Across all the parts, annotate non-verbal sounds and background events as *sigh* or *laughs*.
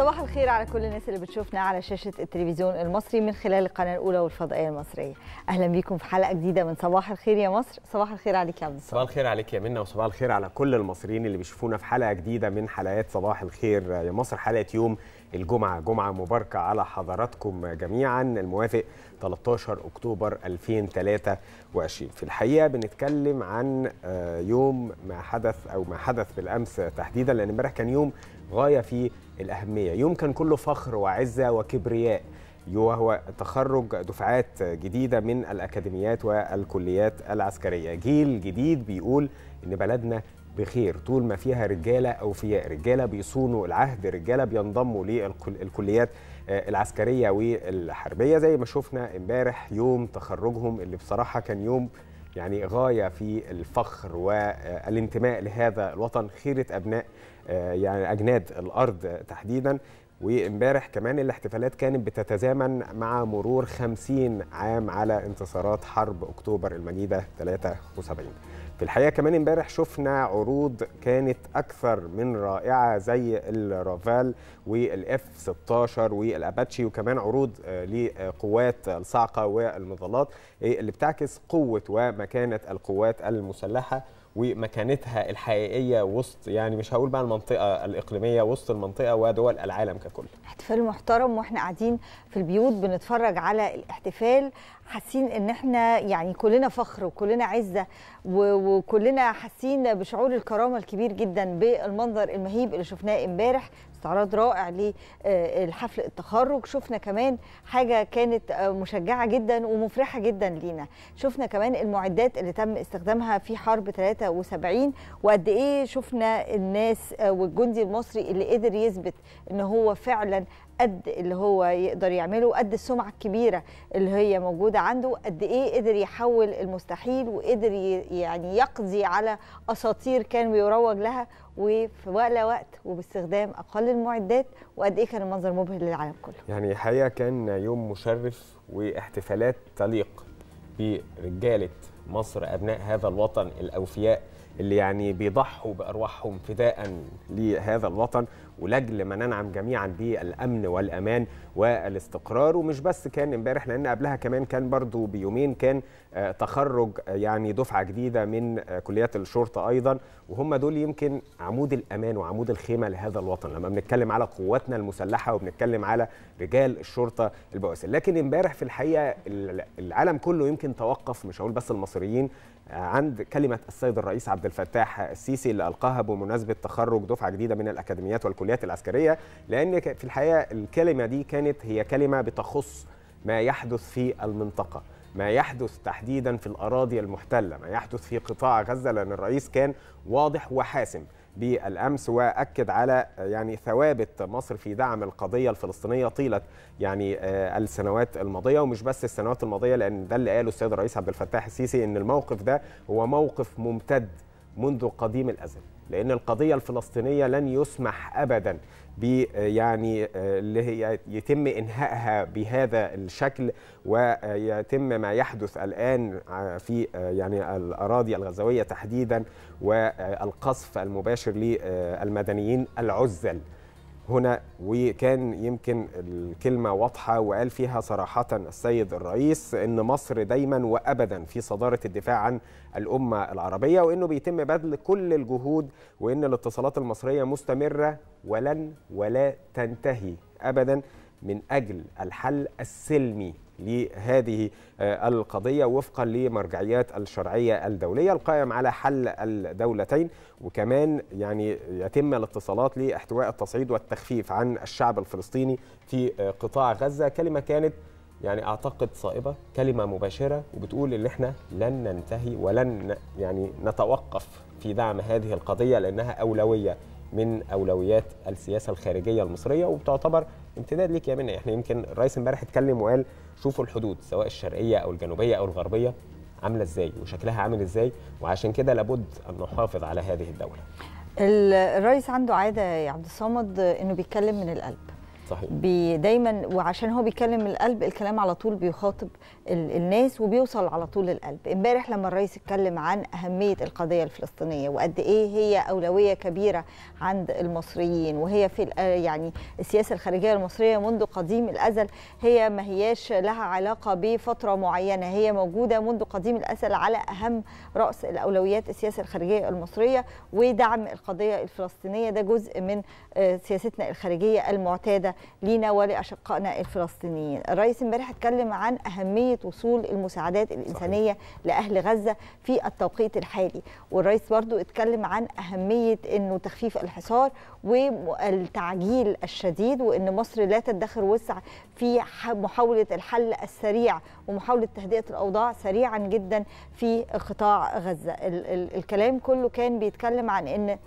صباح الخير على كل الناس اللي بتشوفنا على شاشة التلفزيون المصري من خلال القناة الأولى والفضائية المصرية. أهلا بيكم في حلقة جديدة من صباح الخير يا مصر. صباح الخير عليك يا عبد صباح الخير عليك يا منى وصباح الخير على كل المصريين اللي بيشوفونا في حلقة جديدة من حلقات صباح الخير يا مصر. حلقة يوم الجمعة جمعة مباركة على حضراتكم جميعا الموافق 13 أكتوبر 2023 في الحقيقة بنتكلم عن يوم ما حدث أو ما حدث بالأمس تحديدا لأن امبارح كان يوم غاية في الأهمية. يوم كان كله فخر وعزة وكبرياء وهو تخرج دفعات جديدة من الأكاديميات والكليات العسكرية. جيل جديد بيقول إن بلدنا بخير طول ما فيها رجالة أوفياء رجالة بيصونوا العهد رجالة بينضموا للكليات العسكرية والحربية. زي ما شفنا امبارح يوم تخرجهم اللي بصراحة كان يوم يعني غاية في الفخر والانتماء لهذا الوطن خيرة أبناء يعني أجناد الأرض تحديدا. وإمبارح كمان الاحتفالات كانت بتتزامن مع مرور 50 عام على انتصارات حرب أكتوبر المجيدة 73 في الحقيقة كمان إمبارح شفنا عروض كانت أكثر من رائعة زي الرافال والإف 16 والأباتشي وكمان عروض لقوات الصاعقة والمظلات اللي بتعكس قوة ومكانة القوات المسلحة. ومكانتها الحقيقية وسط يعني مش هقول بقى المنطقة الإقليمية وسط المنطقة ودول العالم ككل. احتفال محترم وإحنا قاعدين في البيوت بنتفرج على الاحتفال حاسين إن إحنا يعني كلنا فخر وكلنا عزة وكلنا حاسين بشعور الكرامة الكبير جدا بالمنظر المهيب اللي شفناه امبارح. استعراض رائع للحفل التخرج. شفنا كمان حاجة كانت مشجعة جدا ومفرحة جدا لينا. شفنا كمان المعدات اللي تم استخدامها في حرب 73 وقد إيه شفنا الناس والجندي المصري اللي قدر يثبت إن هو فعلا قد اللي هو يقدر يعمله قد السمعة الكبيرة اللي هي موجودة عنده قد إيه قدر يحول المستحيل وقدر يعني يقضي على أساطير كان بيروج لها وفي ولا وقت وباستخدام أقل المعدات وقد إيه كان المنظر مبهر للعالم كله. يعني حقيقه كان يوم مشرف واحتفالات تليق برجالة مصر أبناء هذا الوطن الأوفياء اللي يعني بيضحوا بأرواحهم فداء لهذا الوطن. ولاجل ما ننعم جميعا بالأمن والأمان والاستقرار. ومش بس كان امبارح لأن قبلها كمان كان برضو بيومين كان تخرج يعني دفعة جديدة من كليات الشرطة أيضا. وهم دول يمكن عمود الأمان وعمود الخيمة لهذا الوطن لما بنتكلم على قواتنا المسلحة وبنتكلم على رجال الشرطة البواسل لكن امبارح في الحقيقة العالم كله يمكن توقف مش هقول بس المصريين عند كلمة السيد الرئيس عبد الفتاح السيسي اللي ألقاها بمناسبة تخرج دفعة جديدة من الأكاديميات والكليات العسكرية لأن في الحقيقة الكلمة دي كانت هي كلمة بتخص ما يحدث في المنطقة ما يحدث تحديدا في الأراضي المحتلة ما يحدث في قطاع غزة لأن الرئيس كان واضح وحاسم. بالأمس وأكد على يعني ثوابت مصر في دعم القضية الفلسطينية طيلة يعني السنوات الماضية. ومش بس السنوات الماضية لأن ده اللي قاله السيد الرئيس عبد الفتاح السيسي إن الموقف ده هو موقف ممتد منذ قديم الأزل. لأن القضية الفلسطينية لن يسمح ابدا يعني اللي هي يتم إنهائها بهذا الشكل ويتم ما يحدث الآن في يعني الأراضي الغزوية تحديدا والقصف المباشر للمدنيين العزل. هنا وكان يمكن الكلمة واضحة وقال فيها صراحة السيد الرئيس أن مصر دايما وأبدا في صدارة الدفاع عن الأمة العربية وأنه بيتم بذل كل الجهود وأن الاتصالات المصرية مستمرة ولن ولا تنتهي أبدا من أجل الحل السلمي. لهذه القضية وفقا لمرجعيات الشرعية الدولية القائم على حل الدولتين. وكمان يعني يتم الاتصالات لإحتواء التصعيد والتخفيف عن الشعب الفلسطيني في قطاع غزة. كلمة كانت يعني أعتقد صائبة كلمة مباشرة وبتقول إن إحنا لن ننتهي ولن يعني نتوقف في دعم هذه القضية لأنها أولوية من أولويات السياسة الخارجية المصرية. وبتعتبر امتداد ليك يا منى. إحنا يمكن الرئيس امبارح اتكلم وقال شوفوا الحدود سواء الشرقية أو الجنوبية أو الغربية عاملة إزاي وشكلها عامل إزاي وعشان كده لابد أن نحافظ على هذه الدولة. الرئيس عنده عادة يا عبد الصمد إنه بيتكلم من القلب. صحيح. دايما وعشان هو بيتكلم القلب الكلام على طول بيخاطب ال- الناس وبيوصل على طول للقلب. امبارح لما الرئيس اتكلم عن أهمية القضية الفلسطينية وقد إيه هي أولوية كبيرة عند المصريين وهي في يعني السياسة الخارجية المصرية منذ قديم الأزل هي ما هياش لها علاقة بفترة معينة. هي موجودة منذ قديم الأزل على أهم رأس الأولويات السياسة الخارجية المصرية ودعم القضية الفلسطينية. ده جزء من آه، سياستنا الخارجية المعتادة. لينا ولأشقائنا الفلسطينيين. الرئيس امبارح اتكلم عن أهمية وصول المساعدات الإنسانية لأهل غزة في التوقيت الحالي، والرئيس برضو اتكلم عن أهمية إنه تخفيف الحصار والتعجيل الشديد وإن مصر لا تدخر وسع في محاولة الحل السريع ومحاولة تهدئة الأوضاع سريعا جدا في قطاع غزة. ال- ال- الكلام كله كان بيتكلم عن إن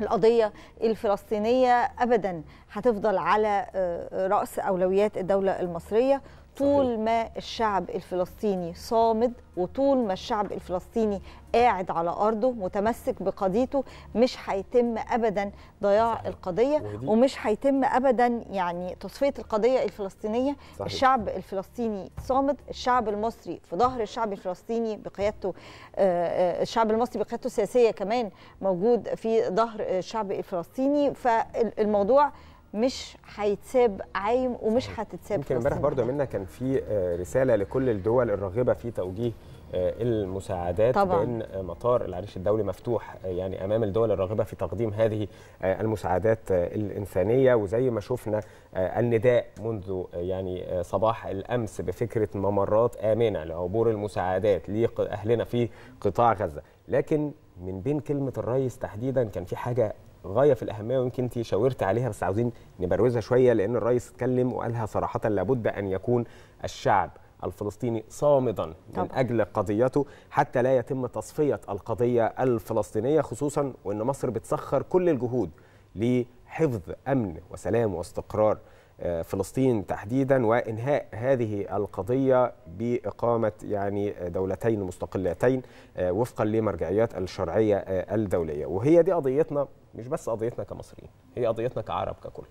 القضية الفلسطينية أبدا هتفضل على آه، رأس أولويات الدولة المصرية. طول ما الشعب الفلسطيني صامد وطول ما الشعب الفلسطيني قاعد على أرضه متمسك بقضيته مش هيتم أبدا ضياع صحيح. القضية ودي- ومش هيتم أبدا يعني تصفية القضية الفلسطينية صحيح. الشعب الفلسطيني صامد الشعب المصري في ظهر الشعب الفلسطيني بقيادته آه، آه، الشعب المصري بقيادته السياسية كمان موجود في ظهر الشعب الفلسطيني فالموضوع مش هيتساب عايم ومش هتتساب يمكن امبارح عايمة. منا كان في آه، رسالة لكل الدول الراغبة في توجيه آه، المساعدات طبعاً. بان آه، مطار العريش الدولي مفتوح يعني أمام الدول الراغبة في تقديم هذه المساعدات الإنسانية وزي ما شفنا النداء منذ يعني صباح الأمس بفكرة ممرات آمنة لعبور المساعدات لاهلنا في قطاع غزة لكن من بين كلمة الرئيس تحديدا كان في حاجة غاية في الأهمية ويمكن انت شاورت عليها بس عاوزين نبروزها شوية لأن الرئيس اتكلم وقالها صراحة لابد أن يكون الشعب الفلسطيني صامدا من طبعاً. أجل قضيته حتى لا يتم تصفية القضية الفلسطينية خصوصا وإن مصر بتسخر كل الجهود لحفظ أمن وسلام واستقرار آه، فلسطين تحديدا وإنهاء هذه القضية بإقامة يعني دولتين مستقلتين آه، وفقا لمرجعيات الشرعية آه، الدولية وهي دي قضيتنا مش بس قضيتنا كمصريين هي قضيتنا كعرب ككل.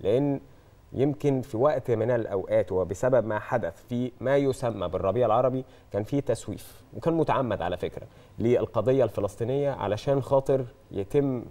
لأن يمكن في وقت من الأوقات وبسبب ما حدث في ما يسمى بالربيع العربي كان في تسويف وكان متعمد على فكرة للقضية الفلسطينية علشان خاطر يتم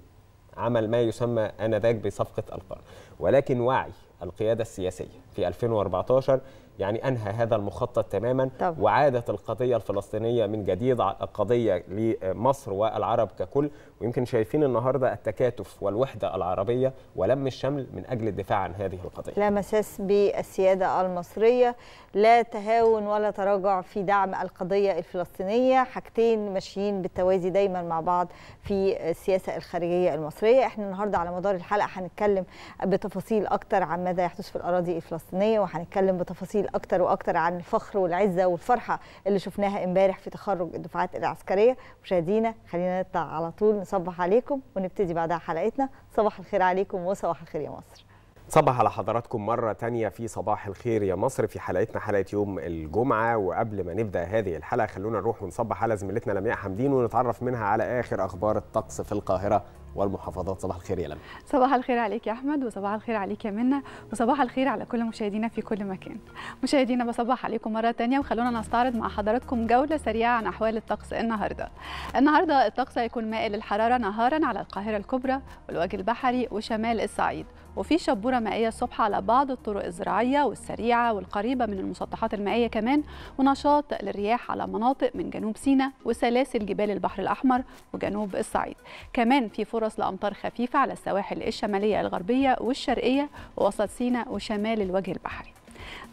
عمل ما يسمى آنذاك بصفقة القرن. ولكن وعي القيادة السياسية في 2014 يعني أنهى هذا المخطط تماما. طبعا. وعادت القضية الفلسطينية من جديد قضيه لمصر والعرب ككل. ويمكن شايفين النهارده التكاتف والوحدة العربية ولم الشمل من أجل الدفاع عن هذه القضية. لا مساس بالسيادة المصرية لا تهاون ولا تراجع في دعم القضية الفلسطينية. حاجتين ماشيين بالتوازي دايما مع بعض في السياسة الخارجية المصرية. إحنا النهاردة على مدار الحلقة هنتكلم بتفاصيل أكتر عن ماذا يحدث في الأراضي الفلسطينية وهنتكلم بتفاصيل أكتر وأكتر عن الفخر والعزة والفرحة اللي شفناها إمبارح في تخرج الدفعات العسكرية. مشاهدينا خلينا نطلع على طول نصبح عليكم ونبتدي بعدها حلقتنا. صباح الخير عليكم وصباح الخير يا مصر. صباح على حضراتكم مرة تانية في صباح الخير يا مصر في حلقتنا حلقة يوم الجمعة. وقبل ما نبدأ هذه الحلقة خلونا نروح ونصبح على زميلتنا لمياء حمدين ونتعرف منها على آخر أخبار الطقس في القاهرة والمحافظات. صباح الخير يا لمياء صباح الخير عليك يا أحمد وصباح الخير عليك يا منى وصباح الخير على كل مشاهدينا في كل مكان. مشاهدينا بصبح عليكم مرة تانية وخلونا نستعرض مع حضراتكم جولة سريعة عن أحوال الطقس النهارده. النهارده الطقس هيكون مائل للحرارة نهارا على القاهرة الكبرى والوجه البحري وشمال الصعيد. وفي شبورة مائية الصبح على بعض الطرق الزراعية والسريعة والقريبة من المسطحات المائية كمان ونشاط للرياح على مناطق من جنوب سيناء وسلاسل جبال البحر الأحمر وجنوب الصعيد. كمان في فرص لأمطار خفيفة على السواحل الشمالية الغربية والشرقية ووسط سيناء وشمال الوجه البحري.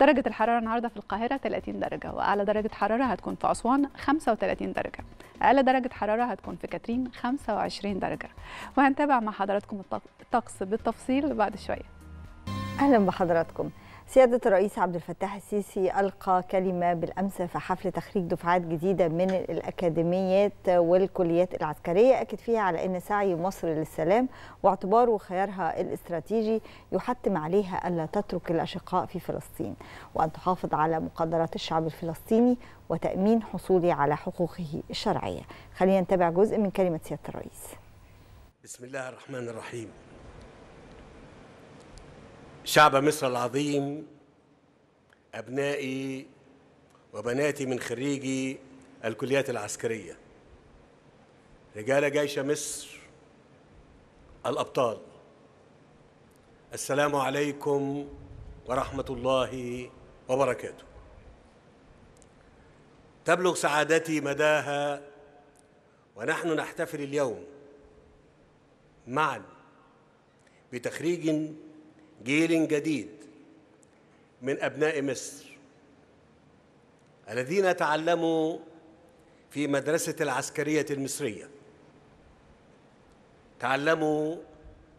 درجة الحرارة النهاردة في القاهرة 30 درجة وأعلى درجة حرارة هتكون في أسوان 35 درجة أقل درجة حرارة هتكون في كاترين 25 درجة. وهنتابع مع حضراتكم الطق- الطقس بالتفصيل بعد شوية. أهلا بحضراتكم. سيادة الرئيس عبد الفتاح السيسي ألقى كلمة بالأمس في حفل تخريج دفعات جديدة من الأكاديميات والكليات العسكرية. أكد فيها على أن سعي مصر للسلام واعتباره خيارها الاستراتيجي يحتم عليها ألا تترك الأشقاء في فلسطين وأن تحافظ على مقدرات الشعب الفلسطيني وتأمين حصوله على حقوقه الشرعية. خلينا نتابع جزء من كلمة سيادة الرئيس. بسم الله الرحمن الرحيم. شعب مصر العظيم أبنائي وبناتي من خريجي الكليات العسكرية. رجال جيش مصر الأبطال. السلام عليكم ورحمة الله وبركاته. تبلغ سعادتي مداها ونحن نحتفل اليوم معا بتخريج جيل جديد من أبناء مصر الذين تعلموا في مدرسة العسكرية المصرية تعلموا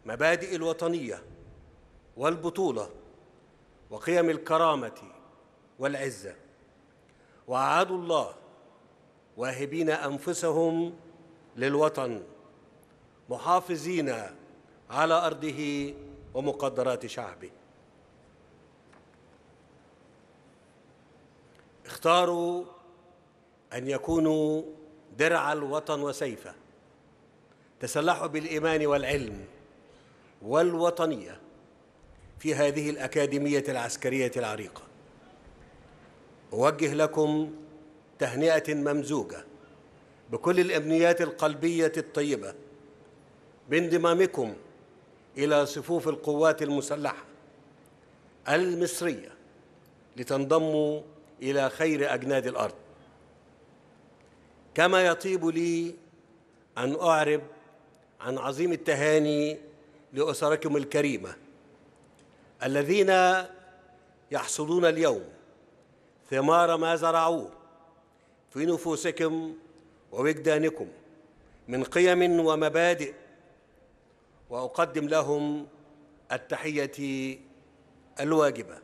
مبادئ الوطنية والبطولة وقيم الكرامة والعزة وأعادوا الله واهبين أنفسهم للوطن محافظين على أرضه ومقدرات شعبه اختاروا أن يكونوا درع الوطن وسيفة. تسلحوا بالإيمان والعلم والوطنية في هذه الأكاديمية العسكرية العريقة. أوجه لكم تهنئة ممزوجة بكل الأمنيات القلبية الطيبة بانضمامكم إلى صفوف القوات المسلحة المصرية لتنضموا إلى خير أجناد الأرض. كما يطيب لي أن أعرب عن عظيم التهاني لأسركم الكريمة الذين يحصدون اليوم ثمار ما زرعوه في نفوسكم ووجدانكم من قيم ومبادئ وأقدم لهم التحية الواجبة.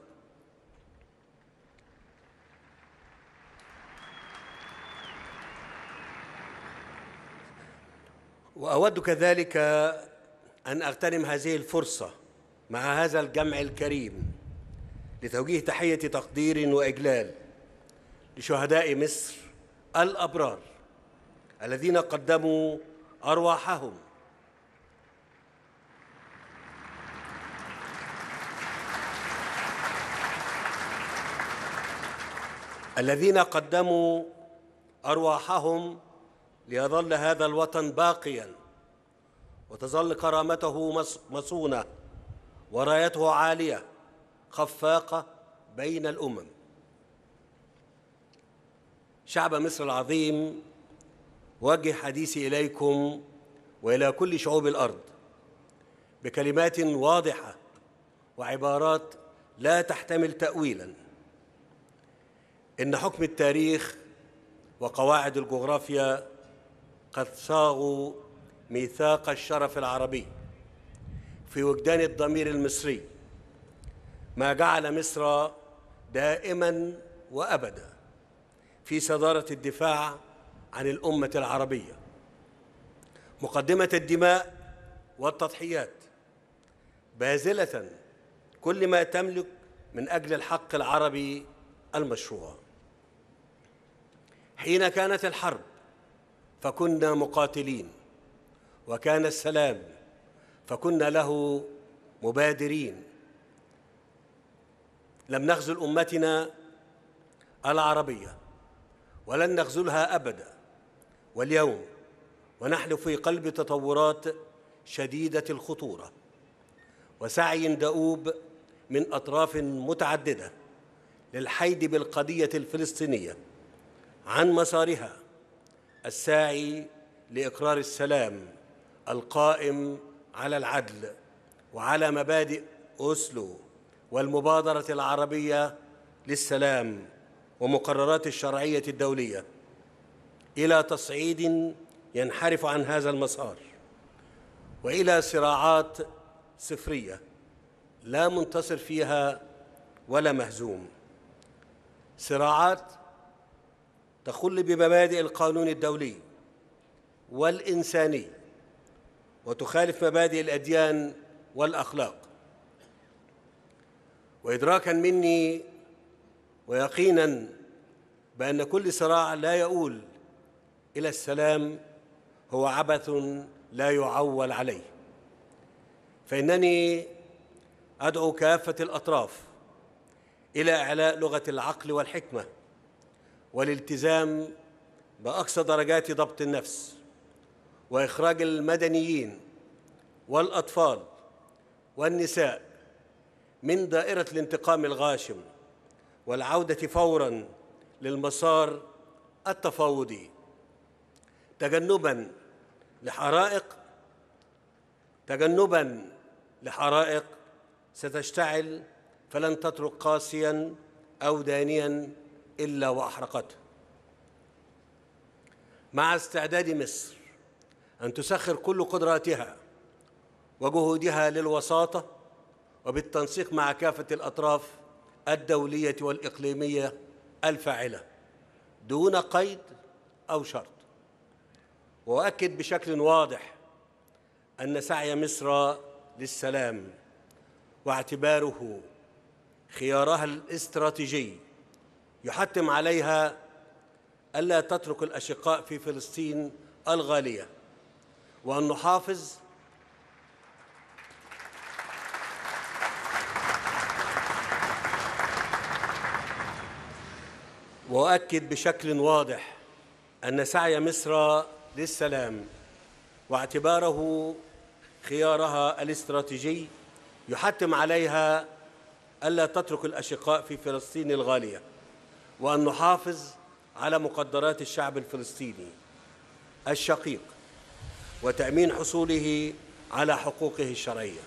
وأود كذلك أن أغتنم هذه الفرصة مع هذا الجمع الكريم لتوجيه تحية تقدير وإجلال لشهداء مصر الأبرار الذين قدموا أرواحهم الذين قدموا أرواحهم ليظل هذا الوطن باقيا وتظل كرامته مصونة ورايته عالية خفاقة بين الأمم. شعب مصر العظيم وجه حديثي إليكم وإلى كل شعوب الأرض بكلمات واضحة وعبارات لا تحتمل تاويلا. إن حكم التاريخ وقواعد الجغرافيا قد صاغوا ميثاق الشرف العربي في وجدان الضمير المصري ما جعل مصر دائما وابدا في صدارة الدفاع عن الأمة العربية. مقدمة الدماء والتضحيات باذله كل ما تملك من أجل الحق العربي المشروع. حين كانت الحرب فكنا مقاتلين وكان السلام فكنا له مبادرين. لم نخذل أمتنا العربية ولن نخذلها أبدا. واليوم ونحن في قلب تطورات شديدة الخطورة وسعي دؤوب من أطراف متعددة للحيد بالقضية الفلسطينية. عن مسارها الساعي لإقرار السلام القائم على العدل وعلى مبادئ أوسلو والمبادرة العربية للسلام ومقررات الشرعية الدولية. إلى تصعيد ينحرف عن هذا المسار. وإلى صراعات صفريه لا منتصر فيها ولا مهزوم. صراعات تخل بمبادئ القانون الدولي والإنساني وتخالف مبادئ الأديان والأخلاق. وإدراكا مني ويقينا بأن كل صراع لا يؤول إلى السلام هو عبث لا يعول عليه. فإنني أدعو كافة الأطراف إلى إعلاء لغة العقل والحكمة. والالتزام بأقصى درجات ضبط النفس وإخراج المدنيين والأطفال والنساء من دائرة الانتقام الغاشم والعودة فوراً للمسار التفاوضي تجنباً لحرائق تجنباً لحرائق ستشتعل فلن تترك قاسياً أو دانياً إلا وأحرقته. مع استعداد مصر أن تسخر كل قدراتها وجهودها للوساطة وبالتنسيق مع كافة الأطراف الدولية والإقليمية الفاعلة دون قيد أو شرط. وأؤكد بشكل واضح أن سعي مصر للسلام واعتباره خيارها الاستراتيجي يحتم عليها ألا تترك الأشقاء في فلسطين الغالية. وأن نحافظ وأؤكد بشكل واضح أن سعي مصر للسلام واعتباره خيارها الاستراتيجي يحتم عليها ألا تترك الأشقاء في فلسطين الغالية. وأن نحافظ على مقدرات الشعب الفلسطيني الشقيق وتأمين حصوله على حقوقه الشرعية.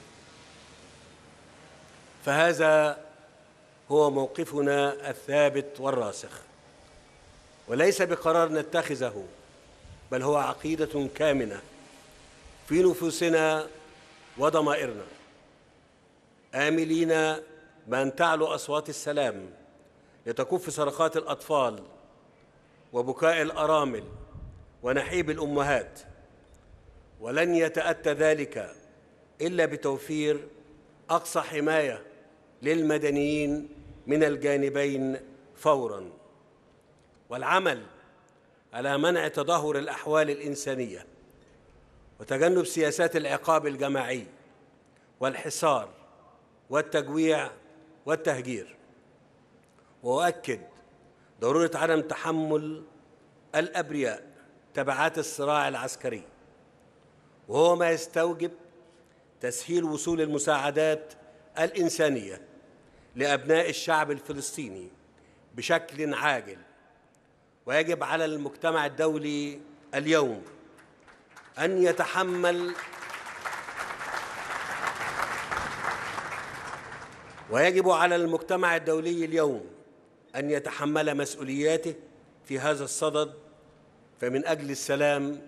فهذا هو موقفنا الثابت والراسخ. وليس بقرار نتخذه بل هو عقيدة كامنة في نفوسنا وضمائرنا. آملين بأن تعلو أصوات السلام لتكف صرخات الأطفال وبكاء الأرامل ونحيب الأمهات. ولن يتأتى ذلك إلا بتوفير أقصى حماية للمدنيين من الجانبين فوراً. والعمل على منع تدهور الأحوال الإنسانية وتجنب سياسات العقاب الجماعي والحصار والتجويع والتهجير. وأؤكد ضرورة عدم تحمل الأبرياء تبعات الصراع العسكري وهو ما يستوجب تسهيل وصول المساعدات الإنسانية لأبناء الشعب الفلسطيني بشكل عاجل ويجب على المجتمع الدولي اليوم أن يتحمل ويجب على المجتمع الدولي اليوم أن يتحمل مسؤولياته في هذا الصدد فمن أجل السلام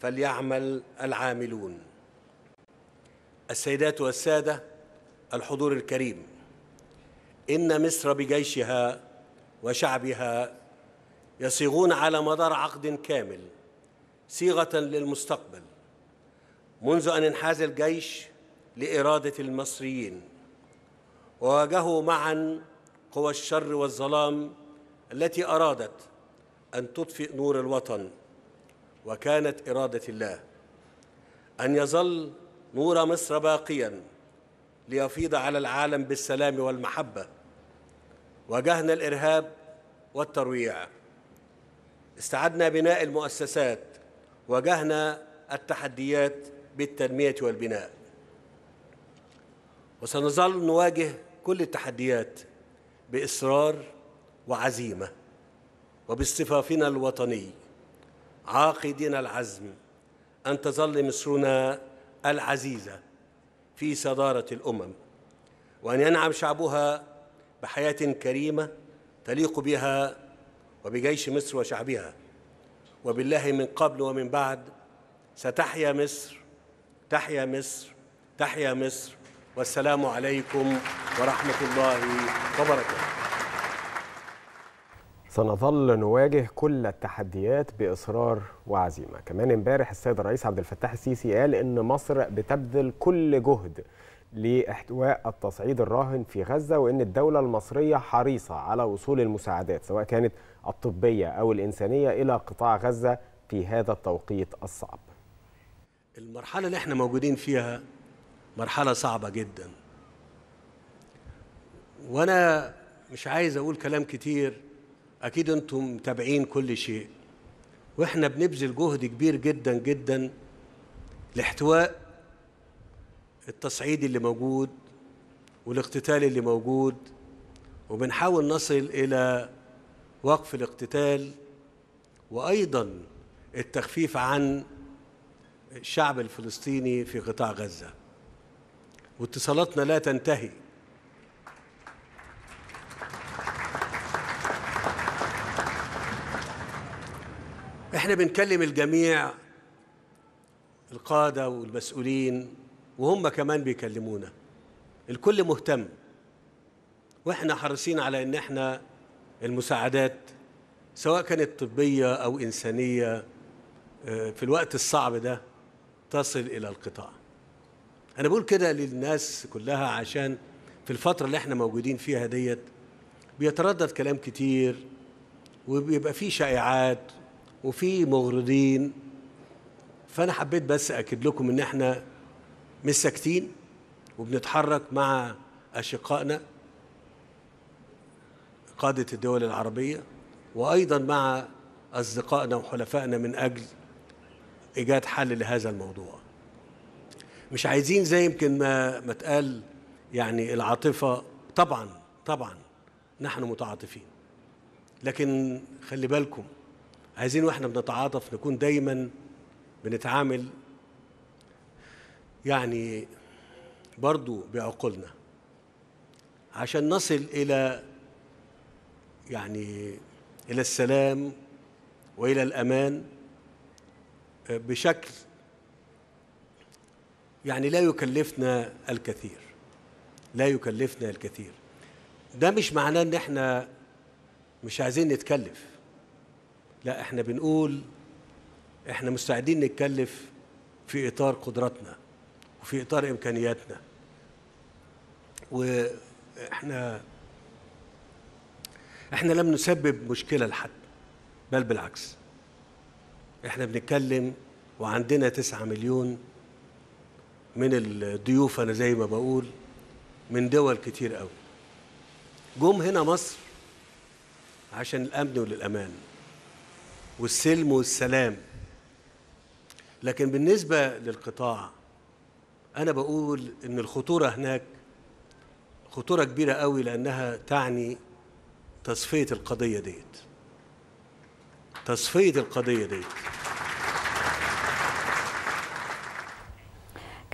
فليعمل العاملون. السيدات والسادة الحضور الكريم. إن مصر بجيشها وشعبها يصيغون على مدار عقد كامل صيغة للمستقبل منذ أن انحاز الجيش لإرادة المصريين. وواجهوا معا قوى الشر والظلام التي أرادت أن تطفئ نور الوطن وكانت إرادة الله. أن يظل نور مصر باقيا ليفيض على العالم بالسلام والمحبة واجهنا الإرهاب والترويع. استعدنا بناء المؤسسات واجهنا التحديات بالتنمية والبناء. وسنظل نواجه كل التحديات بإصرار وعزيمة وباصطفافنا الوطني عاقدين العزم أن تظل مصرنا العزيزة في صدارة الأمم وأن ينعم شعبها بحياة كريمة تليق بها وبجيش مصر وشعبها. وبالله من قبل ومن بعد ستحيا مصر تحيا مصر تحيا مصر. والسلام عليكم ورحمة الله وبركاته. سنظل نواجه كل التحديات بإصرار وعزيمة. كمان امبارح السيد الرئيس عبد الفتاح السيسي قال إن مصر بتبذل كل جهد لإحتواء التصعيد الراهن في غزة وإن الدولة المصرية حريصة على وصول المساعدات سواء كانت الطبية أو الإنسانية إلى قطاع غزة في هذا التوقيت الصعب. المرحلة اللي إحنا موجودين فيها مرحلة صعبة جدا. وأنا مش عايز أقول كلام كتير أكيد أنتم متابعين كل شيء. وإحنا بنبذل جهد كبير جدا جدا لاحتواء التصعيد اللي موجود والاقتتال اللي موجود وبنحاول نصل إلى وقف الاقتتال وأيضا التخفيف عن الشعب الفلسطيني في قطاع غزة. واتصالاتنا لا تنتهي. إحنا بنكلم الجميع القادة والمسؤولين وهم كمان بيكلمونا. الكل مهتم. وإحنا حريصين على إن إحنا المساعدات سواء كانت طبية أو إنسانية آه، في الوقت الصعب ده تصل إلى القطاع. أنا بقول كده للناس كلها عشان في الفترة اللي إحنا موجودين فيها ديت بيتردد كلام كتير وبيبقى فيه شائعات وفي مغرضين. فأنا حبيت بس أكد لكم إن إحنا مش ساكتين وبنتحرك مع أشقائنا قادة الدول العربية وأيضا مع أصدقائنا وحلفائنا من أجل إيجاد حل لهذا الموضوع. مش عايزين زي يمكن ما ما اتقال يعني العاطفة. طبعا طبعا نحن متعاطفين. لكن خلي بالكم عايزين وإحنا بنتعاطف نكون دايما بنتعامل يعني برضو بعقولنا عشان نصل إلى يعني إلى السلام وإلى الأمان بشكل يعني لا يكلفنا الكثير. لا يكلفنا الكثير. ده مش معناه إن إحنا مش عايزين نتكلف. لا إحنا بنقول إحنا مستعدين نتكلف في إطار قدراتنا وفي إطار إمكانياتنا. وإحنا إحنا لم نسبب مشكلة لحد بل بالعكس. إحنا بنتكلم وعندنا تسعة مليون من الضيوف أنا زي ما بقول من دول كتير قوي. جم هنا مصر عشان الأمن والأمان والسلم والسلام. لكن بالنسبة للقطاع أنا بقول إن الخطورة هناك خطورة كبيرة قوي لأنها تعني تصفية القضية ديت. تصفية القضية ديت.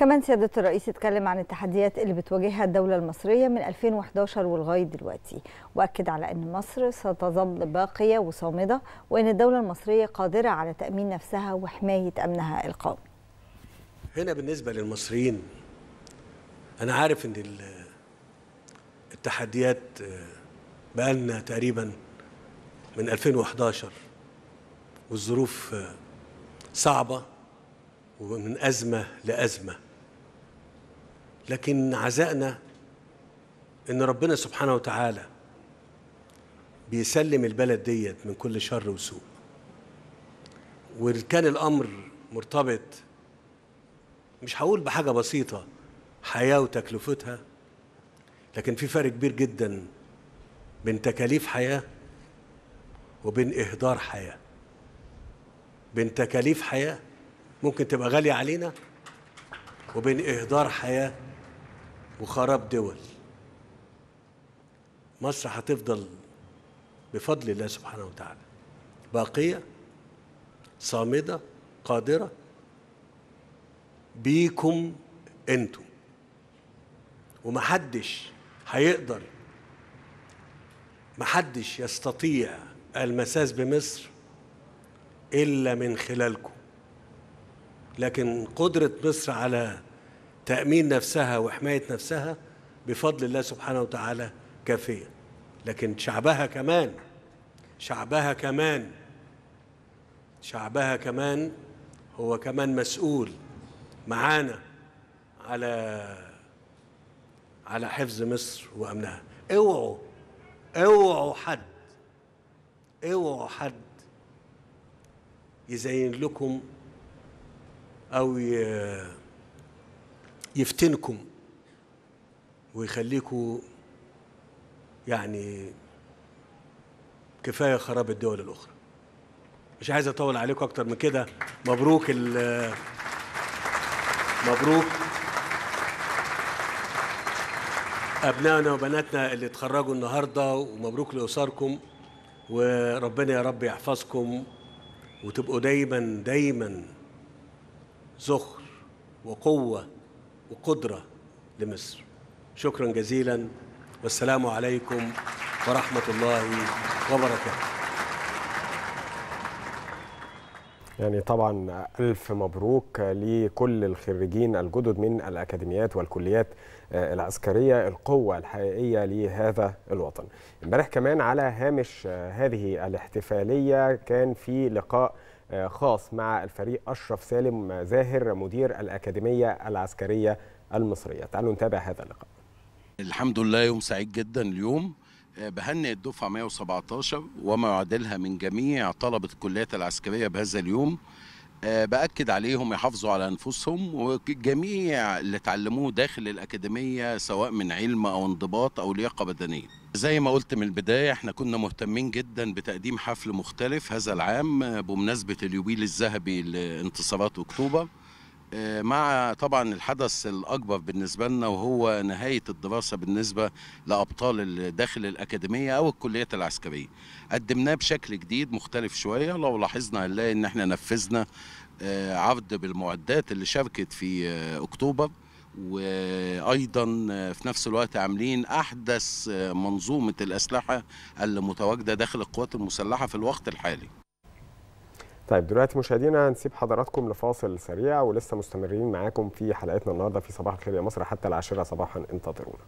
كمان سيادة الرئيس اتكلم عن التحديات اللي بتواجهها الدولة المصرية من 2011 ولغاية دلوقتي وأكد على أن مصر ستظل باقية وصامدة وأن الدولة المصرية قادرة على تأمين نفسها وحماية أمنها القومي. هنا بالنسبة للمصريين أنا عارف ال- التحديات آه، بقالنا تقريبا من 2011 والظروف آه، صعبة ومن أزمة لأزمة. لكن عزائنا إن ربنا سبحانه وتعالى بيسلم البلد ديت من كل شر وسوء. وكان الأمر مرتبط مش هقول بحاجة بسيطة حياة وتكلفتها لكن في فرق كبير جدا بين تكاليف حياة وبين إهدار حياة. بين تكاليف حياة ممكن تبقى غالية علينا وبين إهدار حياة وخراب دول. مصر هتفضل بفضل الله سبحانه وتعالى. باقية صامدة قادرة بيكم أنتم. ومحدش هيقدر محدش يستطيع المساس بمصر إلا من خلالكم. لكن قدرة مصر على تأمين نفسها وحماية نفسها بفضل الله سبحانه وتعالى كافية. لكن شعبها كمان شعبها كمان شعبها كمان هو كمان مسؤول معانا على على حفظ مصر وأمنها. اوعوا اوعوا حد اوعوا حد يزين لكم أو ي- يفتنكم ويخليكم يعني كفاية خراب الدول الأخرى. مش عايز أطول عليكم أكتر من كده. مبروك ال- مبروك أبنائنا وبناتنا اللي اتخرجوا النهارده ومبروك لأسركم وربنا يا رب يحفظكم وتبقوا دايما دايما ذخر وقوة وقدرة لمصر. شكرا جزيلا. والسلام عليكم ورحمة الله وبركاته. يعني طبعا ألف مبروك لكل الخريجين الجدد من الأكاديميات والكليات العسكرية القوة الحقيقية لهذا الوطن. امبارح كمان على هامش هذه الاحتفالية كان في لقاء خاص مع الفريق أشرف سالم زاهر مدير الأكاديمية العسكرية المصرية. تعالوا نتابع هذا اللقاء. الحمد لله يوم سعيد جدا اليوم. آه، بهنئ الدفعة 117 وما يعادلها من جميع طلبة الكليات العسكرية بهذا اليوم. آه، بأكد عليهم يحافظوا على أنفسهم وجميع اللي اتعلموه داخل الأكاديمية سواء من علم أو انضباط أو لياقة بدنية. زي ما قلت من البداية إحنا كنا مهتمين جدا بتقديم حفل مختلف هذا العام آه، بمناسبة اليوبيل الذهبي لانتصارات أكتوبر. آه، مع طبعا الحدث الأكبر بالنسبة لنا وهو نهاية الدراسة بالنسبة لأبطال ال- داخل الأكاديمية أو الكليات العسكرية. قدمناه بشكل جديد مختلف شوية. لو لاحظنا هنلاقي إن إحنا نفذنا آه، عرض بالمعدات اللي شاركت في أكتوبر. وأيضا آه، في نفس الوقت عاملين أحدث آه، منظومة الأسلحة اللي متواجده داخل القوات المسلحة في الوقت الحالي. طيب دلوقتي مشاهدينا هنسيب حضراتكم لفاصل سريع ولسه مستمرين معاكم في حلقتنا النهارده في صباح الخير يا مصر حتى العاشرة صباحا انتظرونا.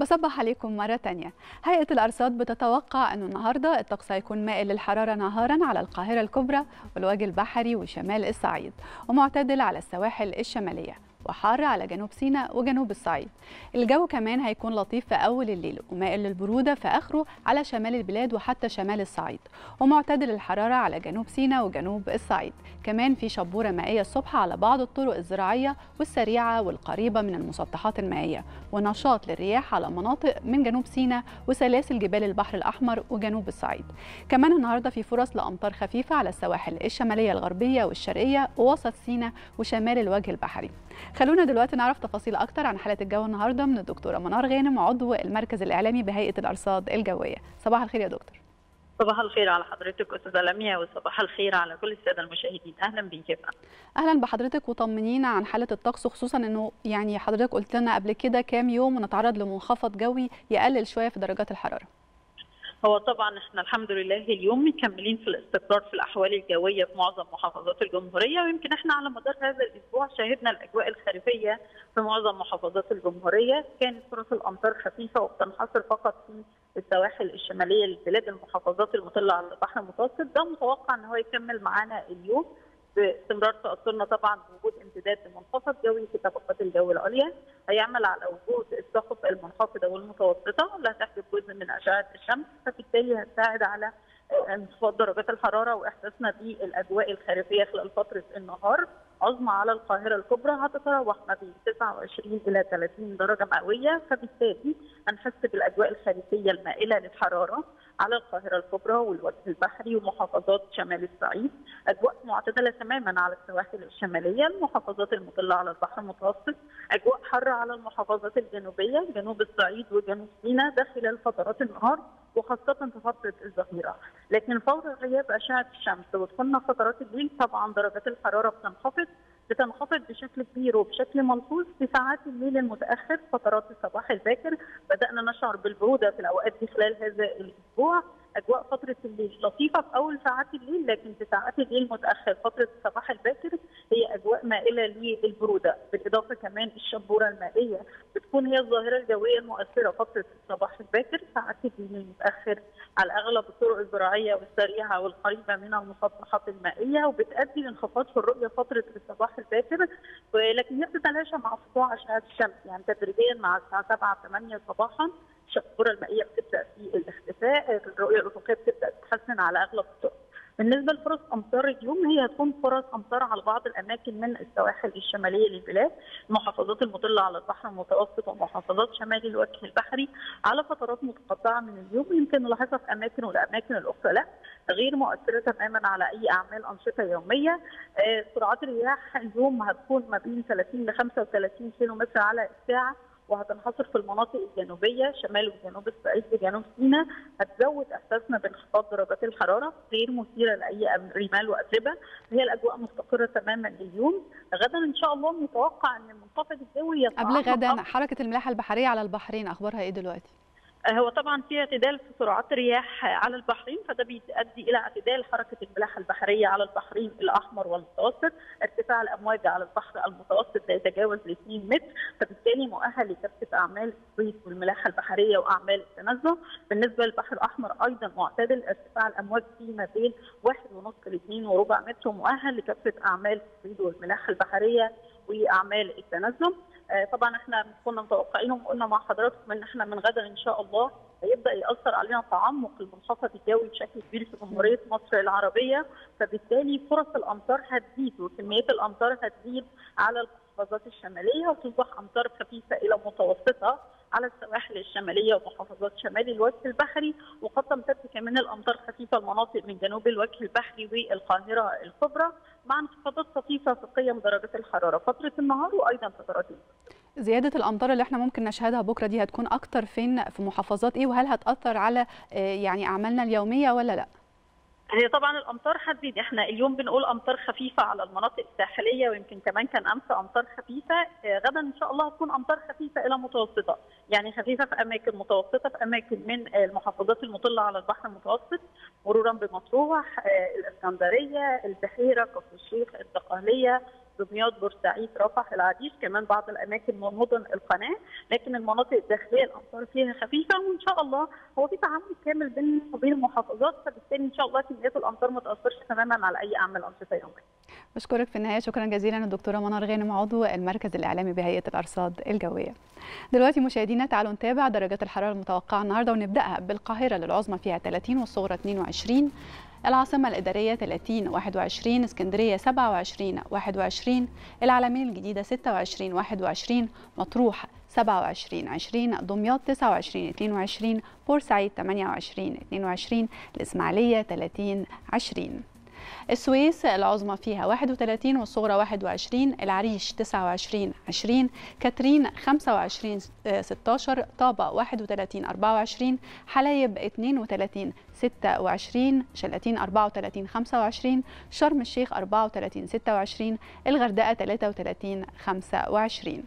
بصبح عليكم مرة تانية. هيئة الأرصاد بتتوقع أنه النهاردة الطقس هيكون مائل للحرارة نهارا على القاهرة الكبرى والوجه البحري وشمال الصعيد ومعتدل على السواحل الشمالية. وحار على جنوب سيناء وجنوب الصعيد. الجو كمان هيكون لطيف في أول الليل ومائل للبرودة في آخره على شمال البلاد وحتى شمال الصعيد. ومعتدل الحرارة على جنوب سيناء وجنوب الصعيد. كمان في شبورة مائية الصبح على بعض الطرق الزراعية والسريعة والقريبة من المسطحات المائية. ونشاط للرياح على مناطق من جنوب سيناء وسلاسل جبال البحر الأحمر وجنوب الصعيد. كمان النهاردة في فرص لأمطار خفيفة على السواحل الشمالية الغربية والشرقية ووسط سيناء وشمال الوجه البحري. خلونا دلوقتي نعرف تفاصيل أكتر عن حالة الجو النهاردة من الدكتورة منار غانم عضو المركز الإعلامي بهيئة الأرصاد الجوية. صباح الخير يا دكتور. صباح الخير على حضرتك أستاذة لميا وصباح الخير على كل السادة المشاهدين. أهلا بيك يا أهلا بحضرتك وطمنينا عن حالة الطقس خصوصا إنه يعني حضرتك قلت لنا قبل كده كام يوم ونتعرض لمنخفض جوي يقلل شوية في درجات الحرارة. هو طبعا إحنا الحمد لله اليوم مكملين في الاستقرار في الأحوال الجوية في معظم محافظات الجمهورية ويمكن إحنا على مدار هذا الأسبوع شاهدنا الأجواء الخريفية في معظم محافظات الجمهورية. كانت فرص الأمطار خفيفة وبتنحصر فقط في السواحل الشمالية للبلاد المحافظات المطلة على البحر المتوسط. ده متوقع إن هو يكمل معانا اليوم. باستمرار تاثرنا طبعا بوجود امتداد لمنخفض جوي في طبقات الجو العليا هيعمل على وجود السحب المنخفضه والمتوسطة اللي هتحجب جزء من أشعة الشمس فبالتالي هتساعد على انخفاض درجات الحرارة وإحساسنا بالأجواء الخريفيه خلال فترة النهار. عظمى على القاهرة الكبرى هتتراوح ما بين 29 إلى 30 درجة مئوية فبالتالي هنحس بالأجواء الخريفيه المائلة للحرارة. على القاهرة الكبرى والوجه البحري ومحافظات شمال الصعيد، أجواء معتدلة تماما على السواحل الشمالية، المحافظات المطلة على البحر المتوسط، أجواء حاره على المحافظات الجنوبية، جنوب الصعيد وجنوب سيناء ده خلال فترات النهار وخاصة في فترة الظهيره، لكن فور غياب أشعة الشمس ودخولنا فترات الليل طبعا درجات الحرارة بتنخفض. بتنخفض بشكل كبير وبشكل ملحوظ في ساعات الليل المتأخر فترات الصباح الباكر. بدأنا نشعر بالبرودة في الأوقات دي خلال هذا الأسبوع. أجواء فترة الليل. لطيفة في أول ساعات الليل لكن في ساعات الليل المتاخر فترة الصباح الباكر هي أجواء مائلة للبرودة بالإضافة كمان الشبورة المائيه بتكون هي الظاهرة الجوية المؤثرة. فترة الصباح الباكر ساعات الليل المتاخر على أغلب الطرق الزراعية والسريعة والقريبة من المسطحات المائيه وبتؤدي لانخفاض في الرؤية فترة الصباح الباكر ولكن هي بتتلاشى مع سطوع أشعة الشمس. يعني تدريجيا مع الساعة 7 8 صباحا الشبوره المائية بتبدأ في الاختفاء الرؤية الأفقية بتبدأ تتحسن على أغلب الطرق. بالنسبة لفرص أمطار اليوم هي هتكون فرص أمطار على بعض الأماكن من السواحل الشمالية للبلاد. المحافظات المطلة على البحر المتوسط ومحافظات شمال الوجه البحري على فترات متقطعة من اليوم. يمكن نلاحظها في أماكن والأماكن الأخرى لا. غير مؤثرة تماما على أي أعمال أنشطة يومية. آه، سرعات الرياح اليوم هتكون ما بين 30 ل 35 كيلو متر على الساعة. وهتنحصر في المناطق الجنوبية شمال وجنوب الصعيد وجنوب سيناء. هتزود احساسنا بانخفاض درجات الحرارة غير مثيرة لأي رمال وأتربة. هي الأجواء مستقرة تماما اليوم غدا إن شاء الله متوقع إن المنخفض الجوي قبل غدا. حركة الملاحة البحرية على البحرين أخبارها إيه دلوقتي؟ هو طبعا في اعتدال في سرعات الرياح على البحرين فده بيؤدي إلى اعتدال حركة الملاحة البحرية على البحرين الأحمر والمتوسط، ارتفاع الأمواج على البحر المتوسط لا يتجاوز ل 2 متر، فبالتالي مؤهل لكافة أعمال الصيد والملاحة البحرية وأعمال التنزه، بالنسبة للبحر الأحمر أيضا معتدل ارتفاع الأمواج فيه ما بين 1.5 ل 2 وربع متر ومؤهل لكافة أعمال الصيد والملاحة البحرية وأعمال التنزه. آه، طبعا إحنا كنا متوقعين وقلنا مع حضراتكم إن إحنا من غدا إن شاء الله. هيبدأ يأثر علينا تعمق المنخفض الجوي بشكل كبير في جمهورية مصر العربية. فبالتالي فرص الأمطار هتزيد وكميات الأمطار هتزيد على المحافظات الشمالية وتصبح أمطار خفيفة إلى متوسطة. على السواحل الشمالية ومحافظات شمال الوجه البحري وقد تمتد كمان الأمطار خفيفة لمناطق من جنوب الوجه البحري والقاهرة الكبرى مع انخفاضات طفيفه في قيم درجات الحرارة. فترة النهار وأيضا فترات الليل. زيادة الأمطار اللي إحنا ممكن نشهدها بكرة دي هتكون أكتر فين في محافظات إيه؟ وهل هتأثر على آه، يعني أعمالنا اليومية ولا لأ؟ هي طبعا الأمطار هتزيد إحنا اليوم بنقول أمطار خفيفة على المناطق الساحلية ويمكن كمان كان أمس أمطار خفيفة. آه، غدا إن شاء الله هتكون أمطار خفيفة إلى متوسطة يعني خفيفة في أماكن متوسطة في أماكن من آه، المحافظات المطلة على البحر المتوسط مرورا بمطروح آه، الإسكندرية البحيرة كفر الشيخ الدقهليه دمياط بورسعيد رفح العريش كمان بعض الأماكن من مدن القناة لكن المناطق الداخلية الامطار فيها خفيفة وإن شاء الله هو في تعاون كامل بين وبين المحافظات فبالتالي إن شاء الله كميات الامطار ما تأثرش تماما على أي أعمال أنشطة يومية. بشكرك في النهاية شكرا جزيلا الدكتوره منار غانم عضو المركز الإعلامي بهيئة الأرصاد الجوية. دلوقتي مشاهدينا تعالوا نتابع درجات الحرارة المتوقعة النهارده ونبدأها بالقاهرة للعظمى فيها 30 والصغرى 22 العاصمة الإدارية 30 21 اسكندرية 27 21 العلمين الجديدة 26 21 مطروح 27 20 دمياط 29 22 بورسعيد 28 22 الإسماعيلية 30 20 السويس العظمى فيها 31 والصغرى 21 العريش 29 20 كاترين 25 16 طابة 31 24 حلايب 32 26 شلاتين 34 25 شرم الشيخ 34 26 الغردقة 33 25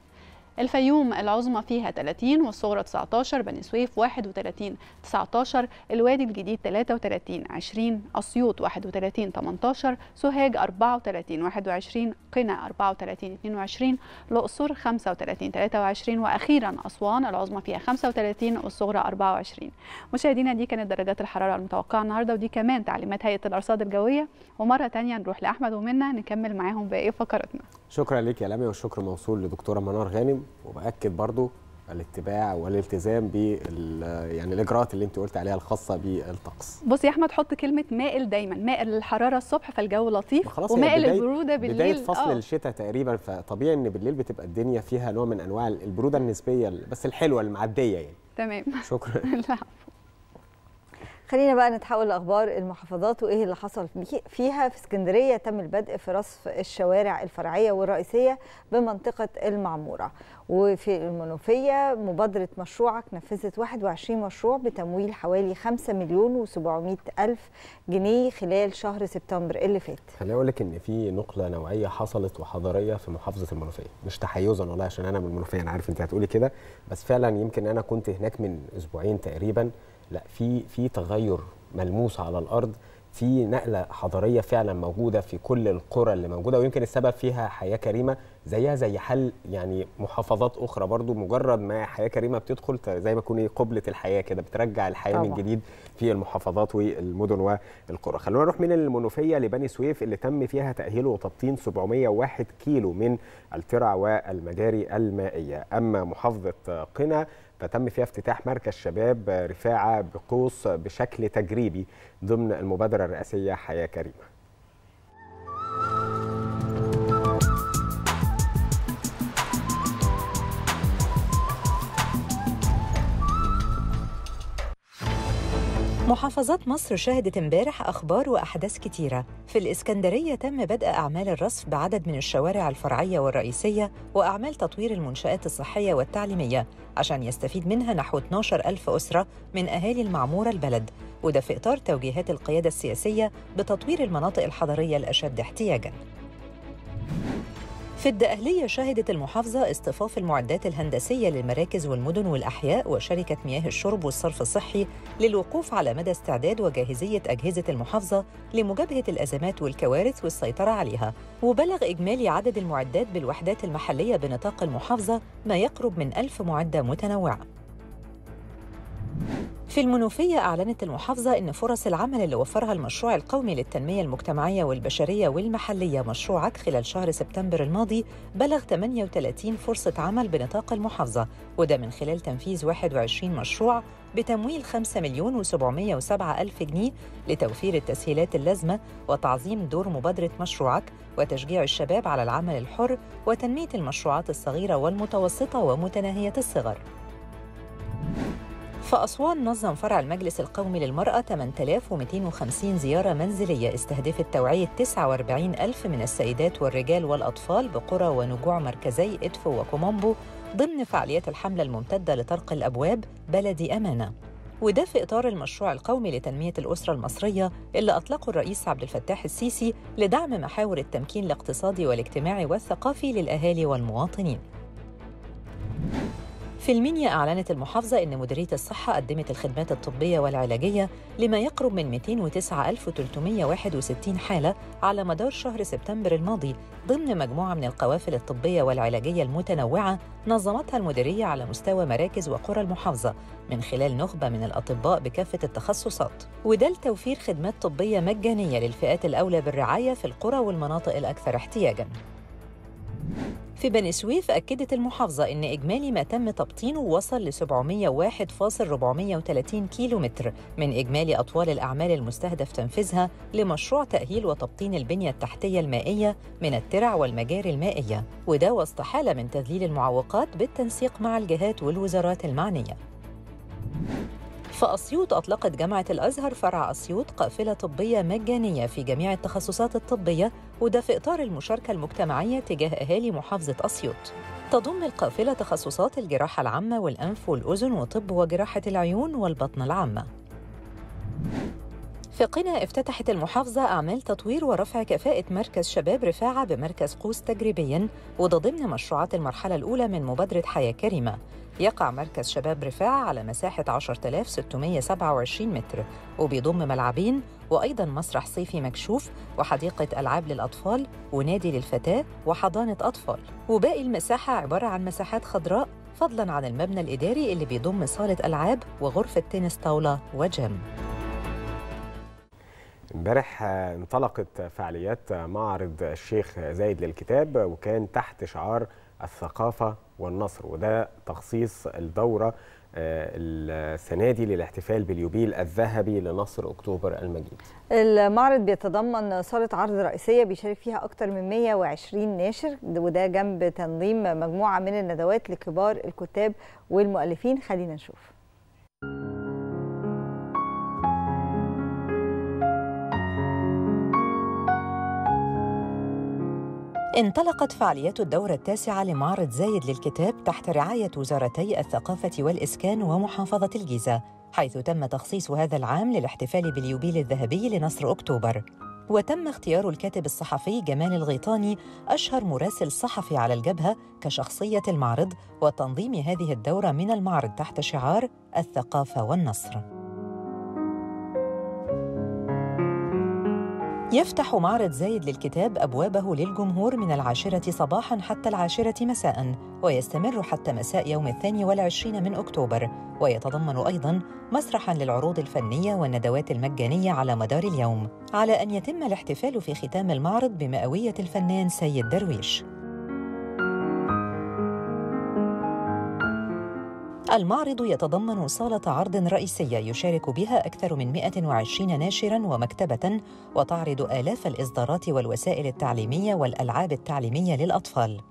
الفيوم العظمى فيها 30 والصغرى 19 بني سويف 31 19 الوادي الجديد 33 20 أسيوط 31 18 سوهاج 34 21 قنا 34 22 الأقصر 35 23 وأخيرا أسوان العظمى فيها 35 والصغرى 24 مشاهدينا دي كانت درجات الحرارة المتوقعة النهارده ودي كمان تعليمات هيئة الأرصاد الجوية. ومرة ثانية نروح لأحمد ومنى نكمل معاهم باقي فقراتنا. شكرا ليك يا لمي والشكر موصول لدكتورة منار غانم. وبأكد برضو الاتباع والالتزام بال يعني الإجراءات اللي انت قلت عليها الخاصة بالطقس. بص يا أحمد حط كلمة مائل دايما. مائل للحرارة الصبح فالجو لطيف ومائل للبروده بالليل. بداية فصل آه. الشتاء تقريبا فطبيعي إن بالليل بتبقى الدنيا فيها نوع من أنواع البرودة النسبية بس الحلوة المعدية يعني. تمام. شكرا. *laughs* خلينا بقى نتحول لأخبار المحافظات وإيه اللي حصل فيها. في اسكندرية تم البدء في رصف الشوارع الفرعية والرئيسية بمنطقة المعمورة. وفي المنوفية مبادرة مشروعك نفذت 21 مشروع بتمويل حوالي 5 مليون و700 ألف جنيه خلال شهر سبتمبر اللي فات. خليني أقول لك إن في نقلة نوعية حصلت وحضارية في محافظة المنوفية. مش تحيزا والله عشان أنا من المنوفية أنا عارف أنت هتقولي كده بس فعلا يمكن أنا كنت هناك من أسبوعين تقريبا. لا في في تغير ملموس على الأرض في نقلة حضارية فعلا موجودة في كل القرى اللي موجودة ويمكن السبب فيها حياة كريمة زيها زي حل يعني محافظات أخرى برضو مجرد ما حياة كريمة بتدخل زي ما تكون إيه قبلة الحياة كده بترجع الحياة من طبعاً. جديد في المحافظات والمدن والقرى خلونا نروح من المنوفية لبني سويف اللي تم فيها تاهيل وتبطين 701 كيلو من الترع والمجاري المائية أما محافظة قنا فتم فيها افتتاح مركز شباب رفاعة بقوس بشكل تجريبي ضمن المبادرة الرئاسية حياة كريمة. محافظات مصر شهدت امبارح أخبار وأحداث كتيرة. في الإسكندرية تم بدء أعمال الرصف بعدد من الشوارع الفرعية والرئيسية وأعمال تطوير المنشآت الصحية والتعليمية عشان يستفيد منها نحو 12 ألف أسرة من أهالي المعمورة البلد. وده في إطار توجيهات القيادة السياسية بتطوير المناطق الحضرية الأشد احتياجاً. في الدقهلية شهدت المحافظة اصطفاف المعدات الهندسية للمراكز والمدن والأحياء وشركة مياه الشرب والصرف الصحي للوقوف على مدى استعداد وجاهزية أجهزة المحافظة لمجابهة الأزمات والكوارث والسيطرة عليها. وبلغ إجمالي عدد المعدات بالوحدات المحلية بنطاق المحافظة ما يقرب من ألف معدة متنوعة. في المنوفية أعلنت المحافظة أن فرص العمل اللي وفرها المشروع القومي للتنمية المجتمعية والبشرية والمحلية مشروعك خلال شهر سبتمبر الماضي بلغ 38 فرصة عمل بنطاق المحافظة وده من خلال تنفيذ 21 مشروع بتمويل 5 مليون و707 ألف جنيه لتوفير التسهيلات اللازمة وتعظيم دور مبادرة مشروعك وتشجيع الشباب على العمل الحر وتنمية المشروعات الصغيرة والمتوسطة ومتناهية الصغر. في أسوان نظم فرع المجلس القومي للمرأة 8250 زيارة منزلية استهدفت توعية 49 ألف من السيدات والرجال والأطفال بقرى ونجوع مركزي إدفو وكومومبو ضمن فعاليات الحملة الممتدة لطرق الأبواب بلدي أمانة. وده في إطار المشروع القومي لتنمية الأسرة المصرية اللي أطلقه الرئيس عبد الفتاح السيسي لدعم محاور التمكين الاقتصادي والاجتماعي والثقافي للأهالي والمواطنين. في المنيا أعلنت المحافظة أن مديرية الصحة قدمت الخدمات الطبية والعلاجية لما يقرب من 209361 حالة على مدار شهر سبتمبر الماضي ضمن مجموعة من القوافل الطبية والعلاجية المتنوعة نظمتها المديرية على مستوى مراكز وقرى المحافظة من خلال نخبة من الأطباء بكافة التخصصات. وده لتوفير خدمات طبية مجانية للفئات الأولى بالرعاية في القرى والمناطق الأكثر احتياجاً. في بني سويف أكدت المحافظة إن إجمالي ما تم تبطينه وصل ل 701.430 كيلو متر من إجمالي أطوال الأعمال المستهدف تنفيذها لمشروع تأهيل وتبطين البنية التحتية المائية من الترع والمجاري المائية وده وسط حالة من تذليل المعوقات بالتنسيق مع الجهات والوزارات المعنية. في أسيوط أطلقت جامعة الأزهر فرع أسيوط قافلة طبية مجانية في جميع التخصصات الطبية وده في إطار المشاركة المجتمعية تجاه أهالي محافظة أسيوط. تضم القافلة تخصصات الجراحة العامة والأنف والأذن وطب وجراحة العيون والبطن العامة. في قنا افتتحت المحافظة أعمال تطوير ورفع كفاءة مركز شباب رفاعة بمركز قوس تجريبياً وده ضمن مشروعات المرحلة الأولى من مبادرة حياة كريمة. يقع مركز شباب رفاعة على مساحة 10627 متر وبيضم ملعبين وأيضا مسرح صيفي مكشوف وحديقة ألعاب للأطفال ونادي للفتاة وحضانة أطفال. وباقي المساحة عبارة عن مساحات خضراء فضلا عن المبنى الإداري اللي بيضم صالة ألعاب وغرفة تنس طاولة وجيم. امبارح انطلقت فعاليات معرض الشيخ زايد للكتاب وكان تحت شعار الثقافة والنصر وده تخصيص الدورة السنة دي للاحتفال باليوبيل الذهبي لنصر أكتوبر المجيد. المعرض بيتضمن صالة عرض رئيسية بيشارك فيها أكثر من 120 ناشر وده جنب تنظيم مجموعة من الندوات لكبار الكتاب والمؤلفين. خلينا نشوف. انطلقت فعاليات الدورة التاسعة لمعرض زايد للكتاب تحت رعاية وزارتي الثقافة والإسكان ومحافظة الجيزة حيث تم تخصيص هذا العام للاحتفال باليوبيل الذهبي لنصر أكتوبر. وتم اختيار الكاتب الصحفي جمال الغيطاني أشهر مراسل صحفي على الجبهة كشخصية المعرض وتنظيم هذه الدورة من المعرض تحت شعار الثقافة والنصر. يفتح معرض زايد للكتاب أبوابه للجمهور من العاشرة صباحاً حتى العاشرة مساءً ويستمر حتى مساء يوم الثاني والعشرين من أكتوبر. ويتضمن أيضاً مسرحاً للعروض الفنية والندوات المجانية على مدار اليوم على أن يتم الاحتفال في ختام المعرض بمئوية الفنان سيد درويش. المعرض يتضمن صالة عرض رئيسية يشارك بها أكثر من 120 ناشراً ومكتبة وتعرض آلاف الإصدارات والوسائل التعليمية والألعاب التعليمية للأطفال.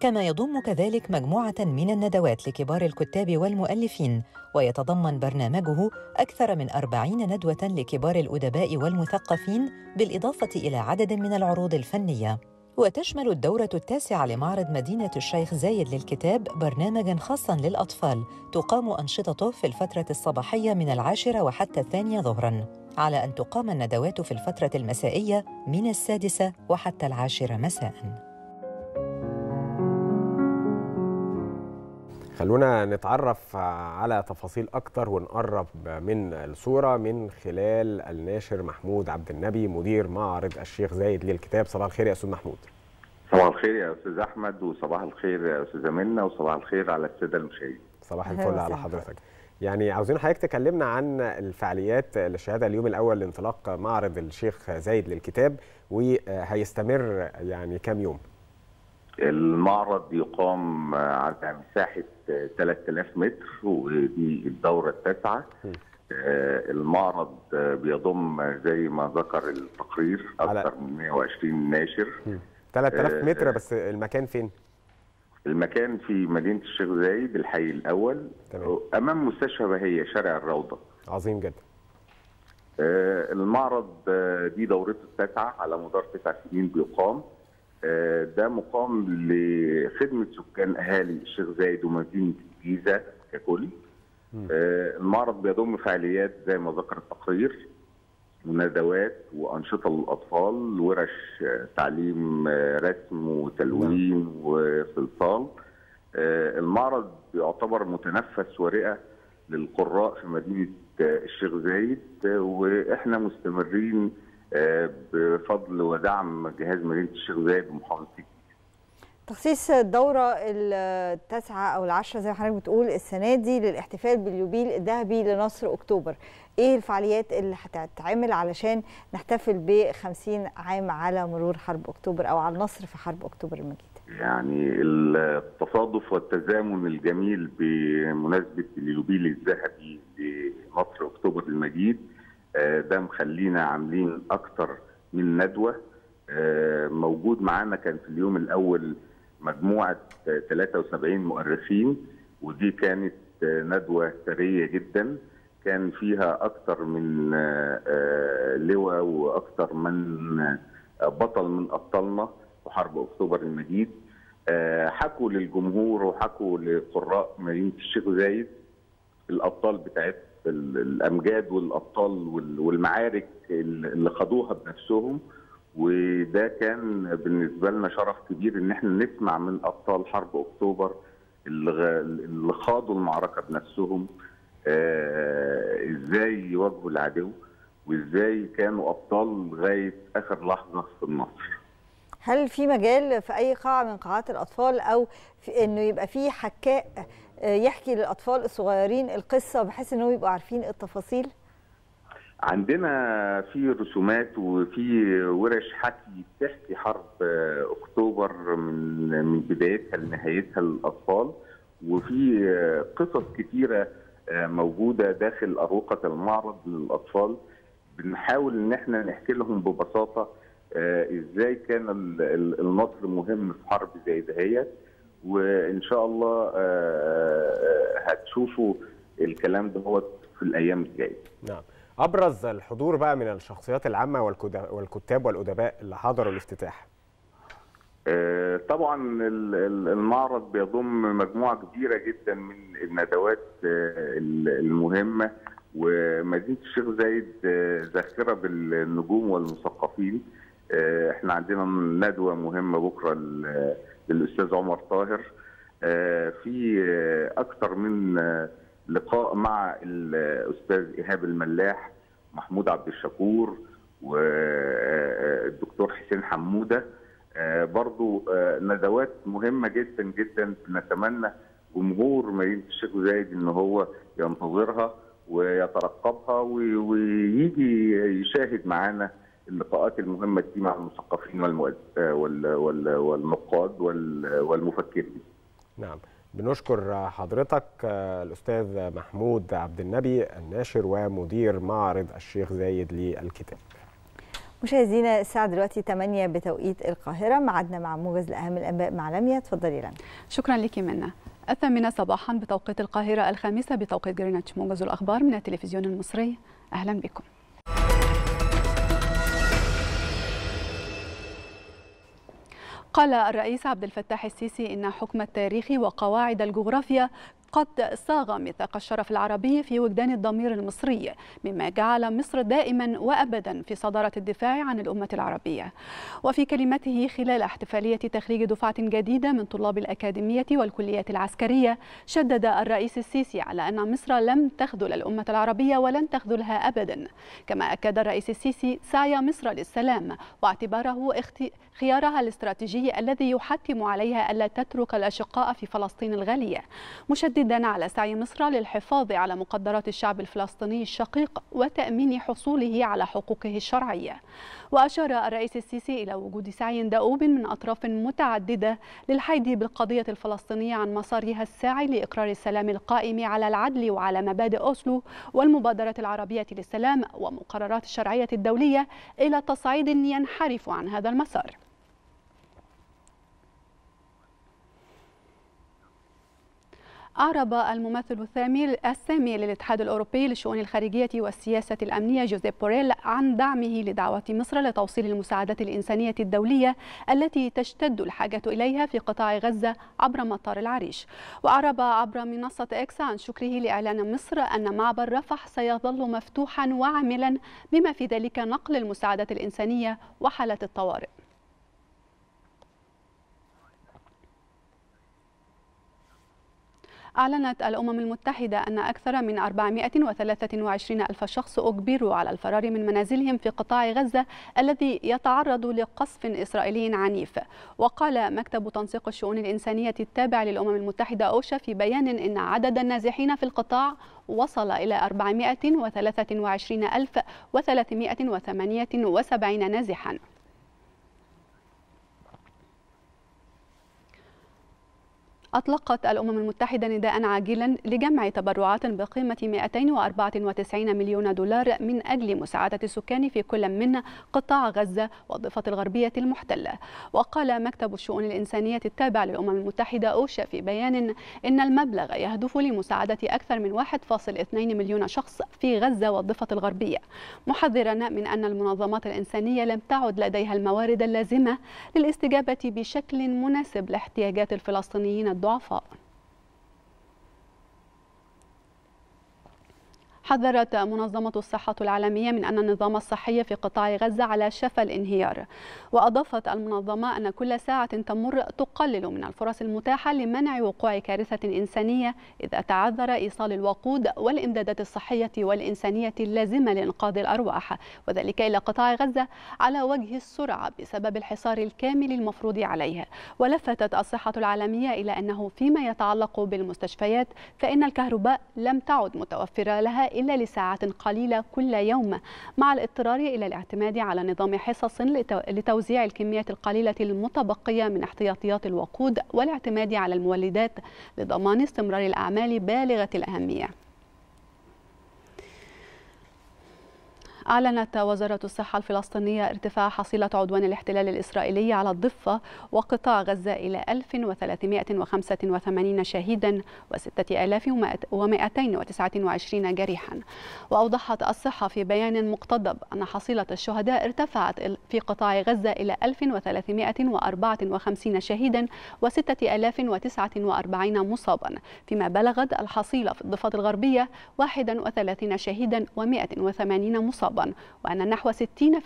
كما يضم كذلك مجموعة من الندوات لكبار الكتاب والمؤلفين ويتضمن برنامجه أكثر من أربعين ندوة لكبار الأدباء والمثقفين بالإضافة إلى عدد من العروض الفنية وتشمل الدورة التاسعة لمعرض مدينة الشيخ زايد للكتاب برنامجاً خاصاً للأطفال تقام أنشطته في الفترة الصباحية من العاشرة وحتى الثانية ظهراً على أن تقام الندوات في الفترة المسائية من السادسة وحتى العاشرة مساءً. خلونا نتعرف على تفاصيل أكتر ونقرب من الصورة من خلال الناشر محمود عبد النبي مدير معرض الشيخ زايد للكتاب. صباح الخير يا أستاذ محمود. صباح الخير يا أستاذ أحمد وصباح الخير يا أستاذة منى وصباح الخير على السادة المشاهدين. صباح الفل على حضرتك. يعني عاوزين حضرتك تكلمنا عن الفعاليات للشهادة اليوم الأول لانطلاق معرض الشيخ زايد للكتاب وهيستمر يعني كام يوم؟ المعرض يقام على مساحة 3000 متر ودي الدورة التاسعة. المعرض بيضم زي ما ذكر التقرير أكثر من 120 ناشر. 3000 متر بس المكان فين؟ المكان في مدينة الشيخ زايد الحي الأول. تمام. أمام مستشفى بهية شارع الروضة. عظيم جدا. المعرض دي دورته التاسعة على مدار تسع سنين بيقام. ده مقام لخدمة سكان أهالي الشيخ زايد ومدينة الجيزة ككل. المعرض بيضم فعاليات زي ما ذكر التقرير وندوات وأنشطة للأطفال ورش تعليم رسم وتلوين وصلصال المعرض يعتبر متنفس ورئة للقراء في مدينة الشيخ زايد. وإحنا مستمرين بفضل ودعم جهاز مدينة الشيخ زايد ومحافظه تخصيص الدورة التاسعة أو العشرة زي ما حضرتك بتقول السنة دي للاحتفال باليوبيل الذهبي لنصر أكتوبر. إيه الفعاليات اللي هتتعمل علشان نحتفل ب 50 عام على مرور حرب أكتوبر أو على النصر في حرب أكتوبر المجيد؟ يعني التصادف والتزامن الجميل بمناسبة اليوبيل الذهبي لنصر أكتوبر المجيد ده مخلينا عاملين أكتر من ندوة. موجود معانا كان في اليوم الأول مجموعة 73 مؤرخين ودي كانت ندوة ثرية جدا. كان فيها أكثر من لواء وأكثر من بطل من أبطالنا في حرب أكتوبر المجيد. حكوا للجمهور وحكوا لقراء مدينة الشيخ زايد الأبطال بتاعت الأمجاد والأبطال والمعارك اللي خدوها بنفسهم وده كان بالنسبة لنا شرف كبير إن إحنا نسمع من أبطال حرب أكتوبر اللي, اللي خاضوا المعركة بنفسهم آه إزاي يواجهوا العدو وإزاي كانوا أبطال لغاية آخر لحظة في النصر. هل في مجال في أي قاعة من قاعات الأطفال أو في إنه يبقى في حكاء يحكي للأطفال الصغيرين القصة بحيث إنهم يبقوا عارفين التفاصيل؟ عندنا في رسومات وفي ورش حكي بتحكي حرب أكتوبر من من بدايتها لنهايتها للأطفال. وفي قصص كتيرة موجودة داخل أروقة المعرض للأطفال. بنحاول إن إحنا نحكي لهم ببساطة إزاي كان النصر مهم في حرب زي دهيت. وإن شاء الله هتشوفوا الكلام ده في الأيام الجاية. نعم. أبرز الحضور بقى من الشخصيات العامة والكتاب والأدباء اللي حضروا الافتتاح طبعا المعرض بيضم مجموعة كبيرة جدا من الندوات المهمة ومدينة الشيخ زايد ذاخره بالنجوم والمثقفين إحنا عندنا ندوة مهمة بكرة للأستاذ عمر طاهر. في أكثر من لقاء مع الأستاذ إيهاب الملاح محمود عبد الشكور والدكتور حسين حمودة. برضو ندوات مهمة جدا جدا نتمنى جمهور مدينه الشيخ زايد إن هو ينتظرها ويترقبها ويجي يشاهد معانا اللقاءات المهمة دي مع المثقفين والنقاد والمفكرين. نعم. بنشكر حضرتك الأستاذ محمود عبد النبي الناشر ومدير معرض الشيخ زايد للكتاب. مشاهدينا الساعة دلوقتي 8 بتوقيت القاهرة. معدنا مع موجز لأهم الأنباء مع لميا اتفضلي لميا شكرا لك منا الثامنة صباحا بتوقيت القاهرة الخامسة بتوقيت جرينتش موجز الأخبار من التلفزيون المصري. أهلا بكم. قال الرئيس عبد الفتاح السيسي إن حكم التاريخ وقواعد الجغرافيا قد صاغ ميثاق الشرف العربي في وجدان الضمير المصري مما جعل مصر دائما وابدا في صدارة الدفاع عن الأمة العربية. وفي كلمته خلال احتفالية تخريج دفعة جديدة من طلاب الأكاديمية والكليات العسكرية، شدد الرئيس السيسي على أن مصر لم تخذل الأمة العربية ولن تخذلها ابدا. كما أكد الرئيس السيسي سعي مصر للسلام واعتباره خيارها الاستراتيجي الذي يحتم عليها ألا تترك الأشقاء في فلسطين الغالية. مشددا على سعي مصر للحفاظ على مقدرات الشعب الفلسطيني الشقيق وتأمين حصوله على حقوقه الشرعية. وأشار الرئيس السيسي إلى وجود سعي دؤوب من أطراف متعددة للحيد بالقضية الفلسطينية عن مسارها الساعي لإقرار السلام القائم على العدل وعلى مبادئ أوسلو والمبادرة العربية للسلام ومقررات الشرعية الدولية إلى تصعيد ينحرف عن هذا المسار. أعرب الممثل السامي للاتحاد الأوروبي للشؤون الخارجية والسياسة الأمنية جوزيف بوريل عن دعمه لدعوة مصر لتوصيل المساعدات الإنسانية الدولية التي تشتد الحاجة إليها في قطاع غزة عبر مطار العريش. وأعرب عبر منصة إكس عن شكره لإعلان مصر أن معبر رفح سيظل مفتوحا وعاملا بما في ذلك نقل المساعدات الإنسانية وحالة الطوارئ. أعلنت الأمم المتحدة أن أكثر من 423 ألف شخص أجبروا على الفرار من منازلهم في قطاع غزة الذي يتعرض لقصف إسرائيلي عنيف. وقال مكتب تنسيق الشؤون الإنسانية التابع للأمم المتحدة أوشا في بيان إن عدد النازحين في القطاع وصل إلى 423,378 نازحاً. أطلقت الأمم المتحدة نداء عاجلا لجمع تبرعات بقيمة 294 مليون دولار من أجل مساعدة السكان في كل من قطاع غزة والضفة الغربية المحتلة. وقال مكتب الشؤون الإنسانية التابع للأمم المتحدة أوشا في بيان إن المبلغ يهدف لمساعدة أكثر من 1.2 مليون شخص في غزة والضفة الغربية محذرا من أن المنظمات الإنسانية لم تعد لديها الموارد اللازمة للاستجابة بشكل مناسب لاحتياجات الفلسطينيين الضعفاء حذرت منظمة الصحة العالمية من أن النظام الصحي في قطاع غزة على شفا الانهيار. وأضافت المنظمة أن كل ساعة تمر تقلل من الفرص المتاحة لمنع وقوع كارثة إنسانية إذا تعذر إيصال الوقود والإمدادات الصحية والإنسانية اللازمة لإنقاذ الأرواح. وذلك إلى قطاع غزة على وجه السرعة بسبب الحصار الكامل المفروض عليها ولفتت الصحة العالمية إلى أنه فيما يتعلق بالمستشفيات فإن الكهرباء لم تعد متوفرة لها إلا لساعات قليلة كل يوم مع الاضطرار إلى الاعتماد على نظام حصص لتوزيع الكميات القليلة المتبقية من احتياطيات الوقود والاعتماد على المولدات لضمان استمرار الأعمال بالغة الأهمية. أعلنت وزارة الصحة الفلسطينية ارتفاع حصيلة عدوان الاحتلال الإسرائيلي على الضفة وقطاع غزة إلى 1385 شهيدا و6229 جريحا. وأوضحت الصحة في بيان مقتضب أن حصيلة الشهداء ارتفعت في قطاع غزة إلى 1354 شهيدا و6049 مصابا فيما بلغت الحصيلة في الضفة الغربية 31 شهيدا و180 مصابا. وأن نحو 60%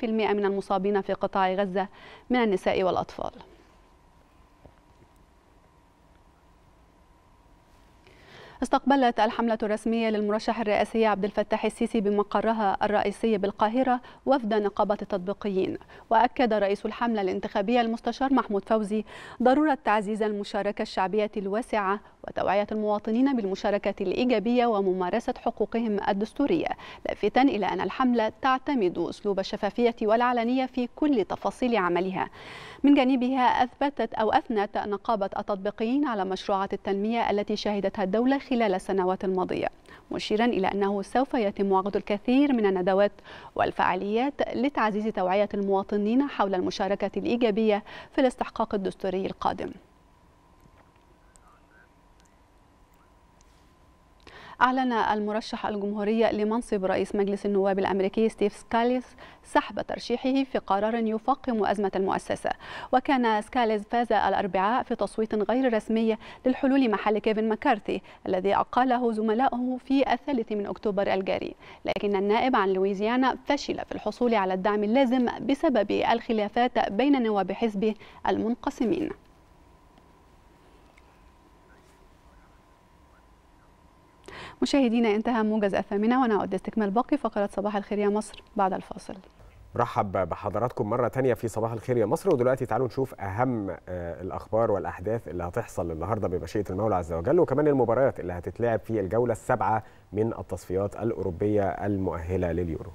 من المصابين في قطاع غزة من النساء والأطفال. استقبلت الحملة الرسمية للمرشح الرئاسي عبد الفتاح السيسي بمقرها الرئيسي بالقاهرة وفد نقابة التطبيقيين. وأكد رئيس الحملة الانتخابية المستشار محمود فوزي ضرورة تعزيز المشاركة الشعبية الواسعة وتوعية المواطنين بالمشاركة الإيجابية وممارسة حقوقهم الدستورية لافتا إلى أن الحملة تعتمد أسلوب الشفافية والعلنية في كل تفاصيل عملها. من جانبها أثبتت أو أثنت نقابة التطبيقيين على مشروعات التنمية التي شهدتها الدولة خلال السنوات الماضية مشيرا إلى أنه سوف يتم عقد الكثير من الندوات والفعاليات لتعزيز توعية المواطنين حول المشاركة الإيجابية في الاستحقاق الدستوري القادم. أعلن المرشح الجمهوري لمنصب رئيس مجلس النواب الأمريكي ستيف سكاليس سحب ترشيحه في قرار يفاقم أزمة المؤسسة. وكان سكاليس فاز الأربعاء في تصويت غير رسمي للحلول محل كيفن مكارثي الذي أقاله زملائه في الثالث من أكتوبر الجاري. لكن النائب عن لويزيانا فشل في الحصول على الدعم اللازم بسبب الخلافات بين نواب حزبه المنقسمين. مشاهدينا انتهى موجز الثامنة ونعود لاستكمال باقي فقرات صباح الخير يا مصر بعد الفاصل. رحب بحضراتكم مرة تانية في صباح الخير يا مصر ودلوقتي تعالوا نشوف أهم الأخبار والأحداث اللي هتحصل النهاردة بمشيئة المولى عز وجل وكمان المباريات اللي هتتلعب في الجولة السابعة من التصفيات الأوروبية المؤهلة لليورو.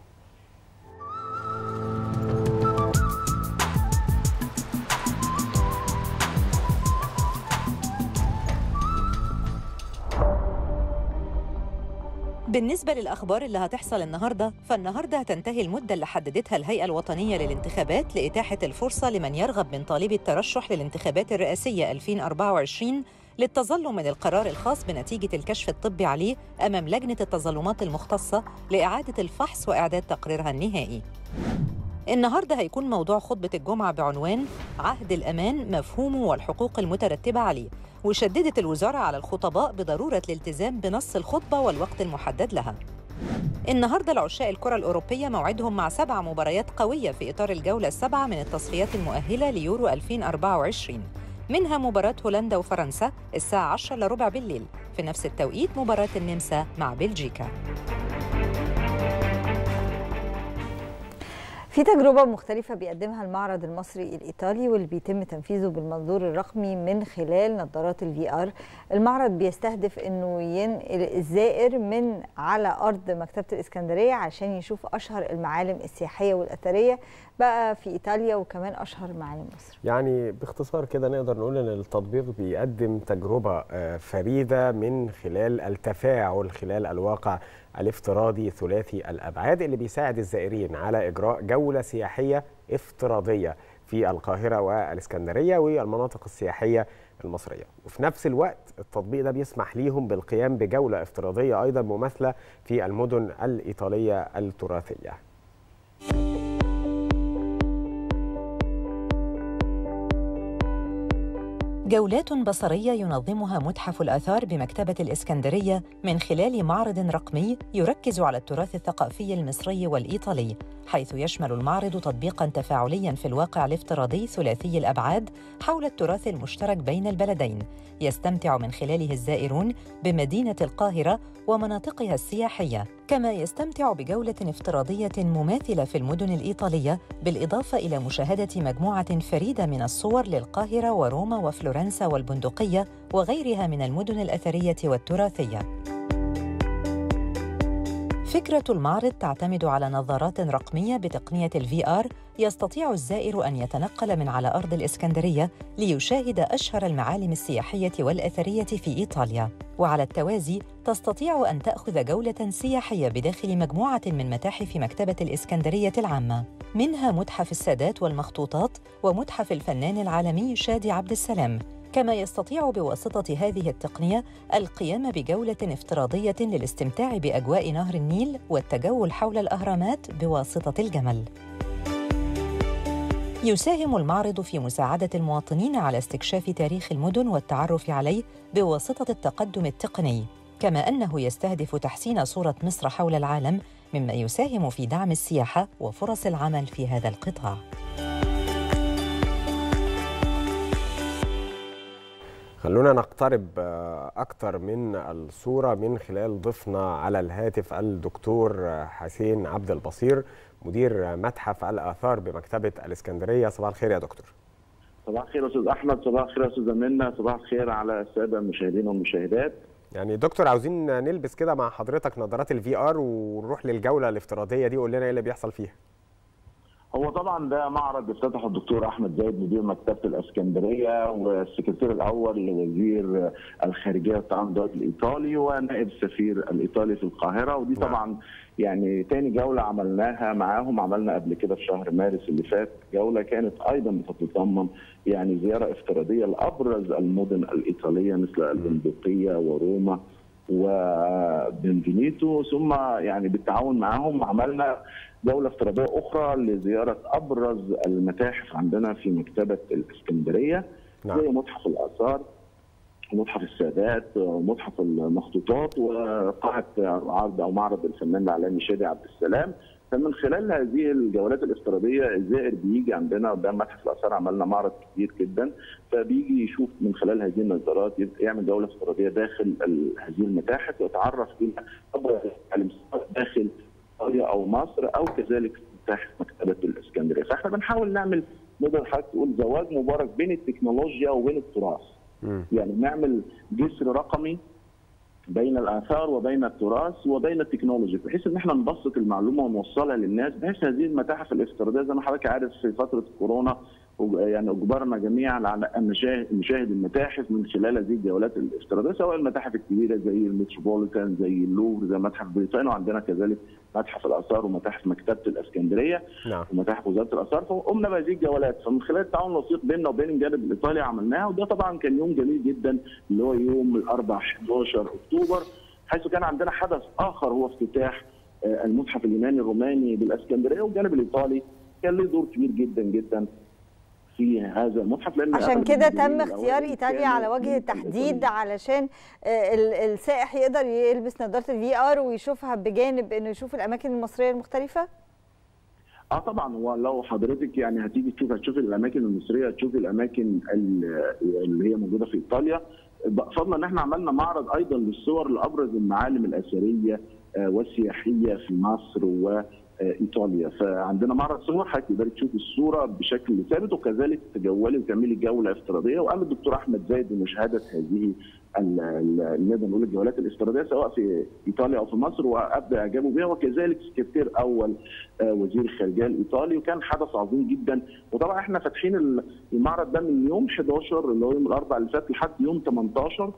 بالنسبة للأخبار اللي هتحصل النهاردة فالنهاردة هتنتهي المدة اللي حددتها الهيئة الوطنية للانتخابات لإتاحة الفرصة لمن يرغب من طالب الترشح للانتخابات الرئاسية 2024 للتظلم من القرار الخاص بنتيجة الكشف الطبي عليه أمام لجنة التظلمات المختصة لإعادة الفحص وإعداد تقريرها النهائي. النهاردة هيكون موضوع خطبة الجمعة بعنوان عهد الأمان مفهومه والحقوق المترتبة عليه. وشددت الوزارة على الخطباء بضرورة الالتزام بنص الخطبة والوقت المحدد لها. النهارده العشاء الكرة الأوروبية موعدهم مع سبع مباريات قوية في إطار الجولة السابعة من التصفيات المؤهلة ليورو 2024 منها مباراة هولندا وفرنسا الساعة 10 لربع بالليل. في نفس التوقيت مباراة النمسا مع بلجيكا. في تجربة مختلفة بيقدمها المعرض المصري الإيطالي واللي بيتم تنفيذه بالمنظور الرقمي من خلال نظارات ال VR المعرض بيستهدف أنه ينقل الزائر من على أرض مكتبة الإسكندرية عشان يشوف أشهر المعالم السياحية والأثرية بقى في إيطاليا وكمان أشهر معالم مصر. يعني باختصار كده نقدر نقول أن التطبيق بيقدم تجربة فريدة من خلال التفاعل خلال الواقع الافتراضي ثلاثي الأبعاد اللي بيساعد الزائرين على إجراء جولة سياحية افتراضية في القاهرة والإسكندرية والمناطق السياحية المصرية. وفي نفس الوقت التطبيق ده بيسمح ليهم بالقيام بجولة افتراضية أيضا مماثلة في المدن الإيطالية التراثية. جولات بصرية ينظمها متحف الآثار بمكتبة الإسكندرية من خلال معرض رقمي يركز على التراث الثقافي المصري والإيطالي، حيث يشمل المعرض تطبيقاً تفاعلياً في الواقع الافتراضي ثلاثي الأبعاد حول التراث المشترك بين البلدين، يستمتع من خلاله الزائرون بمدينة القاهرة ومناطقها السياحية، كما يستمتع بجولة افتراضية مماثلة في المدن الإيطالية، بالإضافة إلى مشاهدة مجموعة فريدة من الصور للقاهرة وروما وفلورنسا والبندقية وغيرها من المدن الأثرية والتراثية. فكرة المعرض تعتمد على نظارات رقمية بتقنية ال VR يستطيع الزائر أن يتنقل من على أرض الإسكندرية ليشاهد أشهر المعالم السياحية والأثرية في إيطاليا. وعلى التوازي تستطيع أن تأخذ جولة سياحية بداخل مجموعة من متاحف مكتبة الإسكندرية العامة. منها متحف السادات والمخطوطات ومتحف الفنان العالمي شادي عبد السلام. كما يستطيع بواسطة هذه التقنية القيام بجولة افتراضية للاستمتاع بأجواء نهر النيل والتجول حول الأهرامات بواسطة الجمل. يساهم المعرض في مساعدة المواطنين على استكشاف تاريخ المدن والتعرف عليه بواسطة التقدم التقني، كما أنه يستهدف تحسين صورة مصر حول العالم مما يساهم في دعم السياحة وفرص العمل في هذا القطاع. خلونا نقترب أكثر من الصورة من خلال ضيفنا على الهاتف الدكتور حسين عبد البصير مدير متحف الآثار بمكتبة الإسكندرية. صباح الخير يا دكتور. صباح الخير يا أستاذ أحمد. صباح الخير يا أستاذ منى صباح الخير على السادة المشاهدين والمشاهدات. يعني دكتور عاوزين نلبس كده مع حضرتك نظارات ال VR ونروح للجولة الافتراضية دي قول لنا إيه اللي بيحصل فيها. هو طبعا ده معرض افتتحه الدكتور أحمد زايد مدير مكتبة الإسكندرية والسكرتير الأول لوزير الخارجية والتعاون الدولي الايطالي ونائب السفير الإيطالي في القاهرة. ودي طبعا يعني تاني جولة عملناها معاهم عملنا قبل كده في شهر مارس اللي فات جولة كانت أيضا بتتضمن يعني زيارة افتراضية لأبرز المدن الإيطالية مثل البندقية وروما. وبنفينيتو ثم يعني بالتعاون معاهم عملنا جولة افتراضية أخرى لزيارة أبرز المتاحف عندنا في مكتبة الإسكندرية نعم. زي متحف الآثار متحف السادات متحف المخطوطات وقاعة عرض أو معرض الفنان الاعلامي شادي عبد السلام فمن خلال هذه الجولات الافتراضية الزائر بيجي عندنا قدام متحف الآثار عملنا معرض كبير جدا فبيجي يشوف من خلال هذه النظارات يعمل جولة افتراضية داخل هذه المتاحف ويتعرف إلى ابرز داخل إيطاليا أو مصر أو كذلك متاحف مكتبة الإسكندرية. فإحنا بنحاول نعمل نقدر حضرتك تقول زواج مبارك بين التكنولوجيا وبين التراث. يعني نعمل جسر رقمي بين الآثار وبين التراث وبين التكنولوجي بحيث إن إحنا نبسط المعلومة ونوصلها للناس بحيث هذه المتاحف الافتراضية زي ما حضرتك عارف في فترة كورونا يعني أجبرنا جميعا على أن نشاهد المتاحف من خلال هذه الجولات الافتراضية سواء المتاحف الكبيرة زي المتروبوليتان زي اللوفر زي متحف بريطانيا وعندنا كذلك متحف الآثار ومتاحف مكتبة الإسكندرية نعم. ومتاحف وزارة الآثار فقمنا بهذه الجولات فمن خلال التعاون الوثيق بيننا وبين الجانب الإيطالي عملناها وده طبعا كان يوم جميل جدا اللي هو يوم الأربع 11 أكتوبر حيث كان عندنا حدث آخر هو افتتاح المتحف اليوناني الروماني بالإسكندرية والجانب الإيطالي كان له دور كبير جدا جدا في هذا المتحف لأن عشان كده تم اختيار ايطاليا على وجه التحديد علشان السائح يقدر يلبس نظارة ال VR ويشوفها بجانب إنه يشوف الأماكن المصرية المختلفة؟ آه طبعا. هو لو حضرتك يعني هتيجي تشوف هتشوف الأماكن المصرية هتشوف الأماكن اللي هي موجودة في إيطاليا. فضلا إن إحنا عملنا معرض أيضا للصور لأبرز المعالم الأثرية والسياحية في مصر و إيطاليا. فعندنا معرض حضرتك تقدري تشوفي الصورة بشكل ثابت وكذلك تجولي وتعملي جوله افتراضيه وقام الدكتور أحمد زايد بمشاهدة هذه نقدر نقول الجولات الافتراضية سواء في إيطاليا أو في مصر وأبدأ اعجابه بها. وكذلك سكرتير أول وزير الخارجيه الايطالي وكان حدث عظيم جدا. وطبعا إحنا فاتحين المعرض ده من يوم 11 اللي هو يوم الأربعاء اللي فات لحد يوم 18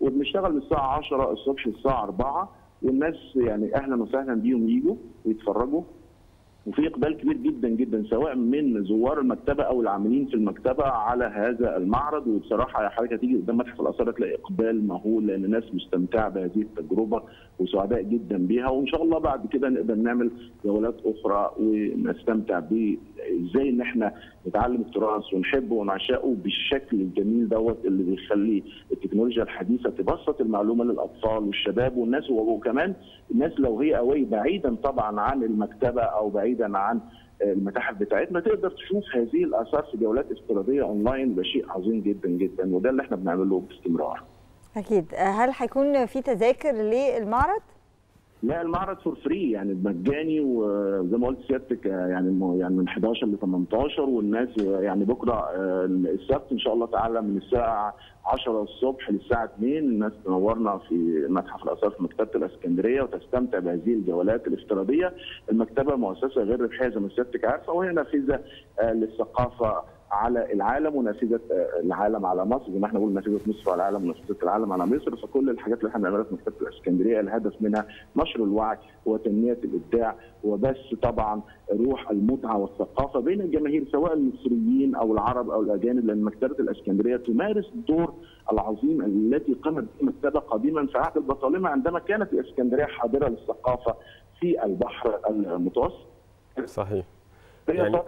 وبنشتغل من الساعة 10 الصبح للساعة 4 والناس يعني أهلا وسهلا بيهم يجوا ويتفرجوا. وفي إقبال كبير جدا جدا سواء من زوار المكتبة أو العاملين في المكتبة على هذا المعرض. وبصراحة حضرتك هتيجي قدام متحف الآثار تلاقي إقبال مهول لأن الناس مستمتعة بهذه التجربة وسعداء جدا بيها. وإن شاء الله بعد كده نقدر نعمل جولات أخرى ونستمتع إزاي إن إحنا نتعلم التراث ونحبه ونعشقه بالشكل الجميل دوت اللي بيخلي التكنولوجيا الحديثة تبسط المعلومة للأطفال والشباب والناس وكمان الناس لو هي قوي بعيدا طبعا عن المكتبة أو بعيدا عن المتاحف بتاعتنا تقدر تشوف هذه الآثار في جولات افتراضية أونلاين ده شيء عظيم جدا جدا وده اللي إحنا بنعمله باستمرار. أكيد هل هيكون في تذاكر للمعرض؟ لا المعرض for free يعني مجاني وزي ما قلت سيادتك يعني يعني من 11 ل 18 والناس يعني بكرة السبت إن شاء الله تعالى من الساعة 10 الصبح للساعة 2 الناس تنورنا في متحف الاثار في مكتبة الإسكندرية وتستمتع بهذه الجولات الافتراضية. المكتبة مؤسسة غير ربحية زي ما سيادتك عارفة وهي نافذة للثقافة على العالم ونافذه العالم على مصر زي ما إحنا بنقول نافذه مصر على العالم ونافذه العالم على مصر فكل الحاجات اللي إحنا بنعملها في مكتبة الإسكندرية الهدف منها نشر الوعي وتنمية الإبداع وبث طبعا روح المتعة والثقافة بين الجماهير سواء المصريين أو العرب أو الأجانب لأن مكتبة الإسكندرية تمارس الدور العظيم التي قامت به المكتبه قديما في عهد البطالمة عندما كانت الإسكندرية حاضرة للثقافة في البحر المتوسط. صحيح. يعني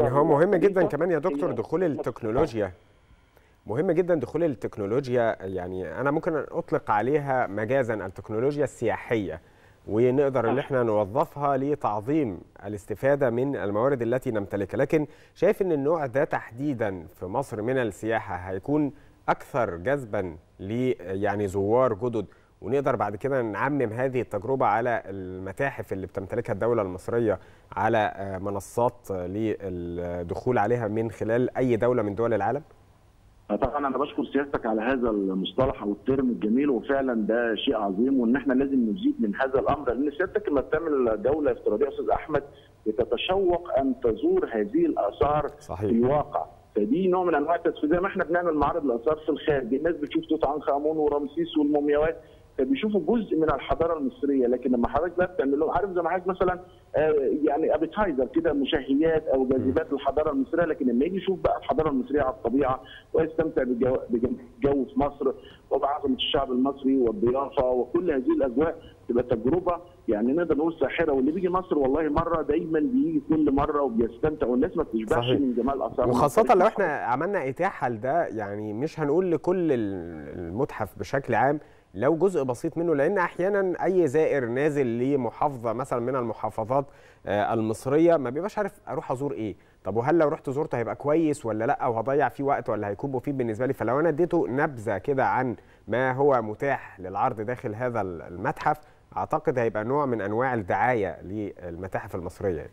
يعني هو مهم جدا كمان يا دكتور دخول التكنولوجيا. مهم جدا دخول التكنولوجيا يعني أنا ممكن أطلق عليها مجازا التكنولوجيا السياحية ونقدر ان إحنا نوظفها لتعظيم الاستفادة من الموارد التي نمتلكها. لكن شايف إن النوع ده تحديدا في مصر من السياحة هيكون أكثر جذبا ل يعني زوار جدد ونقدر بعد كده نعمم هذه التجربة على المتاحف اللي بتمتلكها الدولة المصرية على منصات للدخول عليها من خلال أي دولة من دول العالم؟ طبعا أنا بشكر سيادتك على هذا المصطلح أو الترم الجميل وفعلا ده شيء عظيم وإن إحنا لازم نزيد من هذا الأمر لأن سيادتك لما بتعمل دولة افتراضية أستاذ أحمد بتتشوق أن تزور هذه الآثار صحيح. في الواقع فدي نوع من أنواع التسويق زي ما إحنا بنعمل معارض الآثار في الخارج الناس بتشوف توت عنخ آمون ورمسيس والمومياوات فبيشوفوا جزء من الحضارة المصرية لكن لما حضرتك بقى بتعمل لهم عارف زي ما حضرتك مثلا آه يعني appetizer كده مشهيات أو جاذبات الحضاره المصرية لكن لما يجي يشوف بقى الحضارة المصرية على الطبيعة ويستمتع بالجو, بالجو في مصر وبعظمة الشعب المصري والضيافة وكل هذه الأجواء تبقى تجربة يعني نقدر نقول ساحرة واللي بيجي مصر والله مرة دايما بيجي كل مرة وبيستمتع والناس ما بتشبعش. من جمال اثار وخاصة لو إحنا عملنا إتاحة لده يعني مش هنقول لكل المتحف بشكل عام لو جزء بسيط منه لأن أحيانا أي زائر نازل لمحافظة مثلا من المحافظات المصرية ما بيبقاش عارف أروح أزور إيه. طب وهل لو رحت زرته هيبقى كويس ولا لأ؟ أو هضيع فيه وقت ولا هيكون مفيد بالنسبة لي؟ فلو أنا اديته نبذة كده عن ما هو متاح للعرض داخل هذا المتحف أعتقد هيبقى نوع من أنواع الدعاية للمتاحف المصرية. يعني.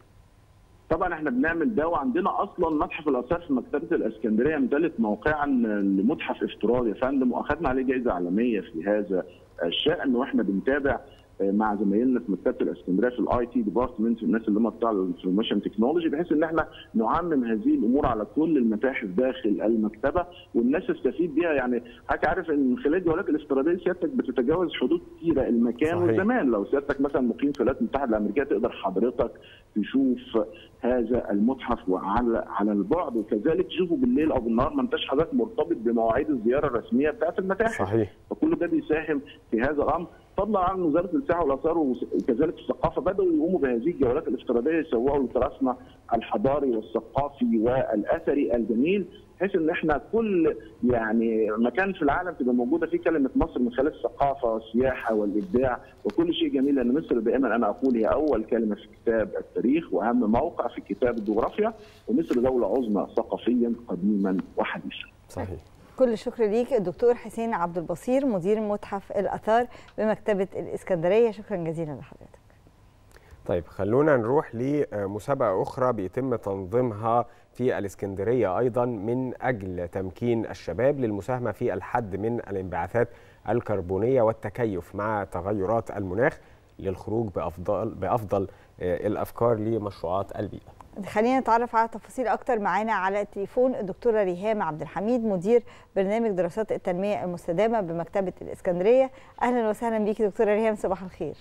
طبعا إحنا بنعمل ده وعندنا أصلا متحف الاثار في مكتبة الإسكندرية امتلك موقعا لمتحف إفتراضي يا فندم واخذنا عليه جائزه عالمية في هذا الشأن وإحنا بنتابع مع زمايلنا في مكتبة الإسكندرية في ال IT department الناس اللي هم بتاع ال information technology بحيث إن إحنا نعمم هذه الأمور على كل المتاحف داخل المكتبة والناس تستفيد بيها. يعني حضرتك عارف إن من خلال الجولات الافتراضيه سيادتك بتتجاوز حدود كثيره المكان صحيح. والزمان. لو سيادتك مثلا مقيم في الولايات المتحدة الأمريكية تقدر حضرتك تشوف هذا المتحف وعلى على البعد. وكذلك تشوفه بالليل أو بالنهار. ما أنتش حضرتك مرتبط بمواعيد الزيارة الرسمية بتاعت المتاحف. صحيح. فكل ده بيساهم في هذا الأمر. فضلا عن وزارة السياحه والآثار وكذلك الثقافة بدأوا يقوموا بهذه الجولات الافتراضية يسوقوا لتراثنا الحضاري والثقافي والأثري الجميل بحيث إن إحنا كل يعني مكان في العالم تبقى موجودة فيه كلمة مصر من خلال الثقافة والسياحة والإبداع وكل شيء جميل لأن مصر دائما أنا أقول هي أول كلمة في كتاب التاريخ وأهم موقع في كتاب الجغرافيا ومصر دولة عظمى ثقافيا قديما وحديثا. صحيح. كل الشكر ليك الدكتور حسين عبد البصير مدير متحف الأثار بمكتبة الإسكندرية. شكرا جزيلا لحضرتك. طيب خلونا نروح لمسابقة أخرى بيتم تنظيمها في الإسكندرية أيضا من أجل تمكين الشباب للمساهمة في الحد من الانبعاثات الكربونية والتكيف مع تغيرات المناخ للخروج بافضل بأفضل الأفكار لمشروعات البيئة. خلينا نتعرف على تفاصيل أكتر. معانا على التليفون الدكتورة ريهام عبد الحميد مدير برنامج دراسات التنمية المستدامة بمكتبة الإسكندرية. أهلا وسهلا بيكي دكتورة ريهام صباح الخير.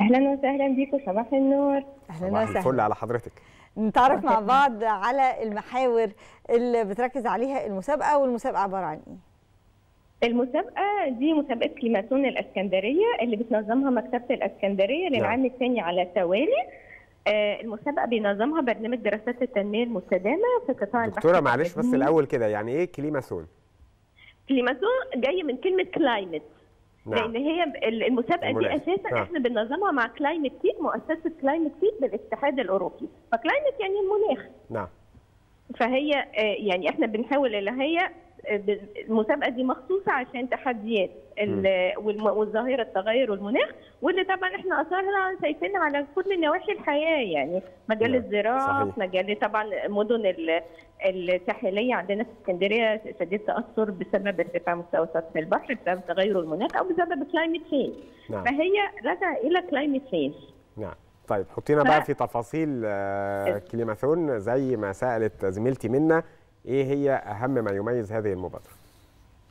أهلا وسهلا بيكم صباح النور. أهلا صباح وسهلا. الفل على حضرتك. نتعرف مع بعض على المحاور اللي بتركز عليها المسابقة والمسابقة عبارة عن إيه؟ المسابقة دي مسابقة كليماتون الإسكندرية اللي بتنظمها مكتبة الإسكندرية للعام الثاني على التوالي. آه المسابقة بينظمها برنامج دراسات التنمية المستدامة في قطاع البحث دكتورة معلش بس. الأول كده يعني إيه كليماثون Climathon جاي من كلمة climate نعم لأن هي المسابقة دي. أساسا نعم. إحنا بننظمها مع Climate-KIC مؤسسة Climate-KIC بالاتحاد الأوروبي ف climate يعني المناخ نعم فهي آه، يعني إحنا بنحاول اللي هي المسابقة دي مخصوصة عشان تحديات والظاهرة التغير والمناخ واللي طبعا إحنا اثارها شايفينها على كل نواحي الحياة يعني مجال الزراعة صحيح. مجال طبعا مدن ال- الساحلية عندنا في اسكندرية شديد تأثر بسبب ارتفاع مستوى سطح البحر بسبب تغير المناخ أو بسبب climate change نعم. فهي راجعه إلى climate change نعم. طيب حطينا ف- بقى في تفاصيل آه، Climathon زي ما سألت زميلتي منا إيه هي أهم ما يميز هذه المبادرة؟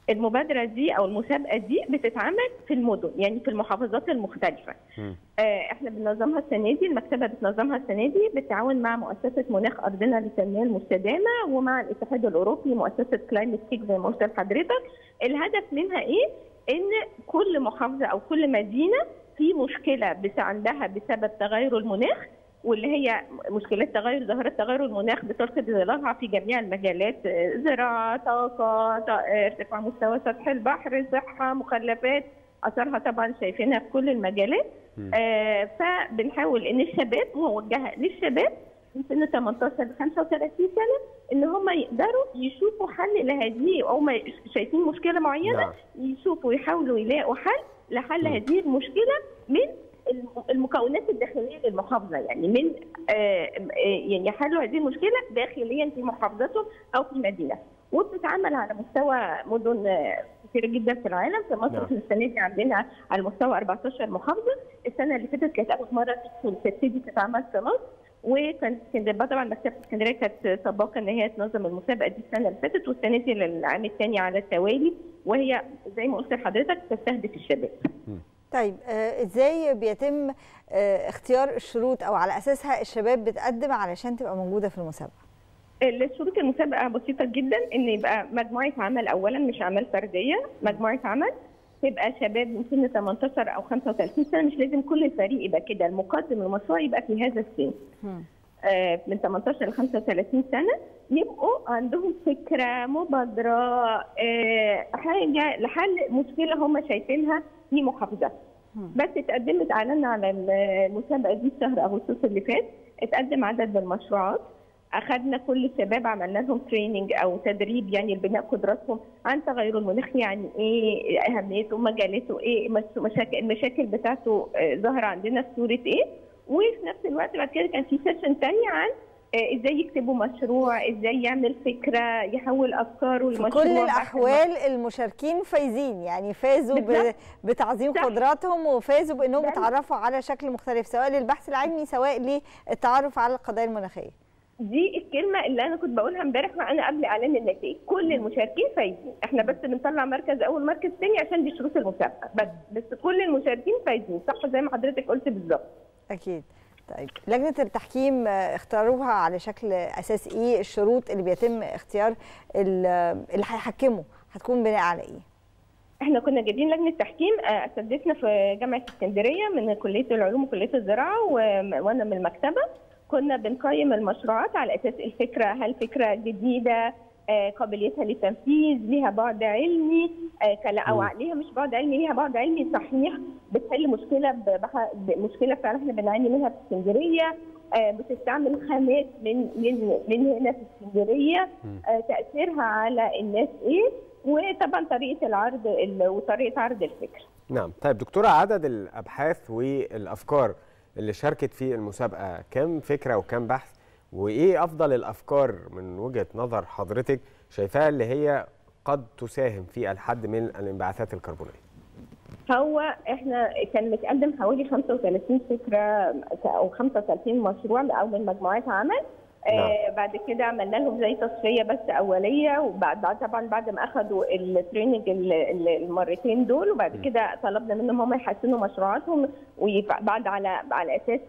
المبادرة دي أو المسابقة دي بتتعمل في المدن يعني في المحافظات المختلفة. مم. آه، إحنا بننظمها السنة دي المكتبة بتنظمها السنة دي بالتعاون مع مؤسسة مناخ أرضنا للتنميه المستدامة ومع الاتحاد الأوروبي مؤسسة Climate-KIC زي ما قلت لحضرتك. الهدف منها إيه؟ إن كل محافظة أو كل مدينة في مشكلة بس عندها بسبب تغير المناخ واللي هي مشكلات تغير ظاهرة تغير المناخ بتلقي ظلالها في جميع المجالات زراعة طاقة آه، ارتفاع مستوى سطح البحر صحة مخلفات أثرها طبعا شايفينها في كل المجالات. آه، فبنحاول إن الشباب موجهة للشباب من سن 18 ل 35 سنة إن هم يقدروا يشوفوا حل لهذه أو هم شايفين مشكلة معينة نعم. يشوفوا يحاولوا يلاقوا حل لحل هذه المشكلة من المكونات الداخلية للمحافظة. يعني من آه، آه، يعني يحلوا هذه المشكلة داخليا في محافظتهم أو في مدينة. وبتتعمل على مستوى مدن آه، كثيره جدا في العالم. في مصر نعم. في السنة دي عندنا على مستوى 14 محافظة. السنة اللي فاتت كانت أول مرة تبتدي تتعمل في مصر. وكانت اسكندرية طبعا مكتبه اسكندرية كانت سباقه إن هي تنظم المسابقة دي السنة اللي فاتت والسنة دي للعام الثاني على التوالي. وهي زي ما قلت لحضرتك تستهدف الشباب. طيب آه، إزاي بيتم آه، اختيار الشروط أو على أساسها الشباب بتقدم علشان تبقى موجودة في المسابقة؟ الشروط المسابقة بسيطة جدا إن يبقى مجموعة عمل اولا مش أعمال فردية مجموعة عمل تبقى شباب من سن 18 أو 35 سنة مش لازم كل الفريق يبقى كده المقدم المشروع يبقى في هذا السن. من 18 ل 35 سنة يبقوا عندهم فكرة مبادرة آه، حاجة لحل مشكلة هم شايفينها في محافظتهم بس اتقدمت اعلنا على المسابقة دي في شهر أغسطس اللي فات اتقدم عدد من المشروعات. اخذنا كل الشباب عملنا لهم تريننج أو تدريب يعني لبناء قدراتهم عن تغير المناخ يعني إيه أهميته مجالاته إيه مش- مشاكل المشاكل بتاعته آه، ظاهرة عندنا في صورة إيه؟ وفي نفس الوقت بعد كده كان في سيشن تانية عن آه، إزاي يكتبوا مشروع إزاي يعمل فكرة يحول افكاره في لمشروع كل بعد الأحوال المشاركين فايزين يعني فازوا ب-. بتعظيم صح. قدراتهم وفازوا بإنهم يتعرفوا على شكل مختلف سواء للبحث العلمي سواء للتعرف على القضايا المناخية. دي الكلمة اللي أنا كنت بقولها امبارح وأنا قبل إعلان النتائج. كل المشاركين فايزين. إحنا بس بنطلع مركز أول مركز ثاني عشان دي شروط المسابقة. بس بس كل المشاركين فايزين. صح زي ما حضرتك قلت بالظبط. أكيد. طيب لجنة التحكيم آه، اختاروها على شكل أساس إيه؟ الشروط اللي بيتم اختيار ال- اللي هيحكموا هتكون بناء على إيه؟ إحنا كنا جايبين لجنة تحكيم آه، اساتذتنا في جامعة اسكندرية من كلية العلوم وكلية الزراعة وأنا من المكتبة. كنا بنقيم المشروعات على أساس الفكرة هل فكرة جديدة آه، قابليتها للتنفيذ ليها بعد علمي آه، أو. ليها مش بعد علمي ليها بعد علمي صحيح. بتحل مشكلة مشكلة فعلا إحنا بنعاني منها في اسكندرية. آه، بتستعمل خامات من من من هنا في اسكندرية. آه، تأثيرها على الناس إيه؟ وطبعا طريقة العرض ال- وطريقة عرض الفكرة نعم. طيب دكتورة عدد الأبحاث والأفكار اللي شاركت في المسابقة كم فكرة وكم بحث؟ وإيه أفضل الأفكار من وجهة نظر حضرتك شايفاها اللي هي قد تساهم في الحد من الانبعاثات الكربونية؟ هو إحنا كان متقدم حوالي 35 فكرة أو 35 مشروع أو من مجموعات عمل. آه بعد كده عملنا لهم زي تصفية بس أولية وبعد بعد- طبعا بعد ما اخذوا التريننج ال- ال- المرتين دول وبعد كده طلبنا منهم هم يحسنوا مشروعاتهم وبعد على على أساس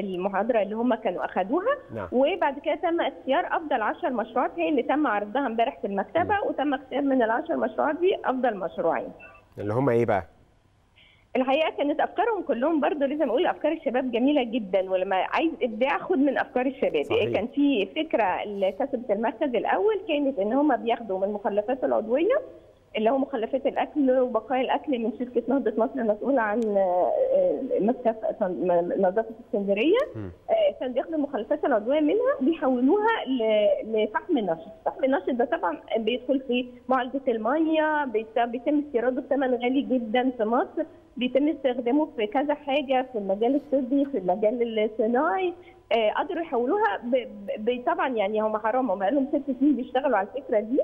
المحاضرة اللي هم كانوا اخذوها نعم. وبعد كده تم اختيار أفضل 10 مشروعات هي اللي تم عرضها امبارح في المكتبة وتم اختيار من العشر مشروعات دي أفضل مشروعين. اللي هم إيه بقى؟ الحقيقة كانت أفكارهم كلهم برضه لازم أقول أفكار الشباب جميلة جدا ولما عايز ابداع خد من أفكار الشباب صحيح. كان في فكرة اللي كسبت المركز الأول كانت إن هم بياخدوا من المخلفات العضوية اللي هو مخلفات الأكل وبقايا الأكل من شركة نهضة مصر المسؤولة عن آه، مكتب نظافة اسكندرية. آه، كان بياخدوا المخلفات العضوية منها بيحولوها لفحم النشط، فحم النشط ده طبعا بيدخل في معالجة المية بيت- بيتم استيراده بثمن غالي جدا في مصر. بيتم استخدامه في كذا حاجة في المجال الطبي في المجال الصناعي. آه، قدروا يحولوها طبعا يعني هم حرام هم بقالهم ست سنين بيشتغلوا على الفكرة دي.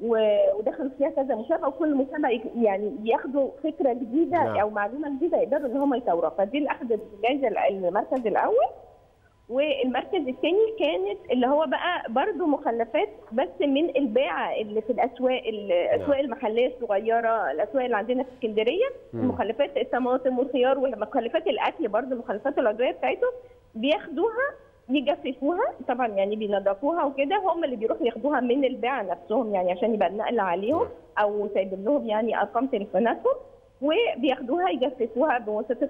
ودخلوا فيها كذا مسابقه وكل مسابقه يعني ياخدوا فكرة جديدة نعم. أو معلومة جديدة يقدروا إن هم يطوروها فدي اللي أخذت الجائزه المركز الأول والمركز الثاني كانت اللي هو بقى برضه مخلفات بس من الباعه اللي في الأسواق الاسواق نعم. المحلية الصغيرة الأسواق اللي عندنا في اسكندرية. مخلفات الطماطم والخيار ومخلفات الأكل برضه المخلفات العضوية بتاعتهم بياخدوها يجففوها طبعا يعني بينضفوها وكده هم اللي بيروحوا ياخدوها من الباعه نفسهم يعني عشان يبقى النقل عليهم أو سايبين لهم يعني أرقام تليفوناتهم وبياخدوها يجففوها بواسطة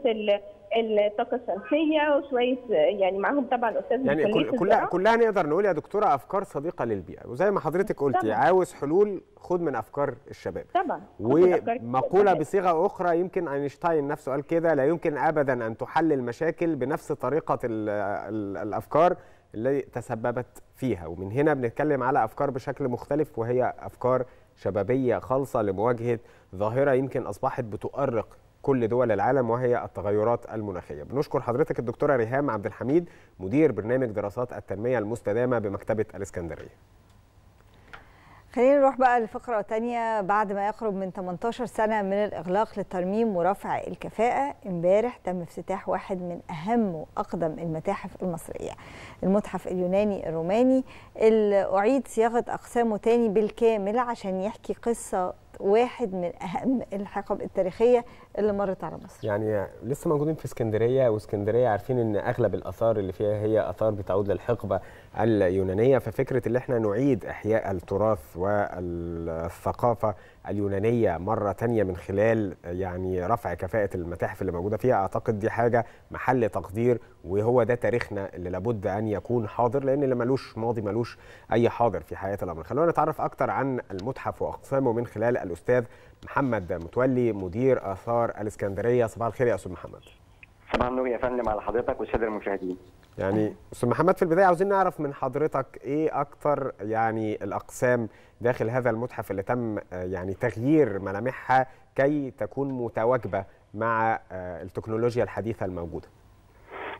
الطاقة الشمسية وشوية يعني معاهم طبعا أستاذ يعني كل كلها. كلها نقدر نقول يا دكتورة أفكار صديقة للبيئة وزي ما حضرتك قلتي طبعاً. عاوز حلول خد من أفكار الشباب طبعا ومقولة. بصيغة أخرى يمكن أينشتاين نفسه قال كده لا يمكن ابدا أن تحل المشاكل بنفس طريقة ال ال الأفكار اللي تسببت فيها ومن هنا بنتكلم على أفكار بشكل مختلف وهي أفكار شبابية خالصة لمواجهة ظاهرة يمكن أصبحت بتؤرق كل دول العالم وهي التغيرات المناخية. بنشكر حضرتك الدكتورة ريهام عبد الحميد مدير برنامج دراسات التنمية المستدامة بمكتبة الإسكندرية. خلينا نروح بقى لفقرة تانية بعد ما يقرب من 18 سنة من الإغلاق للترميم ورفع الكفاءة امبارح تم افتتاح واحد من أهم وأقدم المتاحف المصرية المتحف اليوناني الروماني اللي أعيد صياغة أقسامه تاني بالكامل عشان يحكي قصة واحد من أهم الحقب التاريخية اللي مرت على مصر. يعني لسه موجودين في اسكندرية واسكندرية عارفين إن أغلب الآثار اللي فيها هي آثار بتعود للحقبة اليونانية. ففكرة إن إحنا نعيد إحياء التراث والثقافة اليونانية مرة تانية من خلال يعني رفع كفاءة المتاحف اللي موجودة فيها أعتقد دي حاجة محل تقدير وهو ده تاريخنا اللي لابد أن يكون حاضر لأن اللي ملوش ماضي ملوش أي حاضر في حياة الأمر. خلونا نتعرف أكتر عن المتحف وأقسامه من خلال الأستاذ محمد متولي مدير آثار الإسكندرية. صباح الخير يا أستاذ محمد. صباح النور يا فندم على حضرتك والسادة المشاهدين. يعني أستاذ محمد في البداية عاوزين نعرف من حضرتك إيه أكتر يعني الأقسام داخل هذا المتحف اللي تم آه، يعني تغيير ملامحها كي تكون متواجبة مع آه، التكنولوجيا الحديثة الموجودة؟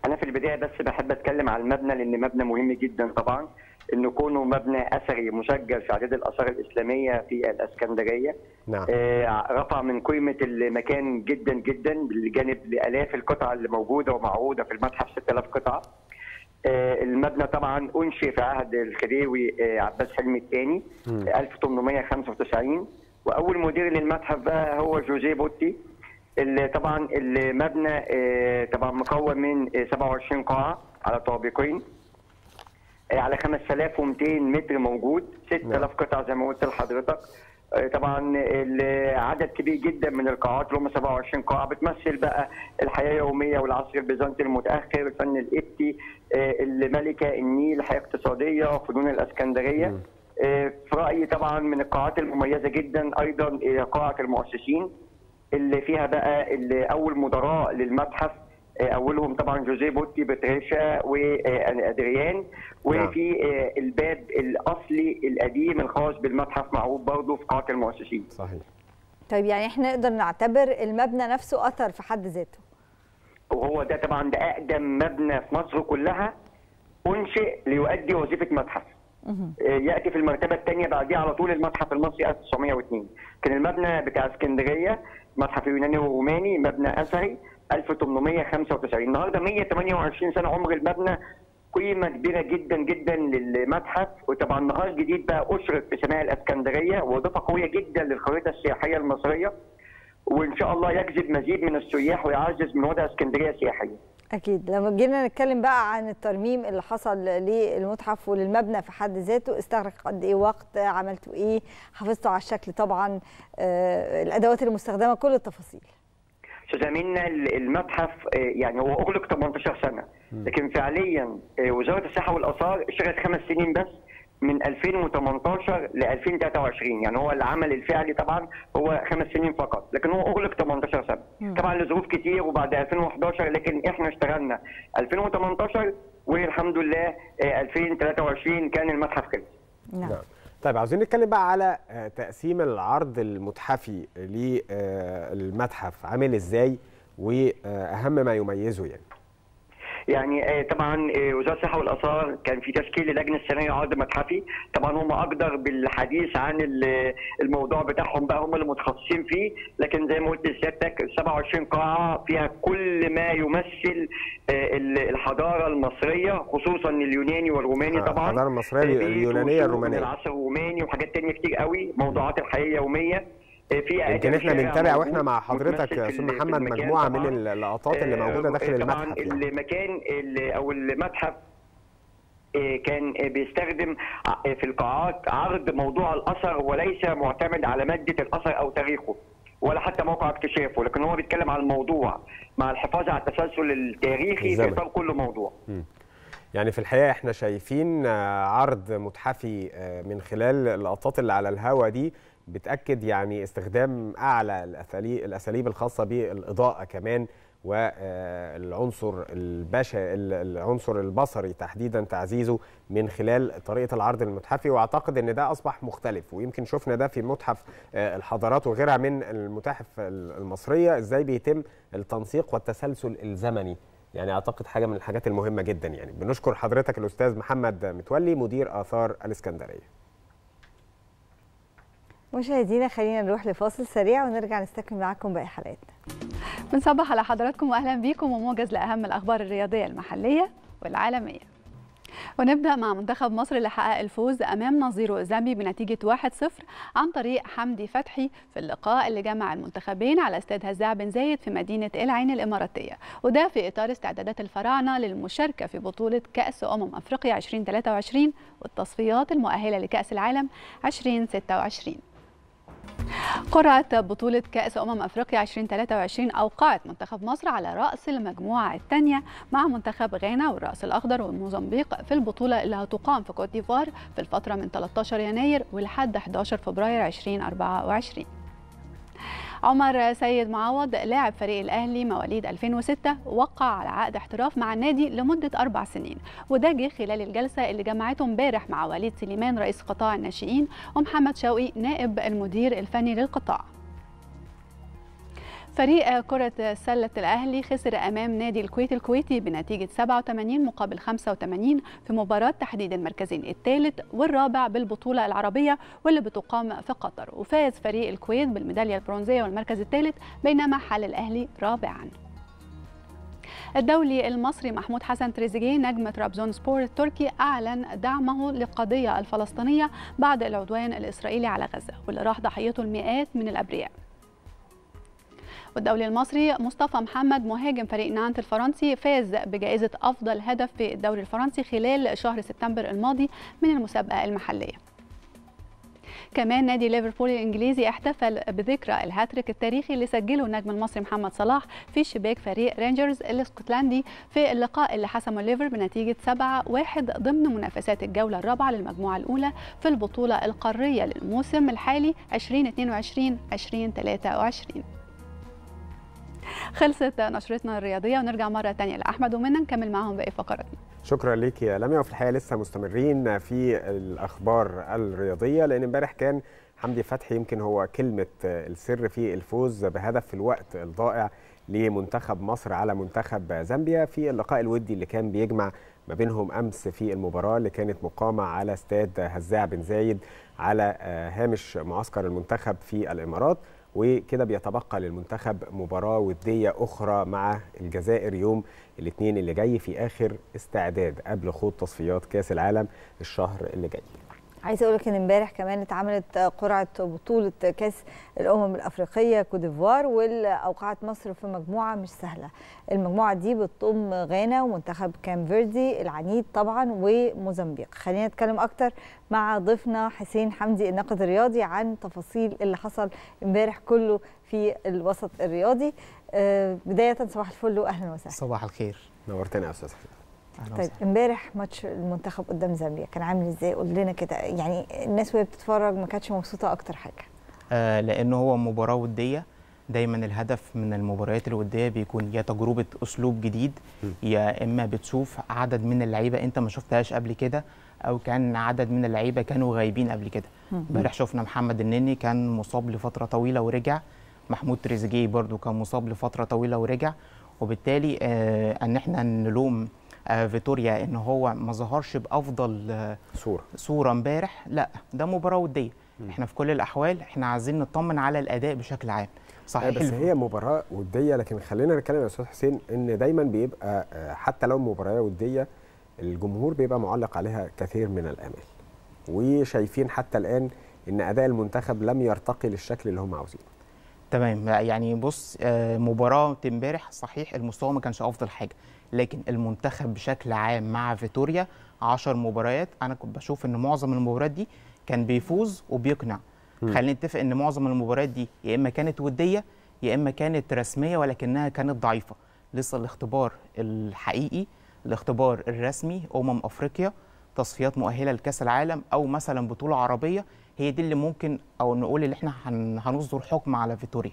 أنا في البداية بس بحب أتكلم على المبنى لأن مبنى مهم جدا طبعا. انه كونه مبنى أثري مسجل في عدد الآثار الإسلامية في الإسكندرية نعم. آه، رفع من قيمة المكان جدا جدا بجانب لآلاف القطع اللي موجودة ومعروضة في المتحف 6000 قطعة. آه، المبنى طبعا أنشئ في عهد الخديوي آه، عباس حلمي الثاني 1895 وأول مدير للمتحف بقى هو جوزيه بوتي اللي طبعا المبنى آه، طبعا مكون من آه، 27 قاعة على طابقين. آه، على 5200 متر موجود 6000 قطعه زي ما قلت لحضرتك. آه، طبعا ال- عدد كبير جدا من القاعات اللي هم 27 قاعة بتمثل بقى الحياة اليومية والعصر البيزنطي المتأخر الفن القبطي آه، الملكة النيل الحياة الاقتصادية فنون الإسكندرية. آه، في رأيي طبعا من القاعات المميزة جدا أيضا آه، قاعة المؤسسين اللي فيها بقى اللي أول مدراء للمتحف آه، أولهم طبعا جوزيه بوتي بتريشا وادريان وفي آه، الباب الأصلي القديم الخاص بالمتحف معروض برضه في قاعة المؤسسين. صحيح. طيب يعني إحنا نقدر نعتبر المبنى نفسه أثر في حد ذاته؟ وهو ده طبعا ده أقدم مبنى في مصر كلها أنشئ ليؤدي وظيفة متحف. آه، يأتي في المرتبة الثانية بعديه على طول المتحف المصري 1902 كان المبنى بتاع اسكندرية متحف يوناني وروماني مبنى أثري. 1895 النهارده 128 سنة عمر المبنى قيمة كبيرة جدا جدا للمتحف. وطبعا نهار جديد بقى اشرف في سماء الإسكندرية وإضافة قوية جدا للخريطة السياحية المصرية. وإن شاء الله يجذب مزيد من السياح ويعزز من وضع إسكندرية سياحيا. أكيد. لما جينا نتكلم بقى عن الترميم اللي حصل للمتحف وللمبنى في حد ذاته استغرق قد إيه وقت عملتوا إيه حافظتوا على الشكل طبعا آه، الأدوات المستخدمة كل التفاصيل. امينه المتحف آه، يعني هو أغلق 18 سنة. لكن فعليا آه، وزارة السياحه والآثار اشتغلت خمس سنين بس من 2018 ل 2023 يعني هو العمل الفعلي طبعا هو خمس سنين فقط. لكن هو أغلق 18 سنة. طبعا لظروف كتير وبعد 2011 لكن إحنا اشتغلنا. 2018 والحمد لله آه، 2023 كان المتحف خلص. نعم. نعم. طيب عاوزين نتكلم بقى على آه، تقسيم العرض المتحفي للمتحف عامل إزاي وأهم ما يميزه يعني. يعني آه، طبعا آه، وزارة الصحة والآثار كان في تشكيل لجنة السنويه عرض متحفي. طبعا هم أقدر بالحديث عن ال- الموضوع بتاعهم بقى هم اللي متخصصين فيه. لكن زي ما قلت لسيادتك 27 قاعة فيها كل ما يمثل آه، ال- الحضارة المصرية خصوصا اليوناني والروماني آه، طبعا. آه، اليونانية وسوق الرومانية. من العصر الروماني وحاجات تانية كتير قوي موضوعات الحياة اليومية. آه، في يمكن إحنا بنتابع وإحنا مع حضرتك يا أستاذ محمد مجموعة. من اللقطات اللي موجودة داخل المتحف يعني المكان اللي أو المتحف آه، كان آه، بيستخدم في القاعات عرض موضوع الأثر وليس معتمد على مادة الأثر أو تاريخه ولا حتى موقع اكتشافه لكن هو بيتكلم عن الموضوع مع الحفاظ على التسلسل التاريخي. في اطار كل موضوع يعني في الحقيقة إحنا شايفين آه، عرض متحفي آه، من خلال اللقطات اللي على الهوا دي بتأكد يعني استخدام أعلى الأساليب الخاصة بالإضاءة كمان والعنصر البشري العنصر البصري تحديدا تعزيزه من خلال طريقة العرض المتحفي. وأعتقد إن ده أصبح مختلف ويمكن شفنا ده في متحف آه، الحضارات وغيرها من المتاحف المصرية. إزاي بيتم التنسيق والتسلسل الزمني؟ يعني أعتقد حاجة من الحاجات المهمة جدا يعني. بنشكر حضرتك الأستاذ محمد متولي مدير آثار الإسكندرية. مشاهدينا خلينا نروح لفاصل سريع ونرجع نستكمل معاكم باقي حلقاتنا. بنصبح على حضراتكم واهلا بيكم وموجز لأهم الأخبار الرياضية المحلية والعالمية. ونبدأ مع منتخب مصر اللي حقق الفوز أمام نظيره زامبي بنتيجة 1-0 عن طريق حمدي فتحي في اللقاء اللي جمع المنتخبين على استاد هزاع بن زايد في مدينة العين الإماراتية. وده في إطار استعدادات الفراعنة للمشاركة في بطولة كأس أمم أفريقيا 2023 والتصفيات المؤهلة لكأس العالم 2026 قرعة بطولة كأس أمم أفريقيا 2023 أوقعت منتخب مصر على رأس المجموعة الثانية مع منتخب غانا والرأس الأخضر والموزمبيق في البطولة اللي هتقام في كوت ديفوار في الفترة من 13 يناير ولحد 11 فبراير 2024 عمر سيد معوض لاعب فريق الأهلي مواليد 2006 وقع على عقد احتراف مع النادي لمدة أربع سنين. وده جه خلال الجلسة اللي جمعته امبارح مع وليد سليمان رئيس قطاع الناشئين ومحمد شوقي نائب المدير الفني للقطاع. فريق كرة سلة الأهلي خسر أمام نادي الكويت الكويتي بنتيجة 87 مقابل 85 في مباراة تحديد المركزين الثالث والرابع بالبطولة العربية واللي بتقام في قطر. وفاز فريق الكويت بالميدالية البرونزية والمركز الثالث بينما حل الأهلي رابعاً. الدولي المصري محمود حسن تريزيجيه نجم ترابزون سبور التركي أعلن دعمه للقضية الفلسطينية بعد العدوان الإسرائيلي على غزة واللي راح ضحيته المئات من الأبرياء. والدولي المصري مصطفى محمد مهاجم فريق نانت الفرنسي فاز بجائزة أفضل هدف في الدوري الفرنسي خلال شهر سبتمبر الماضي من المسابقة المحلية. كمان نادي ليفربول الإنجليزي احتفل بذكرى الهاتريك التاريخي اللي سجله النجم المصري محمد صلاح في شباك فريق رينجرز الإسكتلندي في اللقاء اللي حسمه الليفر بنتيجة 7-1 ضمن منافسات الجولة الرابعة للمجموعة الأولى في البطولة القارية للموسم الحالي 2022 2023 خلصت نشرتنا الرياضية ونرجع مرة ثانية لأحمد ومنى نكمل معاهم باقي فقراتنا. شكرا ليك يا لميا وفي الحقيقة لسه مستمرين في الأخبار الرياضية لأن امبارح كان حمدي فتحي يمكن هو كلمة السر في الفوز بهدف في الوقت الضائع لمنتخب مصر على منتخب زامبيا في اللقاء الودي اللي كان بيجمع ما بينهم أمس في المباراة اللي كانت مقامة على استاد هزاع بن زايد على هامش معسكر المنتخب في الإمارات. وكده بيتبقى للمنتخب مباراة ودية أخرى مع الجزائر يوم الاثنين اللي جاي في آخر استعداد قبل خوض تصفيات كأس العالم الشهر اللي جاي. عايزة أقول لك إن امبارح كمان اتعملت قرعة بطولة كأس الأمم الأفريقية كوديفوار واللي اوقعت مصر في مجموعة مش سهلة. المجموعة دي بتضم غانا ومنتخب كام فيردي العنيد طبعا وموزمبيق. خلينا نتكلم أكتر مع ضيفنا حسين حمدي الناقد الرياضي عن تفاصيل اللي حصل امبارح كله في الوسط الرياضي. بداية صباح الفل واهلا وسهلا. صباح الخير. نورتنا يا أستاذ طيب امبارح ماتش المنتخب قدام زامبيا كان عامل إزاي؟ قول لنا كده يعني الناس وهي بتتفرج ما كانتش مبسوطة أكتر حاجة. آه لأنه هو مباراة ودية. دايما الهدف من المباريات الودية بيكون يا تجربة أسلوب جديد يا إما بتشوف عدد من اللعيبة أنت ما شفتهاش قبل كده أو كان عدد من اللعيبة كانوا غايبين قبل كده. امبارح شفنا محمد النني كان مصاب لفترة طويلة ورجع. محمود تريزيجيه برده كان مصاب لفترة طويلة ورجع. وبالتالي آه إن إحنا نلوم فيتوريا إن هو ما ظهرش بأفضل آه صورة. صورة امبارح لا ده مباراة ودية. إحنا في كل الأحوال إحنا عايزين نطمن على الأداء بشكل عام. صحيح بس هي مباراة ودية لكن خلينا نتكلم يا أستاذ حسين إن دايما بيبقى حتى لو مباراة ودية الجمهور بيبقى معلق عليها كثير من الامال وشايفين حتى الآن إن أداء المنتخب لم يرتقي للشكل اللي هم عاوزينه. تمام. يعني بص مباراة امبارح صحيح المستوى ما كانش أفضل حاجة. لكن المنتخب بشكل عام مع فيتوريا 10 مباريات. أنا كنت بشوف إن معظم المباريات دي كان بيفوز وبيقنع. خلينا نتفق إن معظم المباريات دي يا إما كانت ودية يا إما كانت رسمية ولكنها كانت ضعيفة. لسه الاختبار الحقيقي الاختبار الرسمي أمم أفريقيا تصفيات مؤهلة لكأس العالم أو مثلا بطولة عربية هي دي اللي ممكن أو نقول اللي إحنا هن- هنصدر حكم على فيتوريا.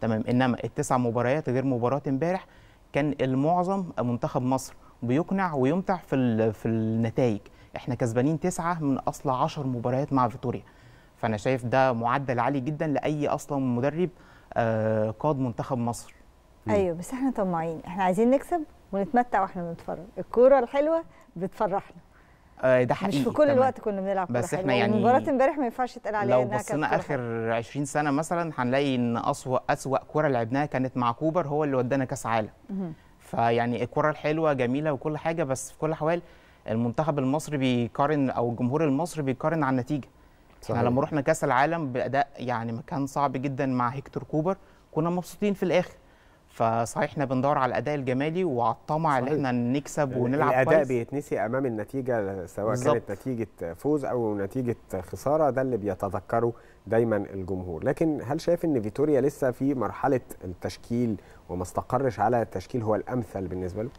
تمام؟ إنما التسع مباريات غير مباراة امبارح كان المعظم منتخب مصر بيقنع ويمتع في في النتائج. إحنا كسبانين تسعة من أصل 10 مباريات مع فيتوريا. فأنا شايف ده معدل عالي جدا لأي أصلا مدرب آه، قاد منتخب مصر. أيوه بس إحنا طماعين. إحنا عايزين نكسب ونتمتع وإحنا بنتفرج. الكورة الحلوة بتفرحنا. آه، ده مش حقيقي في كل تمام. الوقت كنا بنلعب كورة بس إحنا. يعني ومباراة امبارح ما ينفعش يتقال عليها لو إنها كانت بصينا آخر 20 سنة مثلا هنلاقي إن أسوأ أسوأ كره لعبناها كانت مع كوبر هو اللي ودانا كأس عالم. فيعني الكره الحلوة جميلة وكل حاجة بس في كل الأحوال المنتخب المصري بيقارن أو الجمهور المصري بيقارن على النتيجة صحيح. إحنا لما رحنا كأس العالم بأداء يعني مكان صعب جدا مع هيكتور كوبر كنا مبسوطين في الآخر فصحيح إحنا بندور على الأداء الجمالي وعلى الطمع صحيح. إحنا نكسب ونلعب الأداء كويس بيتنسي أمام النتيجة سواء بالظبط. كانت نتيجة فوز أو نتيجة خسارة ده اللي بيتذكره دايما الجمهور لكن هل شايف إن فيتوريا لسه في مرحلة التشكيل وما استقرش على التشكيل هو الأمثل بالنسبة له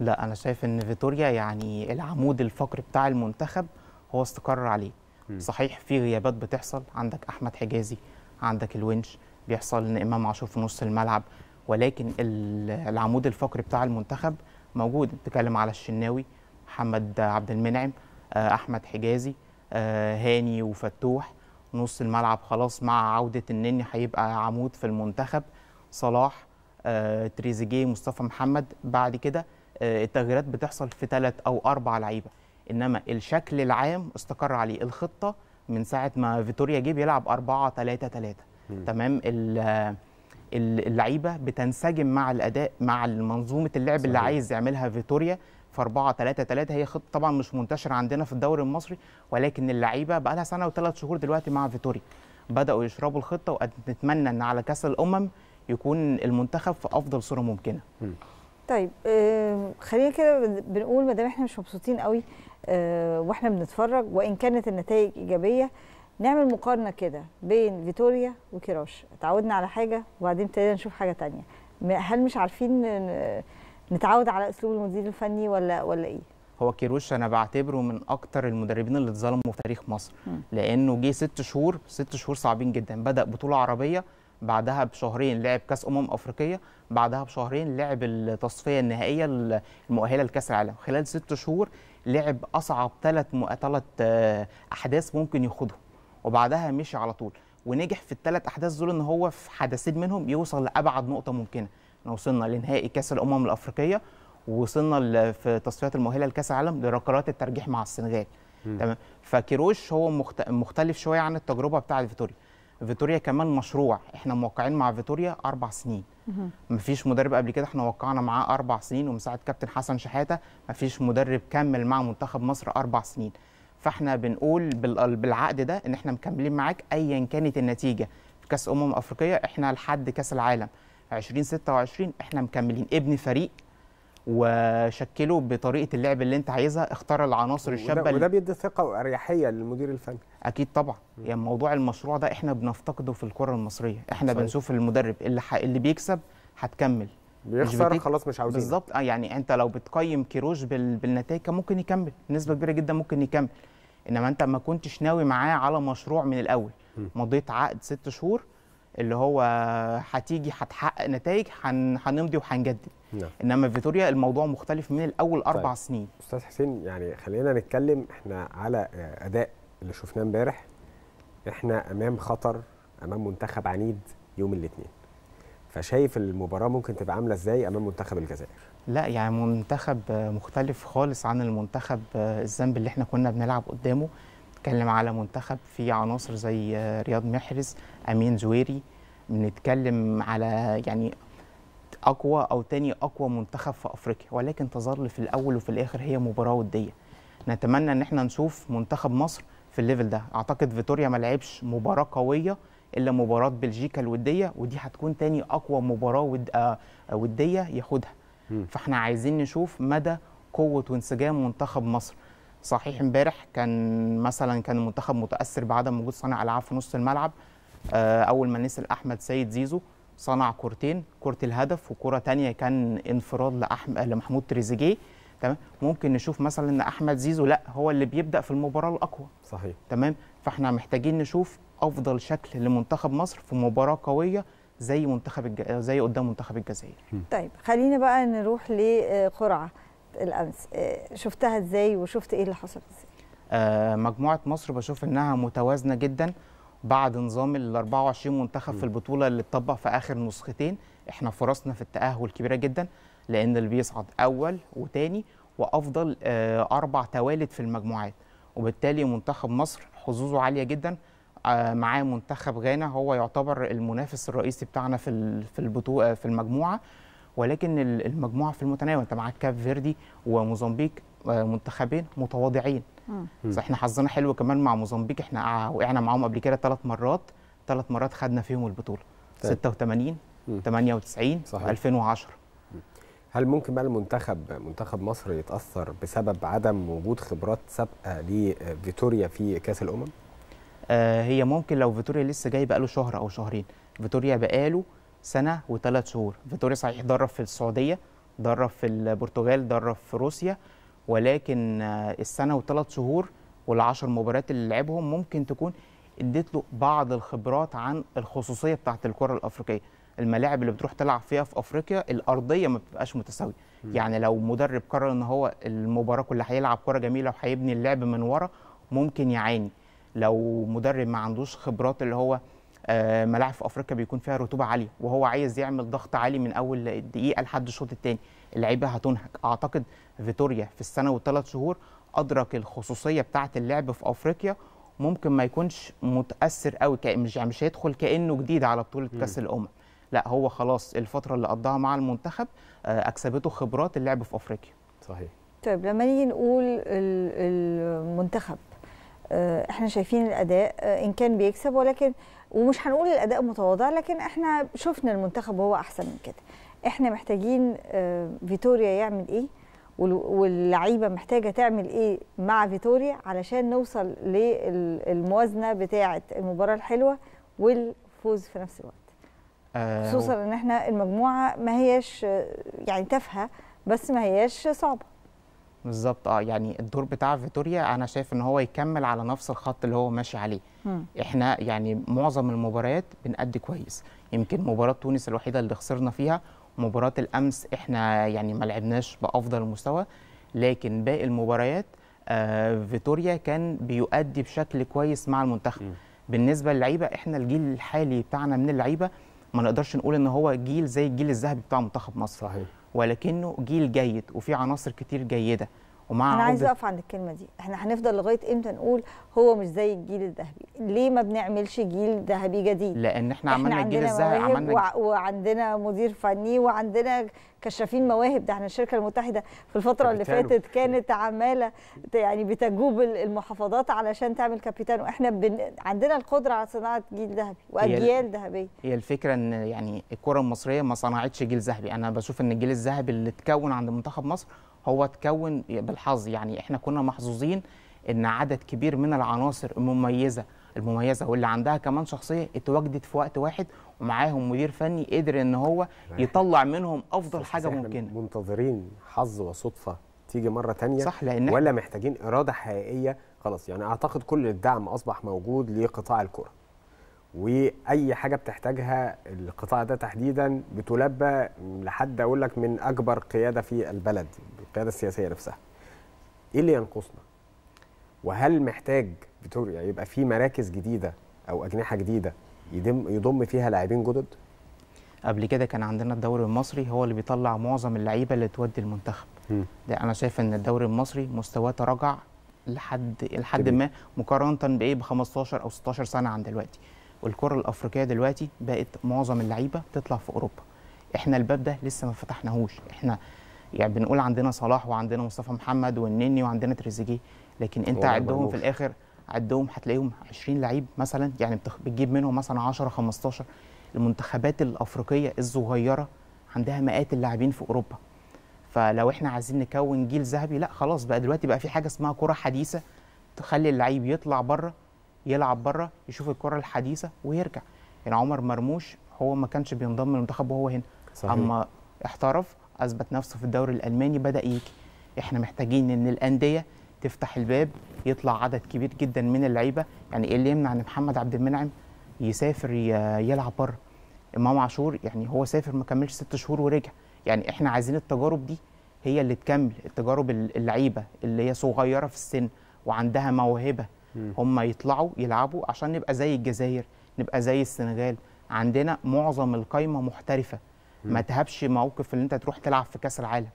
لا أنا شايف إن فيتوريا يعني العمود الفقري بتاع المنتخب هو استقر عليه مم. صحيح في غيابات بتحصل عندك أحمد حجازي عندك الونش بيحصل إن إمام عاشور في نص الملعب ولكن ال- العمود الفقري بتاع المنتخب موجود. بتتكلم على الشناوي محمد عبد المنعم آه، أحمد حجازي آه، هاني وفتوح. نص الملعب خلاص مع عودة النني هيبقى عمود في المنتخب. صلاح آه، تريزيجيه مصطفى محمد. بعد كده التغييرات بتحصل في ثلاث أو أربع لعيبة. إنما الشكل العام استقر عليه. الخطة من ساعة ما فيتوريا جه بيلعب 4 3 3 مم. تمام؟ اللعيبة بتنسجم مع الأداء مع منظومه اللعب اللي. عايز يعملها فيتوريا في 4 3 3 هي خطة طبعا مش منتشرة عندنا في الدوري المصري ولكن اللعيبة بقى لها سنة وثلاث شهور دلوقتي مع فيتوريا. بدأوا يشربوا الخطة ونتمنى إن على كأس الأمم يكون المنتخب في أفضل صورة ممكنة. طيب آه، خلينا كده بن- بنقول ما دام إحنا مش مبسوطين قوي آه، وإحنا بنتفرج وإن كانت النتائج إيجابية نعمل مقارنة كده بين فيتوريا وكيروش. اتعودنا على حاجة وبعدين ابتدينا نشوف حاجة تانية. م- هل مش عارفين نتعود على أسلوب المدير الفني ولا ولا إيه؟ هو كيروش أنا بعتبره من أكتر المدربين اللي اتظلموا في تاريخ مصر. مم. لأنه جه ست شهور ست شهور صعبين جدا. بدأ بطولة عربية بعدها بشهرين لعب كأس أمم أفريقية بعدها بشهرين لعب التصفية النهائية المؤهلة لكأس العالم. خلال ست شهور لعب أصعب ثلاث ثلاث أحداث ممكن ياخدهم وبعدها مشي على طول. ونجح في الثلاث أحداث دول إن هو في حدثين منهم يوصل لأبعد نقطة ممكنة. إحنا وصلنا لنهائي كأس الأمم الأفريقية ووصلنا في تصفيات المؤهلة لكأس العالم لركلات الترجيح مع السنغال. تمام؟ فكيروش هو مخت... مختلف شوية عن التجربة بتاعه فيتوريا. فيتوريا كمان مشروع. إحنا موقعين مع فيتوريا أربع سنين. مفيش مدرب قبل كده إحنا وقعنا معاه أربع سنين ومن ساعة كابتن حسن شحاتة مفيش مدرب كمل مع منتخب مصر أربع سنين. فاحنا بنقول بال- بالعقد ده ان إحنا مكملين معاك ايا كانت النتيجة. في كأس أمم أفريقية إحنا لحد كأس العالم 2026 إحنا مكملين. ابن فريق وشكله بطريقة اللعب اللي انت عايزها. اختار العناصر الشابة وده, وده بيدي ثقة واريحيه للمدير الفني. أكيد طبعا. يعني موضوع المشروع ده إحنا بنفتقده في الكرة المصرية. إحنا صحيح. بنشوف المدرب اللي ح... اللي بيكسب هتكمل. بيخسر بتك- خلاص مش عاوزين بالظبط. آه يعني انت لو بتقيم كيروش بال... بالنتائج ممكن يكمل. نسبة كبيرة جدا ممكن يكمل. إنما أنت ما كنتش ناوي معاه على مشروع من الأول. مضيت عقد ست شهور اللي هو هتيجي هتحقق نتائج هن... هنمضي وهنجدد. نعم. إنما فيتوريا الموضوع مختلف من الأول أربع طيب. سنين. أستاذ حسين يعني خلينا نتكلم إحنا على أداء اللي شفناه امبارح. إحنا أمام خطر أمام منتخب عنيد يوم الاثنين. فشايف المباراة ممكن تبقى عاملة إزاي أمام منتخب الجزائر؟ لا يعني منتخب مختلف خالص عن المنتخب آه، الذنب اللي إحنا كنا بنلعب قدامه. نتكلم على منتخب فيه عناصر زي آه، رياض محرز أمين زويري. بنتكلم على يعني أقوى أو تاني أقوى منتخب في أفريقيا ولكن تظل في الأول وفي الآخر هي مباراة ودية. نتمنى إن إحنا نشوف منتخب مصر في ال level ده. أعتقد فيتوريا ما لعبش مباراة قوية إلا مباراة بلجيكا الودية ودي هتكون تاني أقوى مباراة ود... آه ودية ياخدها. فاحنا عايزين نشوف مدى قوة وانسجام منتخب مصر. صحيح امبارح كان مثلا كان المنتخب متأثر بعدم وجود صانع ألعاب في نص الملعب. آه، أول ما نزل أحمد سيد زيزو صنع كورتين كرة الهدف وكرة تانية كان انفراد لاحمد لمحمود تريزيجيه. تمام؟ ممكن نشوف مثلا إن أحمد زيزو لأ هو اللي بيبدأ في المباراة الأقوى. صحيح. تمام؟ فاحنا محتاجين نشوف أفضل شكل لمنتخب مصر في مباراة قوية زي منتخب الج... زي قدام منتخب الجزائر. طيب خلينا بقى نروح لقرعه الامس آه، شفتها إزاي وشفت إيه اللي حصل إزاي؟ آه مجموعة مصر بشوف إنها متوازنة جدا بعد نظام ال 24 منتخب في البطولة اللي اتطبق في آخر نسختين. إحنا فرصنا في التأهل كبيرة جدا لأن اللي بيصعد أول وتاني وأفضل آه أربع توالد في المجموعات. وبالتالي منتخب مصر حظوظه عالية جدا آه معاه منتخب غانا هو يعتبر المنافس الرئيسي بتاعنا في ال- في البطوله في المجموعة ولكن ال- المجموعة في المتناول انت معاك كاب فيردي وموزمبيق آه منتخبين متواضعين إحنا حظنا حلو كمان مع موزمبيق إحنا قع- وقعنا معاهم قبل كده ثلاث مرات ثلاث مرات خدنا فيهم البطولة طيب. 86 مم. 98 صحيح. 2010 هل ممكن بقى المنتخب منتخب مصر يتأثر بسبب عدم وجود خبرات سابقة لفيتوريا في كأس الأمم؟ آه هي ممكن لو فيتوريا لسه جاي بقاله شهر أو شهرين. فيتوريا بقاله سنة وثلاث شهور. فيتوريا صحيح درب في السعودية درب في البرتغال درب في روسيا ولكن آه السنة وثلاث شهور والعشر مباريات اللي لعبهم ممكن تكون اديت له بعض الخبرات عن الخصوصية بتاعه الكرة الأفريقية. الملاعب اللي بتروح تلعب فيها في أفريقيا الأرضية ما بتبقاش متساوية. يعني لو مدرب قرر إن هو المباراة كلها هيلعب كرة جميلة وهيبني اللعب من ورا ممكن يعاني. لو مدرب ما عندوش خبرات اللي هو آه، ملاعب في أفريقيا بيكون فيها رطوبة عالية وهو عايز يعمل ضغط عالي من أول دقيقة لحد الشوط الثاني اللعيبة هتنهك. أعتقد فيتوريا في السنة والثلاث شهور أدرك الخصوصية بتاعة اللعب في أفريقيا ممكن ما يكونش متأثر قوي كأ- مش يعني مش هيدخل كأنه جديد على بطولة كأس الأمم. لا هو خلاص الفترة اللي قضاها مع المنتخب آه، أكسبته خبرات اللعب في أفريقيا. صحيح. طيب لما نيجي نقول ال- المنتخب إحنا شايفين الأداء آه، إن كان بيكسب ولكن ومش هنقول الأداء متواضع لكن إحنا شفنا المنتخب وهو أحسن من كده. إحنا محتاجين آه، فيتوريا يعمل إيه؟ وال- واللعيبة محتاجة تعمل إيه مع فيتوريا علشان نوصل للموازنة بتاعه المباراة الحلوة والفوز في نفس الوقت. آه، خصوصا إن إحنا المجموعة ما هياش آه، يعني تافهة بس ما هياش صعبة. بالظبط. آه يعني الدور بتاع فيتوريا أنا شايف إن هو يكمل على نفس الخط اللي هو ماشي عليه. مم. إحنا يعني معظم المباريات بنأدي كويس. يمكن مباراة تونس الوحيدة اللي خسرنا فيها مباراة الأمس إحنا يعني ما لعبناش بأفضل مستوى لكن باقي المباريات آه فيتوريا كان بيؤدي بشكل كويس مع المنتخب. بالنسبة للعيبة إحنا الجيل الحالي بتاعنا من اللعيبة ما نقدرش نقول إن هو جيل زي الجيل الذهبي بتاع منتخب مصر. صحيح. ولكنه جيل جيد وفيه عناصر كتير جيدة. ومع أنا عايزة أقف عند الكلمة دي. إحنا هنفضل لغاية إمتى نقول هو مش زي الجيل الذهبي؟ ليه ما بنعملش جيل ذهبي جديد؟ لأن إحنا عملنا الجيل الذهبي عملنا وع- وعندنا مدير فني وعندنا كشافين مواهب. ده إحنا الشركة المتحدة في الفترة اللي. فاتت كانت عمالة يعني بتجوب ال- المحافظات علشان تعمل كابيتان وإحنا بن... عندنا القدرة على صناعة جيل ذهبي وأجيال ذهبية. هي الفكرة إن يعني الكره المصرية ما صنعتش جيل ذهبي. أنا بشوف إن الجيل الذهبي اللي اتكون عند منتخب مصر هو اتكون بالحظ. يعني إحنا كنا محظوظين ان عدد كبير من العناصر المميزة المميزة واللي عندها كمان شخصية اتواجدت في وقت واحد ومعاهم مدير فني قدر ان هو يطلع منهم افضل حاجة ممكنة. منتظرين حظ وصدفة تيجي مرة تانية صح لأن إحنا- ولا محتاجين إرادة حقيقية؟ خلاص يعني أعتقد كل الدعم أصبح موجود لقطاع الكرة. وأي حاجة بتحتاجها القطاع ده تحديدا بتلبى لحد أقول لك من أكبر قيادة في البلد. القيادة السياسية نفسها. إيه اللي ينقصنا؟ وهل محتاج فيتوريا يبقى في مراكز جديدة أو أجنحة جديدة يضم يضم فيها لاعبين جدد؟ قبل كده كان عندنا الدوري المصري هو اللي بيطلع معظم اللعيبة اللي تودي المنتخب. ده أنا شايف إن الدوري المصري مستواه تراجع لحد لحد. ما مقارنة بإيه؟ ب 15 أو 16 سنة عن دلوقتي. والكره الأفريقية دلوقتي بقت معظم اللعيبة بتطلع في أوروبا. إحنا الباب ده لسه ما فتحناهوش. إحنا يعني بنقول عندنا صلاح وعندنا مصطفى محمد والنني وعندنا تريزيجيه لكن انت عدهم. في الآخر عدهم هتلاقيهم 20 لعيب مثلا يعني بتجيب منهم مثلا 10 15 المنتخبات الأفريقية الصغيرة عندها مئات اللاعبين في أوروبا فلو إحنا عايزين نكون جيل ذهبي لا خلاص بقى دلوقتي بقى في حاجة اسمها كرة حديثة تخلي اللعيب يطلع بره يلعب بره يشوف الكرة الحديثة ويرجع يعني عمر مرموش هو ما كانش بينضم للمنتخب وهو هنا صحيح. أما احترف أثبت نفسه في الدوري الألماني بدأ يجي إحنا محتاجين إن الأندية تفتح الباب يطلع عدد كبير جدا من اللعيبة. يعني إيه اللي يمنع إن محمد عبد المنعم يسافر يلعب بره؟ إمام عاشور يعني هو سافر ما كملش ست شهور ورجع. يعني إحنا عايزين التجارب دي هي اللي تكمل التجارب ال- اللعيبة اللي هي صغيرة في السن وعندها موهبة هم يطلعوا يلعبوا عشان نبقى زي الجزائر نبقى زي السنغال. عندنا معظم القايمة محترفة. ما تهبش موقف إن أنت تروح تلعب في كأس العالم.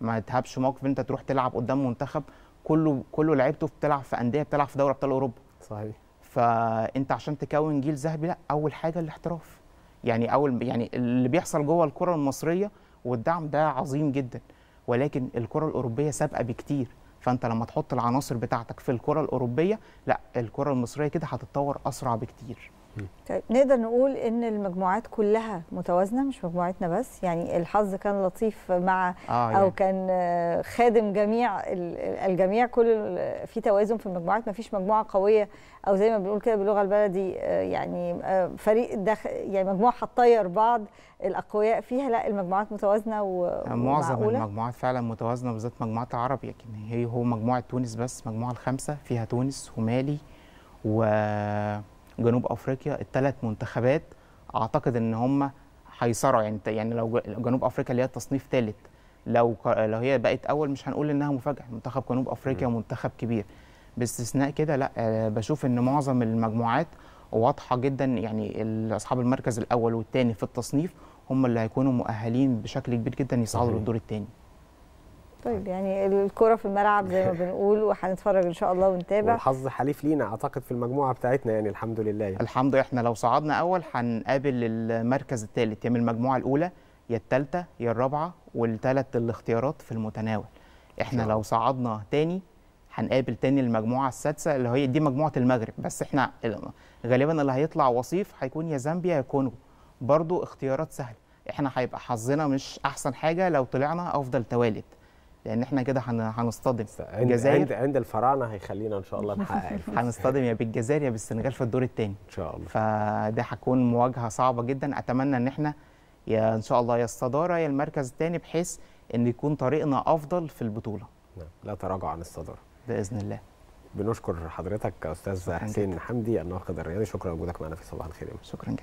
ما تهبش موقف إن أنت تروح تلعب قدام منتخب. كله كله لعيبته بتلعب في أندية بتلعب في دوري أبطال أوروبا. صحيح. فأنت عشان تكون جيل ذهبي لأ أول حاجة الاحتراف. يعني أول يعني اللي بيحصل جوه الكرة المصرية والدعم ده عظيم جدا. ولكن الكرة الأوروبية سابقة بكتير. فأنت لما تحط العناصر بتاعتك في الكرة الأوروبية لأ الكرة المصرية كده هتتطور أسرع بكتير. طيب نقدر نقول إن المجموعات كلها متوازنة مش مجموعتنا بس؟ يعني الحظ كان لطيف مع آه أو يعني. كان آه، خادم جميع ال- الجميع كل في توازن في المجموعات. ما فيش مجموعة قوية أو زي ما بنقول كده باللغة البلدي آه، يعني آه، فريق داخل يعني مجموعة هتطير بعض الأقوياء فيها. لا المجموعات متوازنة و- معظم ومعقولة. المجموعات فعلا متوازنة بالذات مجموعة العرب لكن هي هو مجموعة تونس بس مجموعة الخامسه فيها تونس ومالي وجنوب أفريقيا الثلاث منتخبات أعتقد إن هم هيصارعوا. يعني يعني لو جنوب أفريقيا اللي هي تصنيف ثالث لو لو هي بقت أول مش هنقول إنها مفاجأة. منتخب جنوب أفريقيا منتخب كبير. باستثناء كده لا آه، بشوف إن معظم المجموعات واضحة جدا. يعني أصحاب المركز الأول والثاني في التصنيف هم اللي هيكونوا مؤهلين بشكل كبير جدا يصعدوا. للدور الثاني طيب يعني الكرة في الملعب زي ما *laughs* بنقول وهنتفرج إن شاء الله ونتابع. والحظ حليف لينا أعتقد في المجموعة بتاعتنا يعني الحمد لله. يعني. الحمد لله إحنا لو صعدنا أول هنقابل المركز الثالث يا من المجموعة الأولى يا الثالثة يا الرابعة والثلاث الاختيارات في المتناول. إحنا شاء لو صعدنا تاني هنقابل تاني المجموعة السادسة اللي هي دي مجموعة المغرب. بس إحنا غالبا اللي هيطلع وصيف هيكون يا زامبيا يا كونغو. برضو اختيارات سهلة. إحنا هيبقى حظنا مش أحسن حاجة لو طلعنا أفضل توالد. لأن إحنا كده هن- هنصطدم. الجزائر عند عند الفراعنة هيخلينا إن شاء الله نحقق. *laughs* هنصطدم يا بالجزائر يا بالسنغال في الدور الثاني إن شاء الله. فده هتكون مواجهة صعبة جدا. أتمنى إن إحنا يا إن شاء الله يا الصدارة يا المركز الثاني بحيث إن يكون طريقنا أفضل في البطولة. نعم، لا تراجع عن الصدارة. بإذن الله. بنشكر حضرتك أستاذ حسين جداً. حمدي الناقد الرياضي. شكرا لوجودك معنا في صباح الخير. شكرا جدا.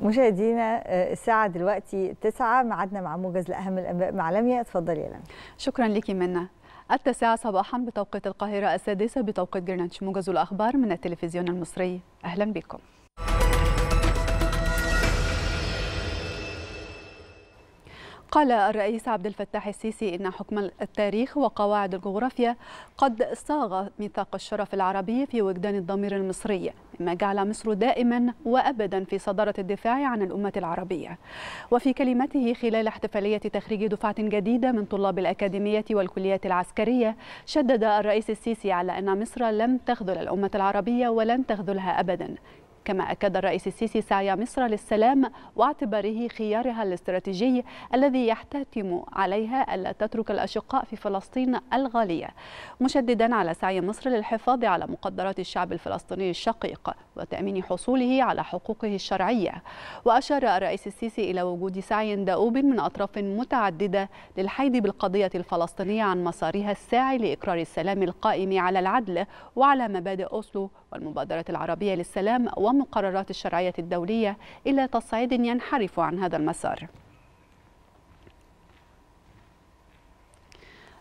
مشاهدينا آه، الساعة دلوقتي 9 ميعادنا مع موجز لاهم الأنباء مع لميا. اتفضلي يا لميا. شكرا لك منا التاسعة صباحا بتوقيت القاهرة السادسة بتوقيت جرينتش موجز الأخبار من التلفزيون المصري. أهلا بكم. قال الرئيس عبد الفتاح السيسي إن حكم التاريخ وقواعد الجغرافيا قد صاغ ميثاق الشرف العربي في وجدان الضمير المصري مما جعل مصر دائما وأبدا في صدارة الدفاع عن الأمة العربية. وفي كلمته خلال احتفالية تخريج دفعة جديدة من طلاب الأكاديمية والكليات العسكرية شدد الرئيس السيسي على أن مصر لم تخذل الأمة العربية ولن تخذلها أبدا. كما أكد الرئيس السيسي سعي مصر للسلام واعتباره خيارها الاستراتيجي الذي يحتتم عليها ألا تترك الأشقاء في فلسطين الغالية. مشددا على سعي مصر للحفاظ على مقدرات الشعب الفلسطيني الشقيق وتأمين حصوله على حقوقه الشرعية. وأشار الرئيس السيسي إلى وجود سعي دؤوب من أطراف متعددة للحيد بالقضية الفلسطينية عن مسارها الساعي لإقرار السلام القائم على العدل وعلى مبادئ أوسلو والمبادرة العربية للسلام ومقررات الشرعية الدولية إلى تصعيد ينحرف عن هذا المسار.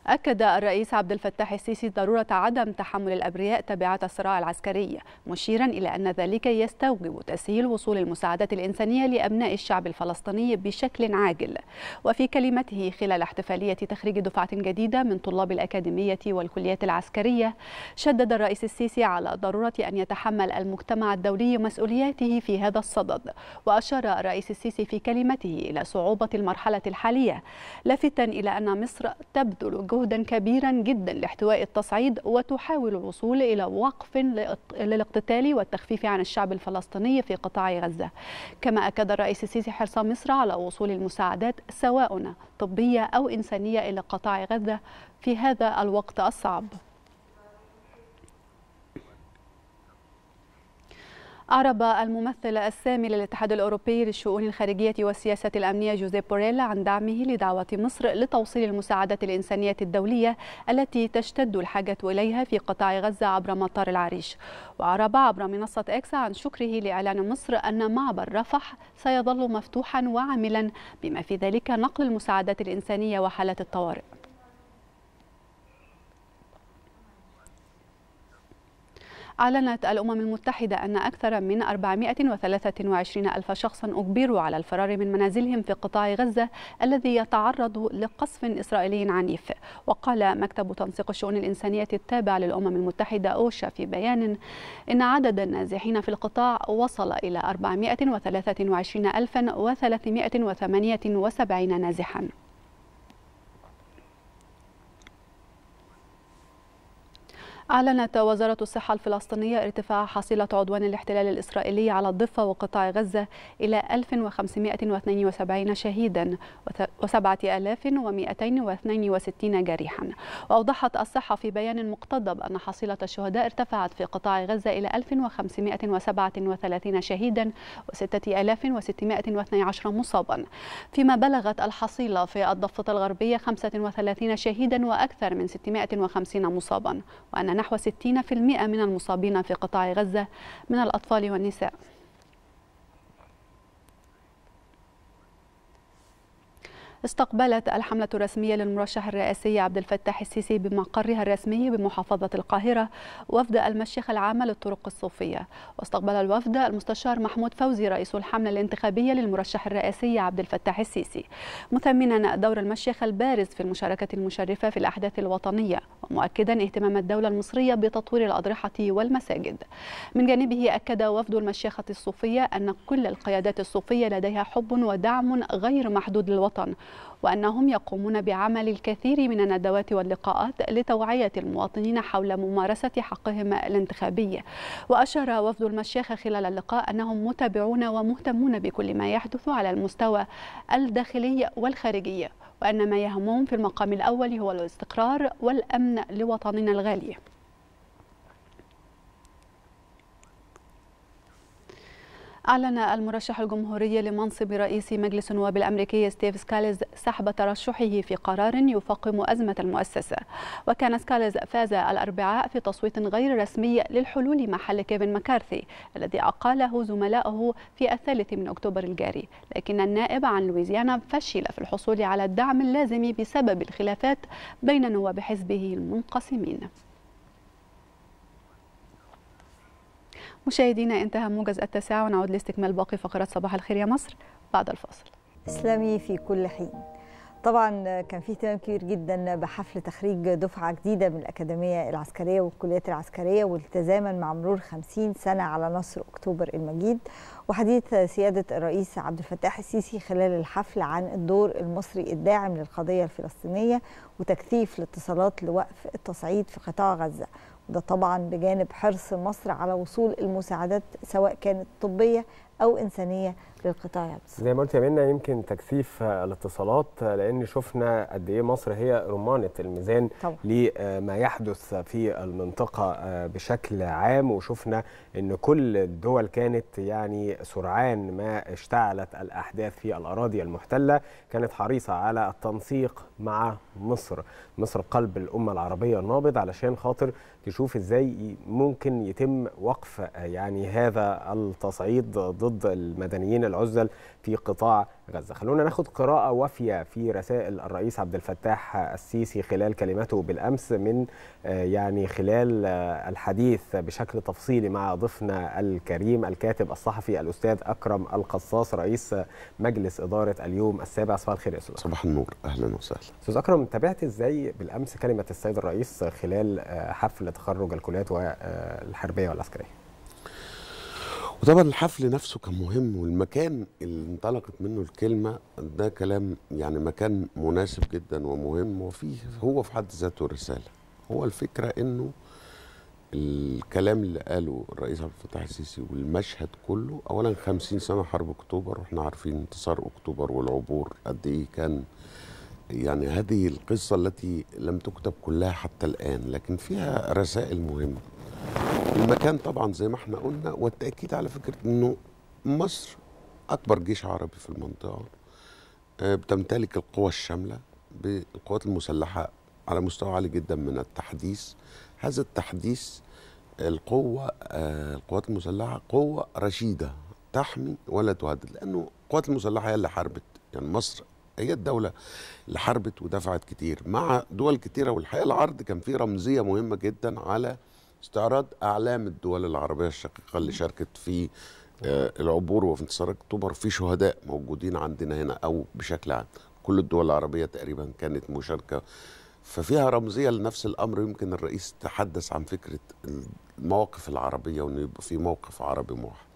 أكد الرئيس عبد الفتاح السيسي ضرورة عدم تحمل الأبرياء تبعات الصراع العسكري مشيرا إلى أن ذلك يستوجب تسهيل وصول المساعدات الإنسانية لأبناء الشعب الفلسطيني بشكل عاجل. وفي كلمته خلال احتفالية تخريج دفعة جديدة من طلاب الأكاديمية والكليات العسكرية شدد الرئيس السيسي على ضرورة أن يتحمل المجتمع الدولي مسؤولياته في هذا الصدد. وأشار الرئيس السيسي في كلمته إلى صعوبة المرحلة الحالية لافتا إلى أن مصر تبذل جهدا كبيرا جدا لاحتواء التصعيد وتحاول الوصول إلى وقف للاقتتال والتخفيف عن الشعب الفلسطيني في قطاع غزة. كما أكد الرئيس السيسي حرص مصر على وصول المساعدات سواء طبية أو إنسانية إلى قطاع غزة في هذا الوقت الصعب. أعرب الممثل السامي للاتحاد الأوروبي للشؤون الخارجية والسياسة الأمنية جوزيب بوريلا عن دعمه لدعوة مصر لتوصيل المساعدات الإنسانية الدولية التي تشتد الحاجة إليها في قطاع غزة عبر مطار العريش. وأعرب عبر منصة إكس عن شكره لإعلان مصر أن معبر رفح سيظل مفتوحا وعاملا بما في ذلك نقل المساعدات الإنسانية وحالات الطوارئ. أعلنت الأمم المتحدة أن أكثر من 423 ألف شخص أجبروا على الفرار من منازلهم في قطاع غزة الذي يتعرض لقصف إسرائيلي عنيف. وقال مكتب تنسيق الشؤون الإنسانية التابع للأمم المتحدة أوشا في بيان إن عدد النازحين في القطاع وصل إلى 423,378 نازحاً. أعلنت وزارة الصحة الفلسطينية ارتفاع حصيلة عدوان الاحتلال الإسرائيلي على الضفة وقطاع غزة إلى 1572 شهيدا و7262 جريحا. وأوضحت الصحة في بيان مقتضب أن حصيلة الشهداء ارتفعت في قطاع غزة إلى 1537 شهيدا و6612 مصابا. فيما بلغت الحصيلة في الضفة الغربية 35 شهيدا وأكثر من 650 مصابا. وأن نحو 60% من المصابين في قطاع غزة من الأطفال والنساء. استقبلت الحملة الرسمية للمرشح الرئاسي عبد الفتاح السيسي بمقرها الرسمي بمحافظة القاهرة وفد المشيخة العامة للطرق الصوفية. واستقبل الوفد المستشار محمود فوزي رئيس الحملة الانتخابية للمرشح الرئاسي عبد الفتاح السيسي. مثمنا دور المشيخة البارز في المشاركة المشرفة في الأحداث الوطنية ومؤكدا اهتمام الدولة المصرية بتطوير الأضرحة والمساجد. من جانبه أكد وفد المشيخة الصوفية أن كل القيادات الصوفية لديها حب ودعم غير محدود للوطن وأنهم يقومون بعمل الكثير من الندوات واللقاءات لتوعية المواطنين حول ممارسة حقهم الانتخابي. وأشار وفد المشيخة خلال اللقاء أنهم متابعون ومهتمون بكل ما يحدث على المستوى الداخلي والخارجي وأن ما يهمهم في المقام الأول هو الاستقرار والأمن لوطننا الغالي. أعلن المرشح الجمهوري لمنصب رئيس مجلس النواب الأمريكي ستيف سكاليز سحب ترشحه في قرار يفاقم أزمة المؤسسة. وكان سكاليز فاز الأربعاء في تصويت غير رسمي للحلول محل كيفن مكارثي الذي أقاله زملائه في الثالث من أكتوبر الجاري. لكن النائب عن لويزيانا فشل في الحصول على الدعم اللازم بسبب الخلافات بين نواب حزبه المنقسمين. مشاهدينا انتهى موجز التاسعة ونعود لاستكمال باقي فقرات صباح الخير يا مصر بعد الفاصل. اسلامي في كل حين. طبعا كان في اهتمام كبير جدا بحفل تخريج دفعة جديدة من الأكاديمية العسكرية والكليات العسكرية والتزاما مع مرور 50 سنة على نصر أكتوبر المجيد. وحديث سيادة الرئيس عبد الفتاح السيسي خلال الحفل عن الدور المصري الداعم للقضية الفلسطينية وتكثيف الاتصالات لوقف التصعيد في قطاع غزة. وده طبعا بجانب حرص مصر على وصول المساعدات سواء كانت طبية أو إنسانية للقطاع بس. زي ما قلت يا منى يمكن تكثيف الاتصالات لأن شفنا قد إيه مصر هي رمانه الميزان طبعا. لما يحدث في المنطقة بشكل عام وشفنا إن كل الدول كانت يعني سرعان ما اشتعلت الأحداث في الأراضي المحتلة كانت حريصة على التنسيق مع مصر. مصر قلب الأمة العربية النابض علشان خاطر تشوف إزاي ممكن يتم وقف يعني هذا التصعيد ضد المدنيين العزل في قطاع غزة. خلونا ناخد قراءة وافية في رسائل الرئيس عبد الفتاح السيسي خلال كلمته بالأمس من يعني خلال الحديث بشكل تفصيلي مع ضيفنا الكريم الكاتب الصحفي الأستاذ أكرم القصاص رئيس مجلس إدارة اليوم السابع. صباح الخير يا أستاذ صباح النور. أهلا وسهلا. أستاذ أكرم تابعت إزاي بالأمس كلمة السيد الرئيس خلال حفل تخرج الكليات والحربية والعسكرية؟ وطبعا الحفل نفسه كان مهم والمكان اللي انطلقت منه الكلمة ده كلام يعني مكان مناسب جدا ومهم وفيه هو في حد ذاته رسالة. هو الفكرة إنه الكلام اللي قاله الرئيس عبد الفتاح السيسي والمشهد كله اولا 50 سنة حرب أكتوبر وإحنا عارفين انتصار أكتوبر والعبور قد إيه كان يعني هذه القصة التي لم تكتب كلها حتى الآن لكن فيها رسائل مهمة. المكان طبعا زي ما إحنا قلنا والتأكيد على فكرة إنه مصر أكبر جيش عربي في المنطقة آه، بتمتلك القوى الشاملة بالقوات المسلحة على مستوى عالي جدا من التحديث. هذا التحديث القوة آه، القوات المسلحة قوة رشيدة تحمي ولا تهدد لأنه القوات المسلحة هي اللي حاربت يعني مصر هي الدولة اللي حاربت ودفعت كتير. مع دول كتيرة والحقيقة العرض كان فيه رمزية مهمة جدا على استعراض أعلام الدول العربية الشقيقة اللي شاركت في آه، العبور وفي انتصار أكتوبر في شهداء موجودين عندنا هنا أو بشكل عام. كل الدول العربية تقريبا كانت مشاركة. ففيها رمزية لنفس الأمر يمكن الرئيس تحدث عن فكرة المواقف العربية وأنه يبقى في موقف عربي موحد.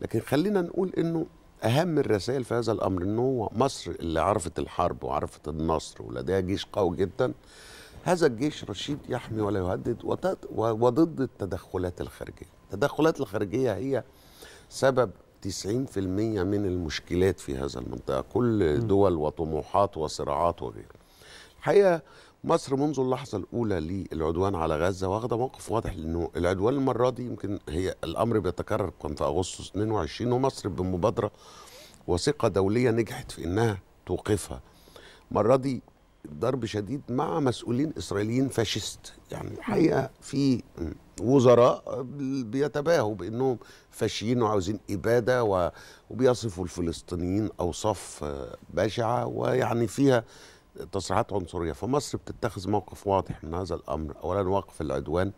لكن خلينا نقول أنه أهم الرسائل في هذا الأمر أنه مصر اللي عرفت الحرب وعرفت النصر ولديها جيش قوي جدا. هذا الجيش رشيد يحمي ولا يهدد وضد التدخلات الخارجية. التدخلات الخارجية هي سبب 90% من المشكلات في هذا المنطقة كل دول وطموحات وصراعات وغيره. الحقيقة مصر منذ اللحظة الأولى للعدوان على غزة واخدة موقف واضح لأنه العدوان المرة دي يمكن هي الأمر بيتكرر كان في أغسطس 22 ومصر بمبادرة وثيقة دولية نجحت في إنها توقفها. المرة دي ضرب شديد مع مسؤولين إسرائيليين فاشيست. يعني الحقيقة في وزراء بيتباهوا بأنهم فاشيين وعاوزين إبادة و- وبيصفوا الفلسطينيين أوصاف آه، بشعة ويعني فيها تصريحات عنصرية. فمصر بتتخذ موقف واضح من هذا الأمر. اولا وقف العدوان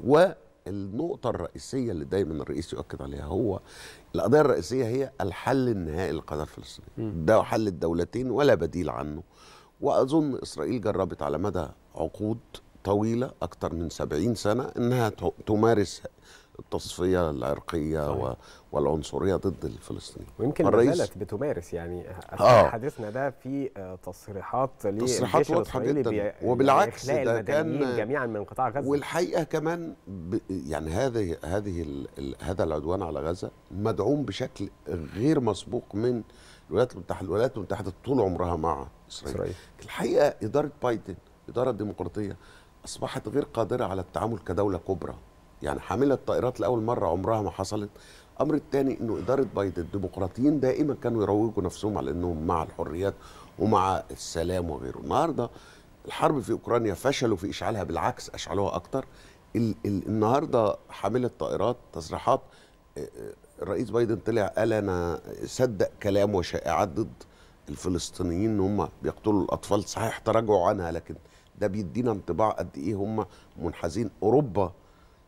والنقطة الرئيسية اللي دايما الرئيس يؤكد عليها هو القضية الرئيسية هي الحل النهائي للقضيه الفلسطينية. ده حل الدولتين ولا بديل عنه. وأظن إسرائيل جربت على مدى عقود طويلة أكثر من 70 سنة إنها ت- تمارس التصفية العرقية و- والعنصرية ضد الفلسطينيين. ويمكن ما الرئيس- زالت بتمارس يعني آه. حديثنا ده في تصريحات تصريحات الإسرائيلي جدا. بي- وبالعكس ده كان جميعا من قطاع غزة. والحقيقة كمان ب يعني هذه هذه ال هذا العدوان على غزة مدعوم بشكل غير مسبوق من الولايات المتحده الولايات المتحدة طول عمرها مع إسرائيل, إسرائيل. الحقيقة إدارة بايدن إدارة ديمقراطية أصبحت غير قادرة على التعامل كدولة كبرى. يعني حامله طائرات لأول مرة عمرها ما حصلت. الامر الثاني إنه إدارة بايدن الديمقراطيين دائما كانوا يروجوا نفسهم على إنهم مع الحريات ومع السلام وغيره. النهارده الحرب في أوكرانيا فشلوا في إشعالها بالعكس أشعلوها أكتر. ال ال النهارده حامله طائرات تصريحات آه، آه، الرئيس بايدن طلع قال أنا صدق كلام وشائعات ضد الفلسطينيين إن هم بيقتلوا الأطفال. صحيح تراجعوا عنها لكن ده بيدينا انطباع قد إيه هم منحازين. أوروبا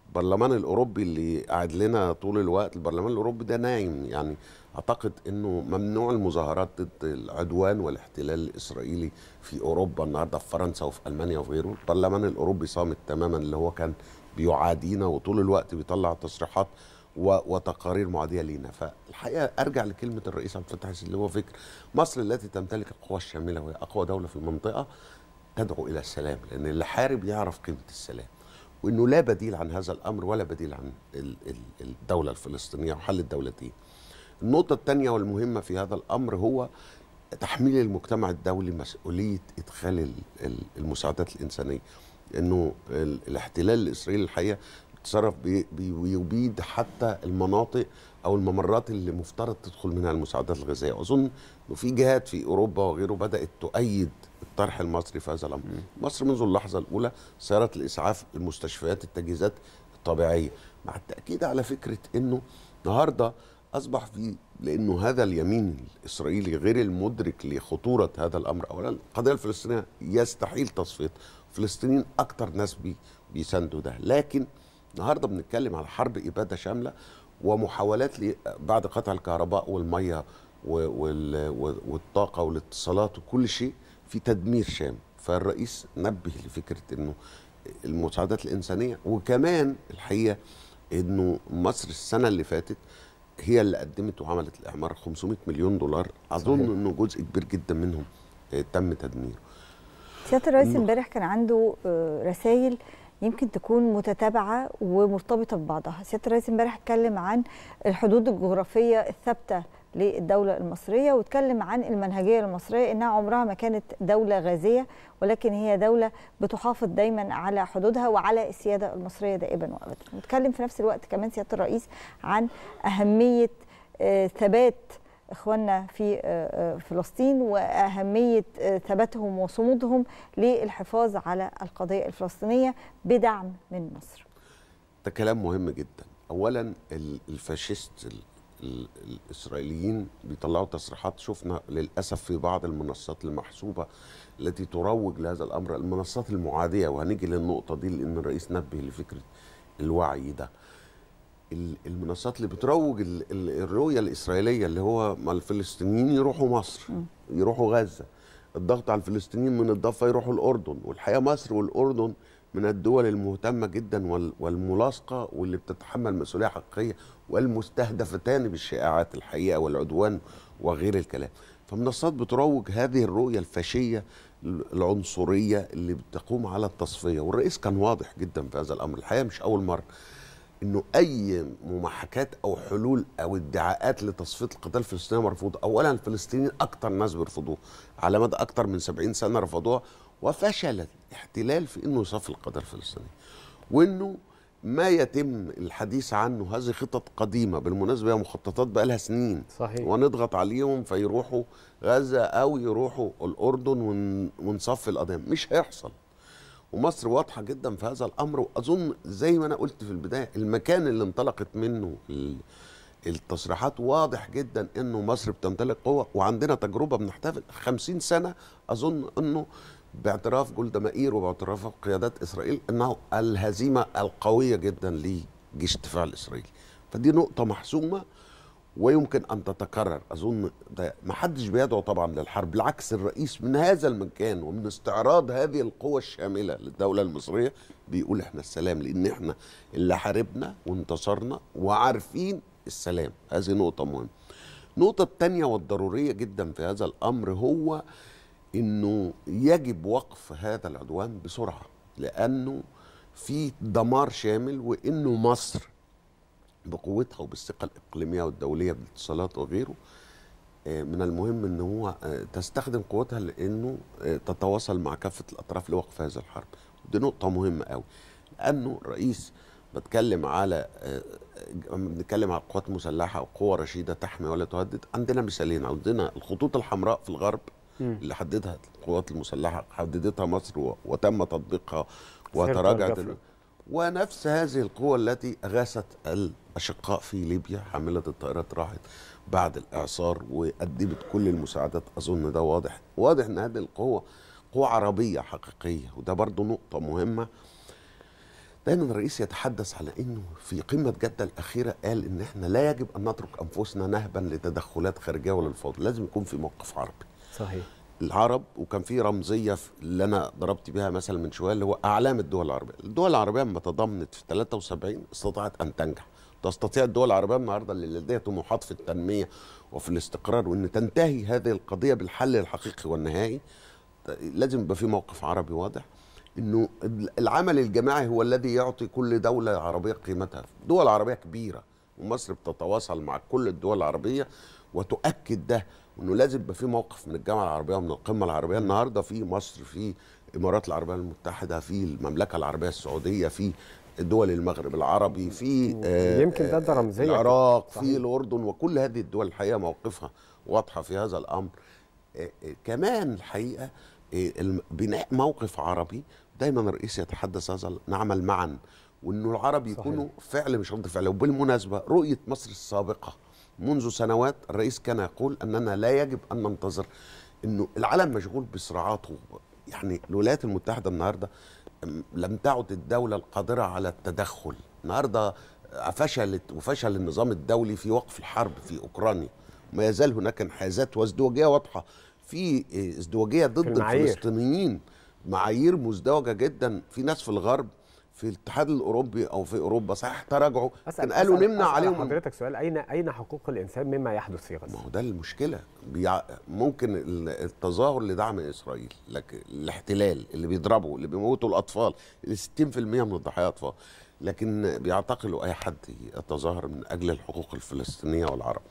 البرلمان الأوروبي اللي قاعد لنا طول الوقت البرلمان الأوروبي ده نايم. يعني أعتقد إنه ممنوع المظاهرات ضد العدوان والاحتلال الإسرائيلي في أوروبا النهارده في فرنسا وفي ألمانيا وغيره البرلمان الأوروبي صامت تماما اللي هو كان بيعادينا وطول الوقت بيطلع تصريحات وتقارير معاديه لينا فالحقيقة أرجع لكلمة الرئيس عبد الفتاح السيسي اللي هو فكر مصر التي تمتلك القوى الشاملة وهي أقوى دولة في المنطقة تدعو إلى السلام لأن اللي حارب يعرف قيمة السلام وإنه لا بديل عن هذا الأمر ولا بديل عن ال- ال- الدولة الفلسطينية وحل الدولتين. النقطة الثانية والمهمة في هذا الأمر هو تحميل المجتمع الدولي مسؤولية إدخال ال- ال- المساعدات الإنسانية. انه ال- الاحتلال الاسرائيلي الحقيقة تصرف بي- بي- ويبيد حتى المناطق أو الممرات اللي مفترض تدخل منها المساعدات الغذائية. واظن إنه في جهات في أوروبا وغيره بدأت تؤيد الطرح المصري في هذا الأمر. مصر منذ اللحظة الأولى سيارات الاسعاف المستشفيات التجهيزات الطبيعية مع التأكيد على فكرة إنه النهارده أصبح في لأنه هذا اليمين الإسرائيلي غير المدرك لخطورة هذا الأمر. اولا القضية الفلسطينية يستحيل تصفيتها الفلسطينيين أكتر ناس بي بيساندوا ده. لكن النهارده بنتكلم على حرب إبادة شاملة ومحاولات بعد قطع الكهرباء والمية والطاقة والاتصالات وكل شيء في تدمير شامل فالرئيس نبه لفكرة إنه المساعدات الإنسانية وكمان الحقيقة إنه مصر السنة اللي فاتت هي اللي قدمت وعملت الإعمار 500 مليون دولار. أظن صحيح. إنه جزء كبير جدا منهم آه، تم تدميره. سيادة الرئيس امبارح كان عنده رسائل يمكن تكون متتابعة ومرتبطة ببعضها. سيادة الرئيس امبارح اتكلم عن الحدود الجغرافية الثابتة للدولة المصرية واتكلم عن المنهجية المصرية إنها عمرها ما كانت دولة غازية ولكن هي دولة بتحافظ دايما على حدودها وعلى السيادة المصرية دائما وأبدا. واتكلم في نفس الوقت كمان سيادة الرئيس عن أهمية آه، ثبات إخواننا في آه، آه، فلسطين وأهمية آه، ثباتهم وصمودهم للحفاظ على القضية الفلسطينية بدعم من مصر. ده كلام مهم جدا. اولا ال- الفاشيست ال- ال- الإسرائيليين بيطلعوا تصريحات شفنا للأسف في بعض المنصات المحسوبة التي تروج لهذا الأمر المنصات المعادية. وهنيجي للنقطة دي لأن الرئيس نبه لفكرة الوعي ده. المنصات اللي بتروج ال- ال- الرؤية الإسرائيلية اللي هو ما الفلسطينيين يروحوا مصر يروحوا غزة. الضغط على الفلسطينيين من الضفة يروحوا الأردن والحقيقة مصر والأردن من الدول المهتمة جدا وال- والملاصقة واللي بتتحمل مسؤولية حقيقية والمستهدفتان بالشائعات الحقيقة والعدوان وغير الكلام. فمنصات بتروج هذه الرؤية الفاشية العنصرية اللي بتقوم على التصفية. والرئيس كان واضح جدا في هذا الأمر. الحقيقة مش أول مرة. إنه أي مماحكات أو حلول أو ادعاءات لتصفية القتال الفلسطيني مرفوضة اولا الفلسطينيين أكتر ناس بيرفضوها على مدى أكتر من 70 سنة رفضوها وفشل الاحتلال في إنه يصفي القضية الفلسطينيه وإنه ما يتم الحديث عنه هذه خطط قديمة بالمناسبة هي مخططات بقى لها سنين صحيح. ونضغط عليهم فيروحوا غزة أو يروحوا الأردن ون- ونصفي القضية مش هيحصل ومصر واضحة جدا في هذا الأمر وأظن زي ما أنا قلت في البداية المكان اللي انطلقت منه ال- التصريحات واضح جدا إنه مصر بتمتلك قوة وعندنا تجربة بنحتفل 50 سنة أظن إنه باعتراف جولدا مائير وباعتراف قيادات إسرائيل إنه الهزيمة القوية جدا لجيش الدفاع الاسرائيلي فدي نقطة محسومة ويمكن أن تتكرر. أظن ده ما حدش بيدعو طبعا للحرب بالعكس الرئيس من هذا المكان ومن استعراض هذه القوة الشاملة للدولة المصرية بيقول إحنا السلام لأن إحنا اللي حاربنا وانتصرنا وعارفين السلام. هذه نقطة مهمة. النقطة الثانية والضرورية جدا في هذا الأمر هو إنه يجب وقف هذا العدوان بسرعة لأنه في دمار شامل وإنه مصر بقوتها وبالثقة الإقليمية والدولية بالاتصالات وغيره آه، من المهم إن هو آه، تستخدم قوتها لإنه آه، تتواصل مع كافة الأطراف لوقف هذه الحرب ودي نقطة مهمة قوي لأنه الرئيس بتكلم على بنتكلم على القوات المسلحه أو قوة رشيدة تحمي ولا تهدد عندنا مثالين عندنا الخطوط الحمراء في الغرب. اللي حددها القوات المسلحة حددتها مصر وتم تطبيقها وتراجعت. ونفس هذه القوة التي أغاثت الأشقاء في ليبيا. حاملة الطائرات راحت بعد الإعصار وقدمت كل المساعدات. أظن ده واضح واضح أن هذه القوة قوة عربية حقيقية. وده برضو نقطة مهمة. دايما الرئيس يتحدث على إنه في قمة جدة الأخيرة قال إن إحنا لا يجب أن نترك أنفسنا نهبا لتدخلات خارجية ولا لازم يكون في موقف عربي. صحيح. العرب وكان في رمزية اللي أنا ضربت بيها مثلا من شوية اللي هو أعلام الدول العربية، الدول العربية لما تضامنت في 73 استطاعت أن تنجح، تستطيع الدول العربية النهارده اللي لديها طموحات في التنمية وفي الاستقرار وإن تنتهي هذه القضية بالحل الحقيقي والنهائي لازم يبقى في موقف عربي واضح إنه العمل الجماعي هو الذي يعطي كل دولة عربية قيمتها، دول عربية كبيرة ومصر بتتواصل مع كل الدول العربية وتؤكد ده. انه لازم يبقى في موقف من الجامعة العربية ومن القمة العربية. النهارده في مصر في الإمارات العربية المتحدة في المملكة العربية السعودية في دول المغرب العربي في آه، يمكن ده- رمزية العراق. في الأردن وكل هذه الدول الحقيقة موقفها واضحة في هذا الأمر. آه، آه، كمان الحقيقة بناء موقف عربي دايما الرئيس يتحدث هذا نعمل معا وإنه العرب يكونوا فعل مش رد فعل. وبالمناسبة رؤية مصر السابقة منذ سنوات الرئيس كان يقول أننا لا يجب أن ننتظر إنه العالم مشغول بصراعاته. يعني الولايات المتحدة النهارده لم تعد الدولة القادرة على التدخل. النهارده فشلت وفشل النظام الدولي في وقف الحرب في أوكرانيا. ما يزال هناك انحيازات وازدواجية واضحة. في ازدواجية ضد المعايير. الفلسطينيين. معايير مزدوجة جدا. في ناس في الغرب في الاتحاد الأوروبي أو في أوروبا صحيح تراجعوا كان قالوا نمنع عليهم. حضرتك سؤال أين أين حقوق الإنسان مما يحدث في غزة؟ ما هو ده المشكلة. بيع... ممكن ال- التظاهر لدعم إسرائيل لكن الاحتلال اللي بيضربوا اللي بيموتوا الأطفال اللي 60% من الضحايا أطفال. لكن بيعتقلوا أي حد يتظاهر من أجل الحقوق الفلسطينية والعرب.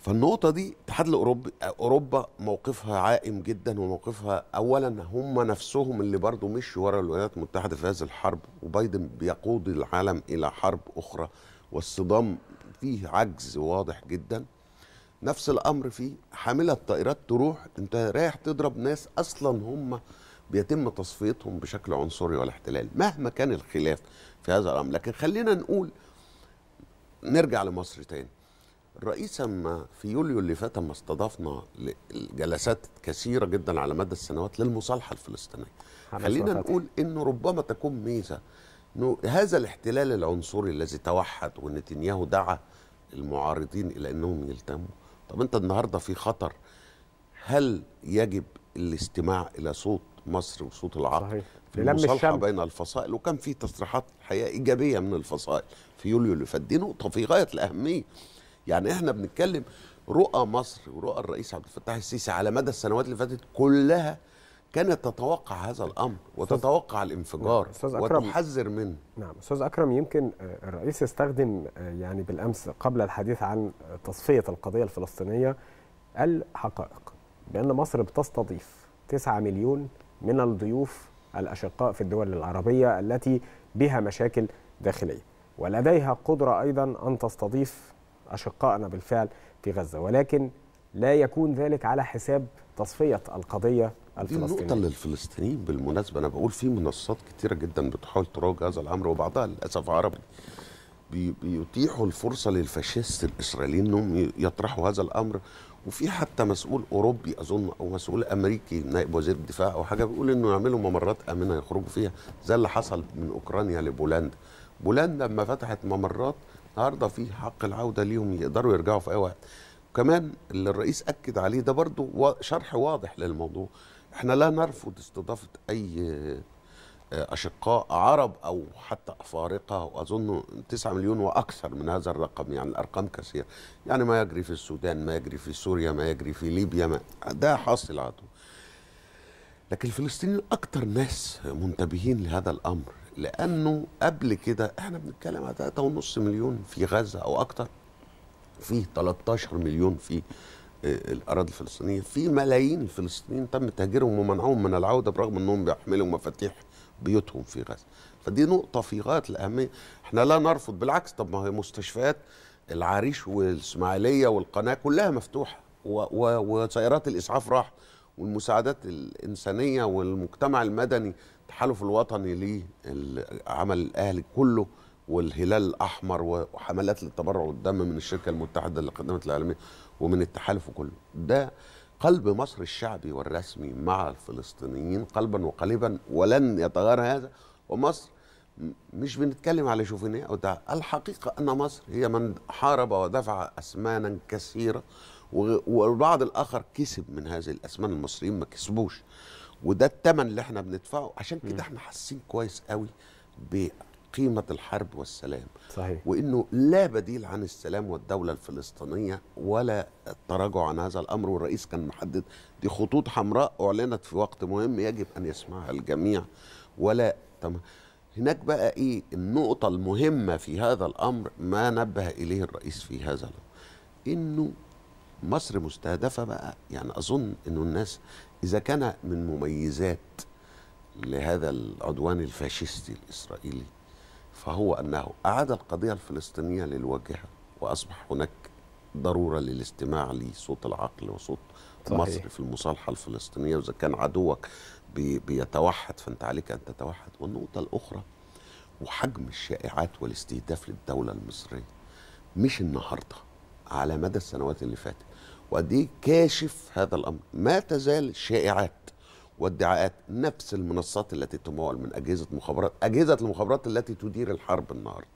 فالنقطة دي الاتحاد الأوروبي أوروبا موقفها عائم جدا وموقفها أولا هم نفسهم اللي برضو مشوا ورا الولايات المتحدة في هذه الحرب وبايدن بيقود العالم إلى حرب أخرى والصدام فيه عجز واضح جدا. نفس الأمر في حاملة الطائرات تروح أنت رايح تضرب ناس أصلا هم بيتم تصفيتهم بشكل عنصري والاحتلال مهما كان الخلاف في هذا الأمر. لكن خلينا نقول نرجع لمصر تاني. الرئيس اما في يوليو اللي فات اما استضافنا جلسات كثيرة جدا على مدى السنوات للمصالحة الفلسطينية خلينا. نقول إنه ربما تكون ميزة إنه هذا الاحتلال العنصري الذي توحد ونتنياهو دعا المعارضين إلى إنهم يلتموا طب أنت النهارده في خطر هل يجب الاستماع إلى صوت مصر وصوت العقل صحيح. في المصالحة. بين الفصائل وكان في تصريحات حقيقه إيجابية من الفصائل في يوليو اللي فات دي نقطة في غاية الأهمية يعني إحنا بنتكلم رؤى مصر ورؤى الرئيس عبد الفتاح السيسي على مدى السنوات اللي فاتت كلها كانت تتوقع هذا الأمر وتتوقع الانفجار أستاذ أكرم. وتحذر منه نعم أستاذ أكرم يمكن الرئيس استخدم آه، يعني بالأمس قبل الحديث عن تصفية القضية الفلسطينية الحقائق بأن مصر بتستضيف 9 مليون من الضيوف الأشقاء في الدول العربية التي بها مشاكل داخلية ولديها قدرة أيضا أن تستضيف اشقائنا بالفعل في غزة. ولكن لا يكون ذلك على حساب تصفية القضية دي النقطة للفلسطينيين بالمناسبة. أنا بقول في منصات كتيرة جدا بتحاول تروج هذا الأمر وبعضها للأسف عربي. بي- بيتيحوا الفرصة لل fascist الإسرائيليين أنهم يطرحوا هذا الأمر. وفي حتى مسؤول أوروبي أظن أو مسؤول أمريكي نائب وزير الدفاع أو حاجة بيقول إنه يعملوا ممرات آمنة يخرجوا فيها. زي اللي حصل من أوكرانيا لبولندا. بولندا لما فتحت ممرات النهارده في حق العودة ليهم يقدروا يرجعوا في أي وقت. كمان اللي الرئيس أكد عليه ده برضو شرح واضح للموضوع. إحنا لا نرفض استضافة أي آه، أشقاء عرب أو حتى أفارقة. وأظن 9 مليون وأكثر من هذا الرقم يعني الأرقام كثيرة. يعني ما يجري في السودان ما يجري في سوريا ما يجري في ليبيا ما ده حاصل على لكن الفلسطينيين أكتر ناس منتبهين لهذا الأمر. لأنه قبل كده إحنا بنتكلم على 3.5 مليون في غزة أو أكتر. في 13 مليون في آه، الأراضي الفلسطينية. في ملايين فلسطينيين تم تهجيرهم ومنعهم من العودة برغم إنهم بيحملوا مفاتيح بيوتهم في غزة. فدي نقطة في غاية الأهمية. إحنا لا نرفض بالعكس طب ما هي مستشفيات العريش والإسماعيلية والقناة كلها مفتوحة وسيارات الإسعاف راحت والمساعدات الإنسانية والمجتمع المدني التحالف الوطني للعمل الأهلي كله والهلال الأحمر وحملات للتبرع والدم من الشركة المتحدة للخدمات العالميه ومن التحالف كله. ده قلب مصر الشعبي والرسمي مع الفلسطينيين قلبا وقالبا ولن يتغير هذا. ومصر مش بنتكلم على شوفينية أو ده الحقيقة أن مصر هي من حارب ودفع اثمانا كثيرة والبعض الآخر كسب من هذه الاثمان المصريين ما كسبوش. وده الثمن اللي إحنا بندفعه. عشان كده إحنا حاسين كويس قوي بقيمة الحرب والسلام. صحيح. وإنه لا بديل عن السلام والدولة الفلسطينية ولا التراجع عن هذا الأمر. والرئيس كان محدد دي خطوط حمراء أعلنت في وقت مهم يجب أن يسمعها الجميع. ولا تم هناك بقى إيه؟ النقطة المهمة في هذا الأمر ما نبه إليه الرئيس في هذا الأمر. إنه مصر مستهدفة بقى. يعني أظن إنه الناس إذا كان من مميزات لهذا العدوان الفاشستي الإسرائيلي فهو أنه أعاد القضية الفلسطينية للواجهة وأصبح هناك ضرورة للاستماع لصوت العقل وصوت صحيح. مصر في المصالحة الفلسطينية. وإذا كان عدوك بي بيتوحد فأنت عليك أن تتوحد. والنقطة الأخرى وحجم الشائعات والاستهداف للدولة المصرية مش النهارده على مدى السنوات اللي فاتت. وقد إيه كاشف هذا الأمر. ما تزال الشائعات وادعاءات نفس المنصات التي تمول من أجهزة مخابرات أجهزة المخابرات التي تدير الحرب النهارده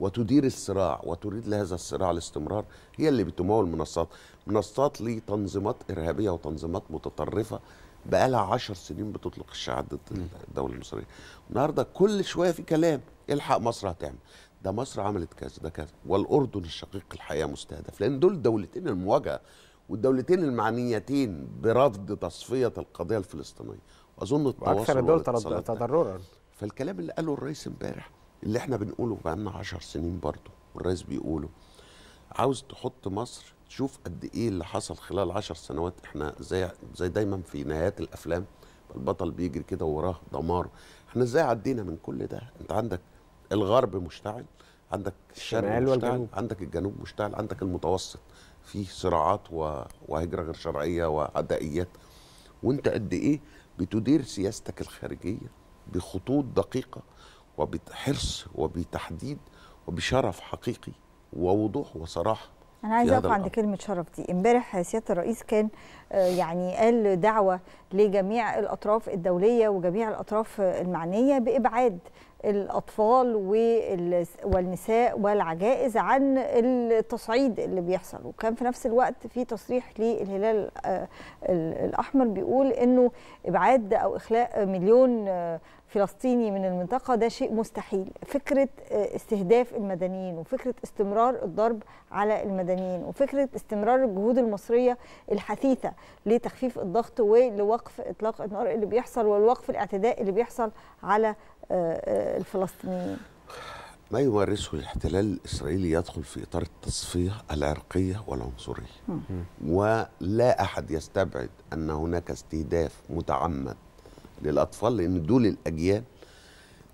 وتدير الصراع وتريد لهذا الصراع الاستمرار هي اللي بتمول منصات منصات لتنظيمات إرهابية وتنظيمات متطرفة بقى لها 10 سنين بتطلق الشعار ضد الدولة المصرية. النهارده كل شوية في كلام الحق مصر هتعمل. ده مصر عملت كذا ده كذا. والأردن الشقيق الحقيقة مستهدف لأن دول دولتين المواجهة والدولتين المعنيتين برفض تصفية القضية الفلسطينية. واظن التواصل وأكثر الدول والاتصالات ده. تضررا. فالكلام اللي قاله الرئيس امبارح اللي إحنا بنقوله بقالنا 10 سنين برضه والرئيس بيقوله عاوز تحط مصر تشوف قد إيه اللي حصل خلال 10 سنوات. إحنا زي زي دايما في نهايات الأفلام البطل بيجري كده وراه دمار. إحنا إزاي عدينا من كل ده؟ أنت عندك الغرب مشتعل عندك الشرق الشمال مشتعل والجنوب. عندك الجنوب مشتعل عندك المتوسط فيه صراعات و... وهجرة غير شرعية وعدائيات وانت قد إيه بتدير سياستك الخارجية بخطوط دقيقة وبحرص وبتحديد وبشرف حقيقي ووضوح وصراحة أنا عايزة أقف عند. كلمة شرف دي امبارح سيادة الرئيس كان آه، يعني قال دعوة لجميع الأطراف الدولية وجميع الأطراف المعنية بإبعاد الأطفال وال- والنساء والعجائز عن التصعيد اللي بيحصل. وكان في نفس الوقت في تصريح للهلال آه، ال- الأحمر بيقول إنه إبعاد أو إخلاء مليون آه، فلسطيني من المنطقة ده شيء مستحيل. فكرة آه، استهداف المدنيين وفكرة استمرار الضرب على المدنيين وفكرة استمرار الجهود المصرية الحثيثة لتخفيف الضغط ولوقف إطلاق النار اللي بيحصل والوقف الاعتداء اللي بيحصل على آه، آه، الفلسطينيين. ما يمارسه الاحتلال الإسرائيلي يدخل في إطار التصفية العرقية والعنصرية؟ ولا أحد يستبعد أن هناك استهداف متعمد للأطفال لأن دول الأجيال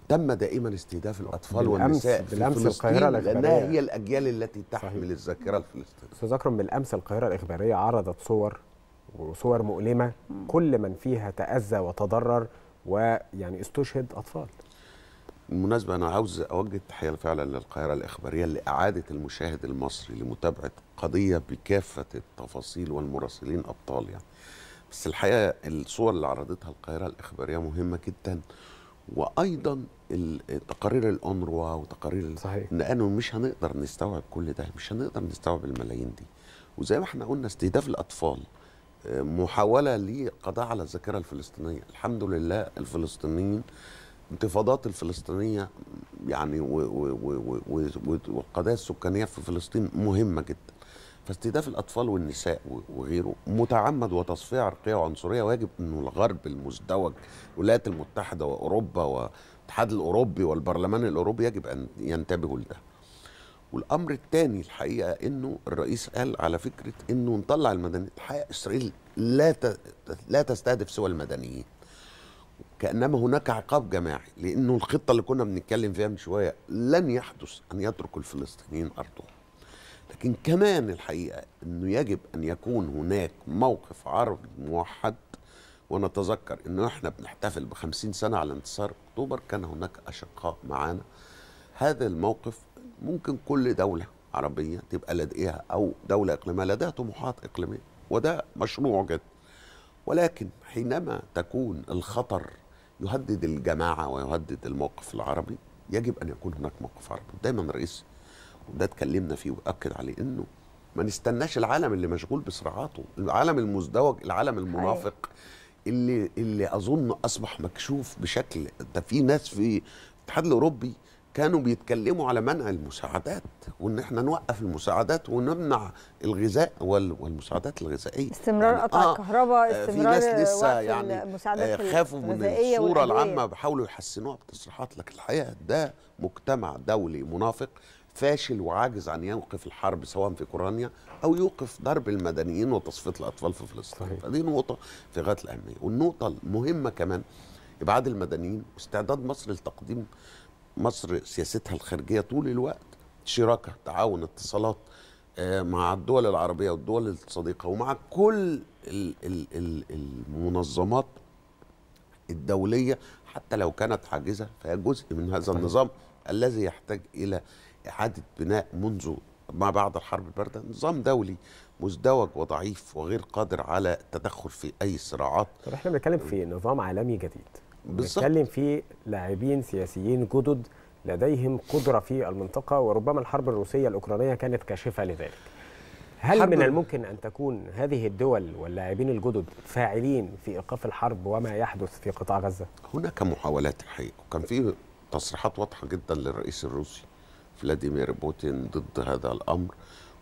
تم دائما استهداف الأطفال والنساء في فلسطين القاهرة لأنها. هي الأجيال التي تحمل الذاكرة الفلسطينية. أستاذ أكرم بالأمس القاهرة الإخبارية عرضت صور وصور مؤلمة كل من فيها تأذى وتضرر ويعني استشهد أطفال. بالمناسبة أنا عاوز أوجه تحية فعلا للقاهرة الإخبارية لإعادة المشاهد المصري لمتابعة قضية بكافة التفاصيل والمراسلين أبطال يعني. بس الحقيقة الصور اللي عرضتها القاهرة الإخبارية مهمة جدا وأيضا ال- تقارير الأونروا وتقارير صحيح. لأنه مش هنقدر نستوعب كل ده مش هنقدر نستوعب الملايين دي. وزي ما إحنا قلنا استهداف الأطفال آه، محاولة للقضاء على الذاكرة الفلسطينية. الحمد لله الفلسطينيين انتفاضات الفلسطينية يعني والقضايا السكانية في فلسطين مهمة جدا. فاستهداف الأطفال والنساء وغيره متعمد وتصفية عرقية وعنصرية ويجب أنه الغرب المزدوج الولايات المتحدة وأوروبا والاتحاد الأوروبي والبرلمان الأوروبي يجب أن ينتبهوا لده. والأمر الثاني الحقيقة أنه الرئيس قال على فكرة أنه نطلع المدنيين الحقيقة إسرائيل لا لا تستهدف سوى المدنيين. كأنما هناك عقاب جماعي لإنه الخطة اللي كنا بنتكلم فيها من شوية لن يحدث أن يترك الفلسطينيين أرضهم. لكن كمان الحقيقة إنه يجب أن يكون هناك موقف عربي موحد ونتذكر إنه إحنا بنحتفل ب 50 سنة على انتصار أكتوبر كان هناك أشقاء معانا. هذا الموقف ممكن كل دولة عربية تبقى لديها أو دولة إقليمية لديها طموحات إقليمية وده مشروع جدا. ولكن حينما تكون الخطر يهدد الجماعة ويهدد الموقف العربي يجب أن يكون هناك موقف عربي. دايما الرئيس وده اتكلمنا فيه وأكد عليه أنه ما نستناش العالم اللي مشغول بصراعاته العالم المزدوج العالم المنافق اللي اللي أظن أصبح مكشوف بشكل ده في ناس في الاتحاد الأوروبي كانوا بيتكلموا على منع المساعدات وإن إحنا نوقف المساعدات ونمنع الغذاء وال- والمساعدات الغذائية استمرار قطع الكهرباء آه، في استمرار ناس لسه يعني المساعدات آه، خافوا من الصورة. العامة بيحاولوا يحسنوها بتصريحات لكن الحقيقة ده مجتمع دولي منافق فاشل وعاجز عن يوقف الحرب سواء في أوكرانيا أو يوقف ضرب المدنيين وتصفية الأطفال في فلسطين. صحيح. فدي نقطة في غاية الأهمية. والنقطة المهمة كمان إبعاد المدنيين واستعداد مصر لتقديم مصر سياستها الخارجية طول الوقت شراكة تعاون اتصالات آه، مع الدول العربية والدول الصديقة ومع كل ال- ال- ال- المنظمات الدولية حتى لو كانت حاجزه فهي جزء من هذا النظام الذي يحتاج إلى إعادة بناء منذ ما بعد الحرب الباردة نظام دولي مزدوج وضعيف وغير قادر على التدخل في أي صراعات طب إحنا بنتكلم في نظام عالمي جديد بالظبط. بنتكلم في لاعبين سياسيين جدد لديهم قدرة في المنطقة وربما الحرب الروسية الأوكرانية كانت كاشفة لذلك هل من الممكن أن تكون هذه الدول واللاعبين الجدد فاعلين في إيقاف الحرب وما يحدث في قطاع غزة؟ هناك محاولات الحقيقة وكان في تصريحات واضحة جدا للرئيس الروسي فلاديمير بوتين ضد هذا الأمر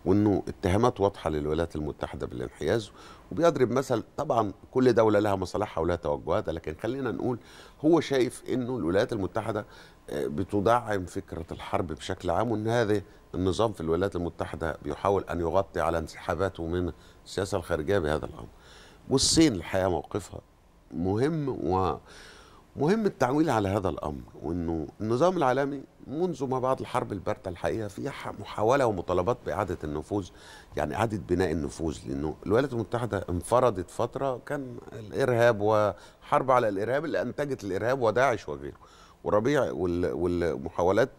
وإنه اتهامات واضحة للولايات المتحدة بالانحياز وبيضرب مثل طبعا كل دولة لها مصالحها ولها توجهاتها لكن خلينا نقول هو شايف إنه الولايات المتحدة آه، بتدعم فكرة الحرب بشكل عام وإن هذا النظام في الولايات المتحدة بيحاول أن يغطي على انسحاباته من السياسة الخارجية بهذا الأمر. والصين الحقيقة موقفها مهم و مهم التعويل على هذا الأمر وإنه النظام العالمي منذ ما بعد الحرب الباردة الحقيقة في محاولة ومطالبات بإعادة النفوذ يعني إعادة بناء النفوذ لأنه الولايات المتحدة انفردت فترة كان الإرهاب وحرب على الإرهاب اللي أنتجت الإرهاب وداعش وغيره. وربيع وال- والمحاولات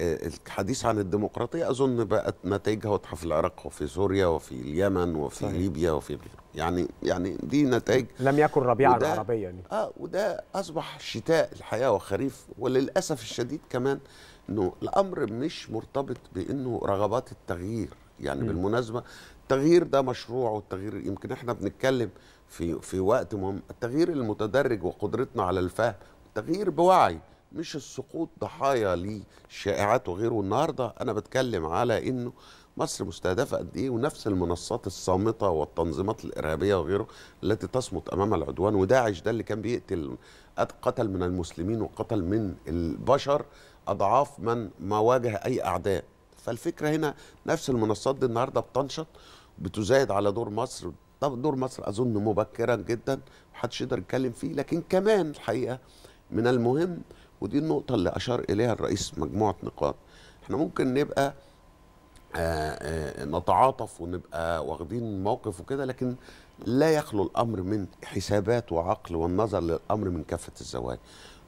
الحديث عن الديمقراطية أظن بقت نتائجها واضحه في العراق وفي سوريا وفي اليمن وفي صحيح. ليبيا وفي غيره يعني يعني دي نتائج لم يكن ربيعا عربيا يعني. آه وده أصبح شتاء الحياة وخريف وللأسف الشديد كمان إنه الأمر مش مرتبط بإنه رغبات التغيير يعني مم. بالمناسبة التغيير ده مشروع والتغيير يمكن إحنا بنتكلم في في وقت مهم التغيير المتدرج وقدرتنا على الفهم التغيير بوعي مش السقوط ضحايا للشائعات وغيره. النهارده أنا بتكلم على إنه مصر مستهدفة قد إيه ونفس المنصات الصامتة والتنظيمات الإرهابية وغيره التي تصمت أمام العدوان. وداعش ده اللي كان بيقتل قتل من المسلمين وقتل من البشر أضعاف من ما واجه أي أعداء. فالفكرة هنا نفس المنصات دي النهارده بتنشط بتزايد على دور مصر. طب دور مصر أظن مبكرا جدا محدش يقدر يتكلم فيه. لكن كمان الحقيقة من المهم ودي النقطة اللي أشار إليها الرئيس مجموعة نقاط إحنا ممكن نبقى آه، آه، نتعاطف ونبقى واخدين موقف وكده لكن لا يخلو الأمر من حسابات وعقل والنظر للأمر من كافة الزوايا.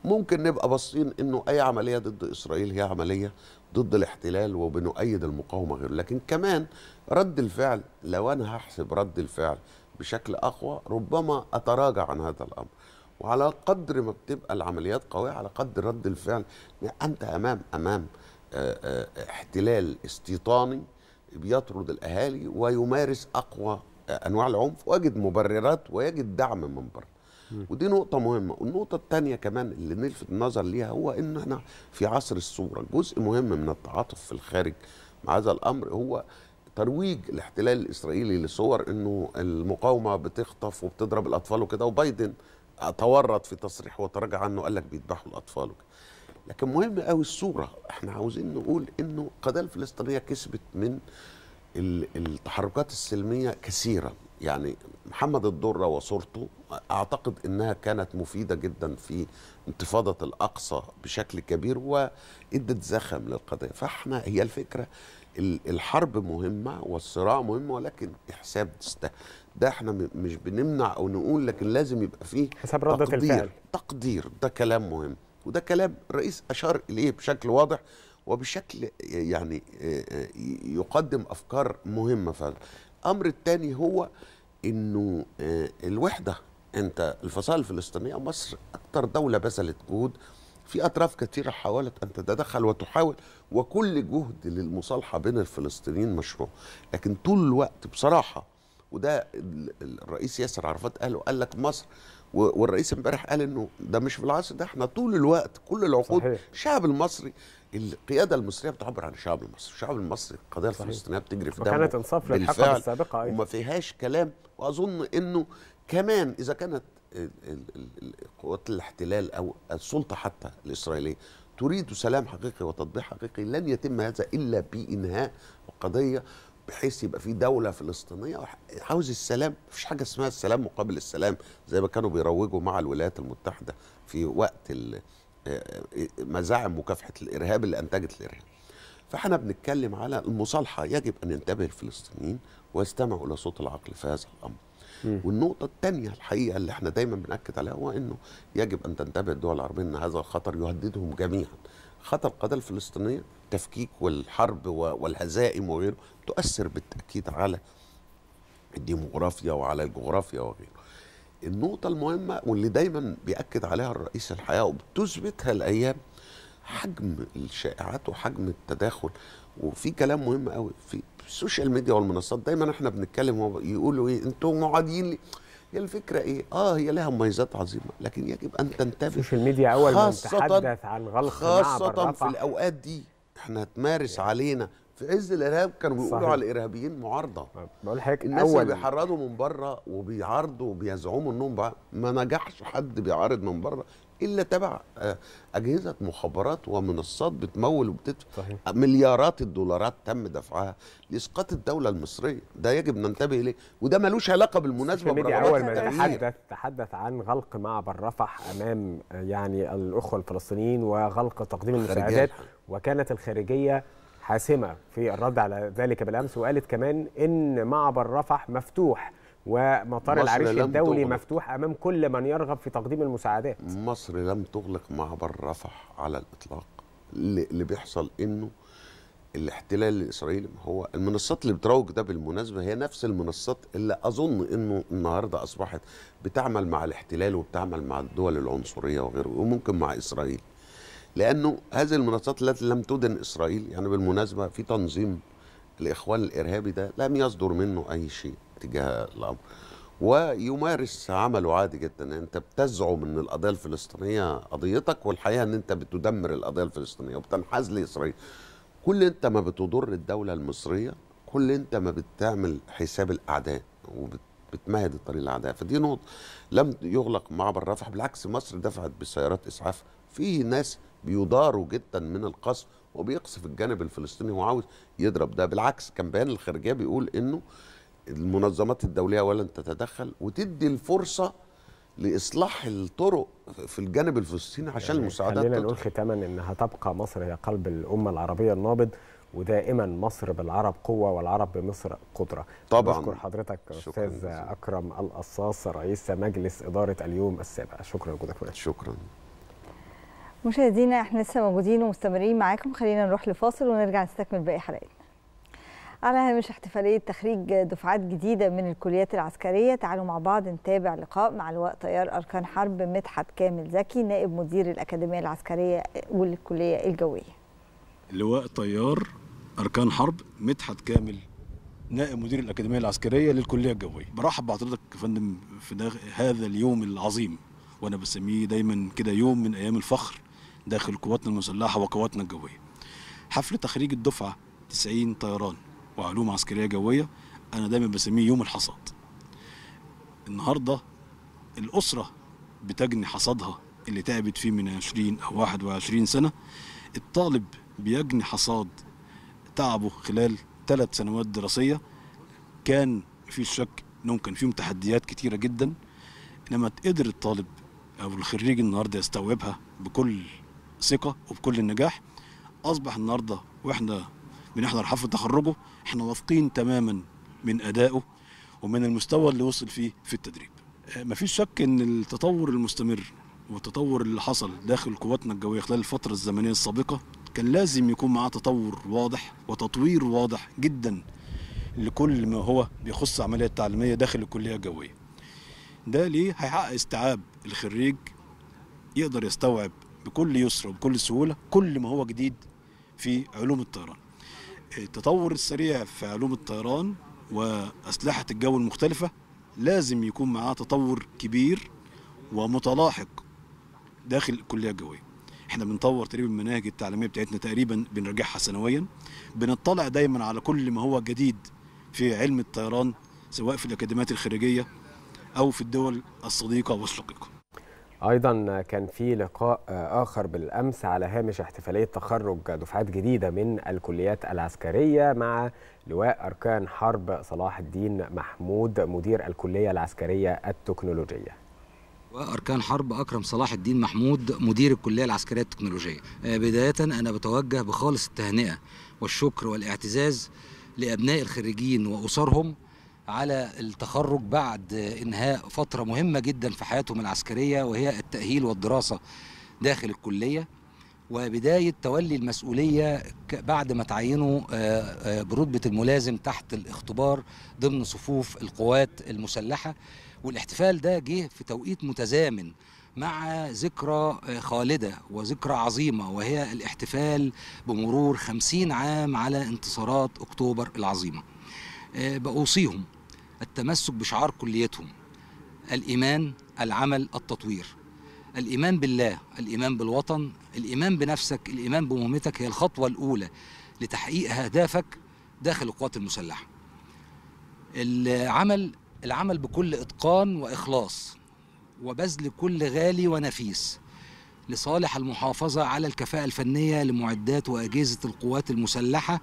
ممكن نبقى باصين إنه أي عملية ضد إسرائيل هي عملية ضد الاحتلال وبنؤيد المقاومة غيره. لكن كمان رد الفعل لو أنا هحسب رد الفعل بشكل أقوى ربما أتراجع عن هذا الأمر. وعلى قدر ما بتبقى العمليات قوية على قدر رد الفعل. أنت أمام أمام آه، آه، احتلال استيطاني بيطرد الأهالي ويمارس أقوى آه، أنواع العنف ويجد مبررات ويجد دعم من بره. ودي نقطة مهمة، والنقطة الثانية كمان اللي نلفت النظر ليها هو إن إحنا في عصر الصورة، جزء مهم من التعاطف في الخارج مع هذا الأمر هو ترويج الاحتلال الإسرائيلي لصور إنه المقاومة بتخطف وبتضرب الأطفال وكده وبايدن تورط في تصريح وتراجع عنه قال لك بيذبحوا الأطفال وكده. لكن مهم قوي الصورة، إحنا عاوزين نقول إنه القضية الفلسطينية كسبت من ال- التحركات السلمية كثيرا يعني محمد الدرة وصورته أعتقد أنها كانت مفيدة جدا في انتفاضة الأقصى بشكل كبير وإدت زخم للقضية. فإحنا هي الفكرة ال- الحرب مهمة والصراع مهم ولكن حساب تست- ده إحنا مش بنمنع أو نقول لكن لازم يبقى فيه حساب ردة تقدير الفعل. تقدير. ده كلام مهم. وده كلام الرئيس أشار إليه بشكل واضح وبشكل يعني آه، آه، يقدم أفكار مهمة فعلا. الامر الثاني هو إنه آه، الوحدة. أنت الفصائل الفلسطينية مصر أكثر دولة بذلت جهود في أطراف كثيرة حاولت أن تتدخل وتحاول وكل جهد للمصالحة بين الفلسطينيين مشروع. لكن طول الوقت بصراحة وده ال- ال- الرئيس ياسر عرفات قاله قال لك مصر والرئيس امبارح قال إنه ده مش في العصر ده إحنا طول الوقت كل العقود صحيح. الشعب المصري القيادة المصرية بتعبر عن الشعب المصري الشعب المصري القضية الفلسطينية بتجري في دمه وكانت انصاف بالفعل السابقة أيضا. وما فيهاش كلام وأظن إنه كمان إذا كانت قوات الاحتلال أو السلطة حتى الإسرائيلية تريد سلام حقيقي وتطبيع حقيقي لن يتم هذا إلا بإنهاء القضية بحيث يبقى في دولة فلسطينية عاوز السلام. مفيش حاجة اسمها السلام مقابل السلام زي ما كانوا بيروجوا مع الولايات المتحدة في وقت آه، آه، مزاعم مكافحه الإرهاب اللي أنتجت الإرهاب. فإحنا بنتكلم على المصالحة. يجب أن ينتبه الفلسطينيين ويستمعوا إلى صوت العقل في هذا الأمر. والنقطة الثانية الحقيقة اللي إحنا دايما بنأكد عليها هو إنه يجب أن تنتبه الدول العربية إن هذا الخطر يهددهم جميعا. خطر القضية الفلسطينية التفكيك والحرب والهزائم وغيره تؤثر بالتأكيد على الديموغرافيا وعلى الجغرافيا وغيره. النقطة المهمة واللي دايما بيأكد عليها الرئيس الحقيقة وبتثبتها الأيام حجم الشائعات وحجم التداخل وفي كلام مهم قوي في ال social media والمنصات دايما إحنا بنتكلم يقولوا إيه أنتوا معادين لي هي الفكرة إيه؟ آه هي لها مميزات عظيمة لكن يجب أن تنتبه ال social media أول ما تحدث عن غلق خاصة في الأوقات دي إحنا هتمارس علينا في عز الارهاب كانوا بيقولوا صحيح. على الارهابيين معارضة بقول لحضرتك الناس اللي اول بيحرضوا من بره وبيعارضوا وبيزعموا انهم ما نجحش حد بيعارض من بره إلا تبع آه، أجهزة مخابرات ومنصات بتمول وبتدفع. صحيح. مليارات الدولارات تم دفعها لإسقاط الدولة المصرية. ده يجب ننتبه إليه. وده ملوش علاقة بالمناسبة برغبات أول ما. تحدث تحدث عن غلق معبر رفح أمام آه، يعني الأخوة الفلسطينيين وغلق تقديم المساعدات وكانت الخارجية حاسمة في الرد على ذلك بالأمس. وقالت كمان إن معبر رفح مفتوح ومطار العريش الدولي تغلق. مفتوح أمام كل من يرغب في تقديم المساعدات. مصر لم تغلق معبر رفح على الإطلاق. اللي اللي بيحصل إنه الاحتلال الإسرائيلي هو المنصات اللي بتروج ده بالمناسبة هي نفس المنصات اللي أظن إنه النهارده أصبحت بتعمل مع الاحتلال وبتعمل مع الدول العنصرية وغيره وممكن مع إسرائيل. لأنه هذه المنصات التي لم تدن إسرائيل يعني بالمناسبة في تنظيم الإخوان الإرهابي ده لم يصدر منه أي شيء. تجاه الأمر. ويمارس عمله عادي جدا. أنت بتزعم إن القضية الفلسطينية قضيتك والحقيقة إن أنت بتدمر القضية الفلسطينية وبتنحاز لاسرائيل كل أنت ما بتضر الدولة المصرية كل أنت ما بتعمل حساب الأعداء وبتمهد الطريق الاعداء فدي نقطة. لم يغلق معبر رفح بالعكس مصر دفعت بسيارات إسعاف. في ناس بيضاروا جدا من القصف وبيقصف الجانب الفلسطيني وعاوز يضرب ده. بالعكس كان بيان الخارجية بيقول إنه المنظمات الدولية اولا تتدخل وتدي الفرصة لإصلاح الطرق في الجانب الفلسطيني عشان يعني المساعدات خلينا. نقول ختاما إنها تبقى مصر هي قلب الأمة العربية النابض ودائما مصر بالعرب قوة والعرب بمصر قدرة. طبعاً. بشكر حضرتك شكراً أستاذ أكرم القصاص رئيس مجلس إدارة اليوم السابع. شكرا لوجودك شكرا. مشاهدينا إحنا لسه موجودين ومستمرين معاكم. خلينا نروح لفاصل ونرجع نستكمل باقي حلقتنا على هامش احتفالية تخريج دفعات جديدة من الكليات العسكرية. تعالوا مع بعض نتابع لقاء مع لواء طيار أركان حرب مدحت كامل زكي نائب مدير الأكاديمية العسكرية والكلية الجوية. لواء طيار أركان حرب مدحت كامل نائب مدير الأكاديمية العسكرية للكلية الجوية. برحب بحضرتك يا فندم في هذا اليوم العظيم وأنا بسميه دايما كده يوم من أيام الفخر داخل قواتنا المسلحة وقواتنا الجوية. حفل تخريج الدفعة 90 طيران. وعلوم عسكرية جوية أنا دايما بسميه يوم الحصاد. النهاردة الأسرة بتجني حصادها اللي تعبت فيه من 20 أو 21 سنة. الطالب بيجني حصاد تعبه خلال ثلاث سنوات دراسية. كان مفيش شك إنهم كان فيهم تحديات كتيرة جدا. انما قدر الطالب أو الخريج النهارده يستوعبها بكل ثقة وبكل نجاح أصبح النهارده وإحنا بنحضر حفل تخرجه إحنا واثقين تماما من أدائه ومن المستوى اللي وصل فيه في التدريب. آه، مفيش شك إن التطور المستمر والتطور اللي حصل داخل قواتنا الجوية خلال الفترة الزمنية السابقة كان لازم يكون معاه تطور واضح وتطوير واضح جدا لكل ما هو بيخص عملية التعليمية داخل الكلية الجوية. ده ليه هيحقق استيعاب الخريج يقدر يستوعب بكل يسر وبكل سهولة كل ما هو جديد في علوم الطيران. التطور السريع في علوم الطيران وأسلحة الجو المختلفة لازم يكون معاه تطور كبير ومتلاحق داخل الكلية الجوية. إحنا بنطور تقريبا المناهج التعليمية بتاعتنا تقريبا بنراجعها سنويا. بنطلع دايما على كل ما هو جديد في علم الطيران سواء في الأكاديميات الخارجية أو في الدول الصديقة والشقيقة. أيضا كان في لقاء آخر بالأمس على هامش احتفالية تخرج دفعات جديدة من الكليات العسكرية مع لواء أركان حرب صلاح الدين محمود مدير الكلية العسكرية التكنولوجية. وأركان حرب أكرم صلاح الدين محمود مدير الكلية العسكرية التكنولوجية. آه، بداية أنا بتوجه بخالص التهنئة والشكر والاعتزاز لأبناء الخريجين وأسرهم على التخرج بعد إنهاء فترة مهمة جدا في حياتهم العسكرية وهي التأهيل والدراسة داخل الكلية. وبداية تولي المسؤولية ك- بعد ما تعينوا آه، آه، برتبة الملازم تحت الاختبار ضمن صفوف القوات المسلحة. والاحتفال ده جه في توقيت متزامن مع ذكرى خالدة وذكرى عظيمة وهي الاحتفال بمرور خمسين عام على انتصارات أكتوبر العظيمة. بأوصيهم التمسك بشعار كليتهم. الإيمان العمل التطوير. الإيمان بالله الإيمان بالوطن الإيمان بنفسك الإيمان بمهمتك هي الخطوة الأولى لتحقيق أهدافك داخل القوات المسلحة. العمل العمل بكل إتقان وإخلاص وبذل كل غالي ونفيس لصالح المحافظة على الكفاءة الفنية لمعدات وأجهزة القوات المسلحة.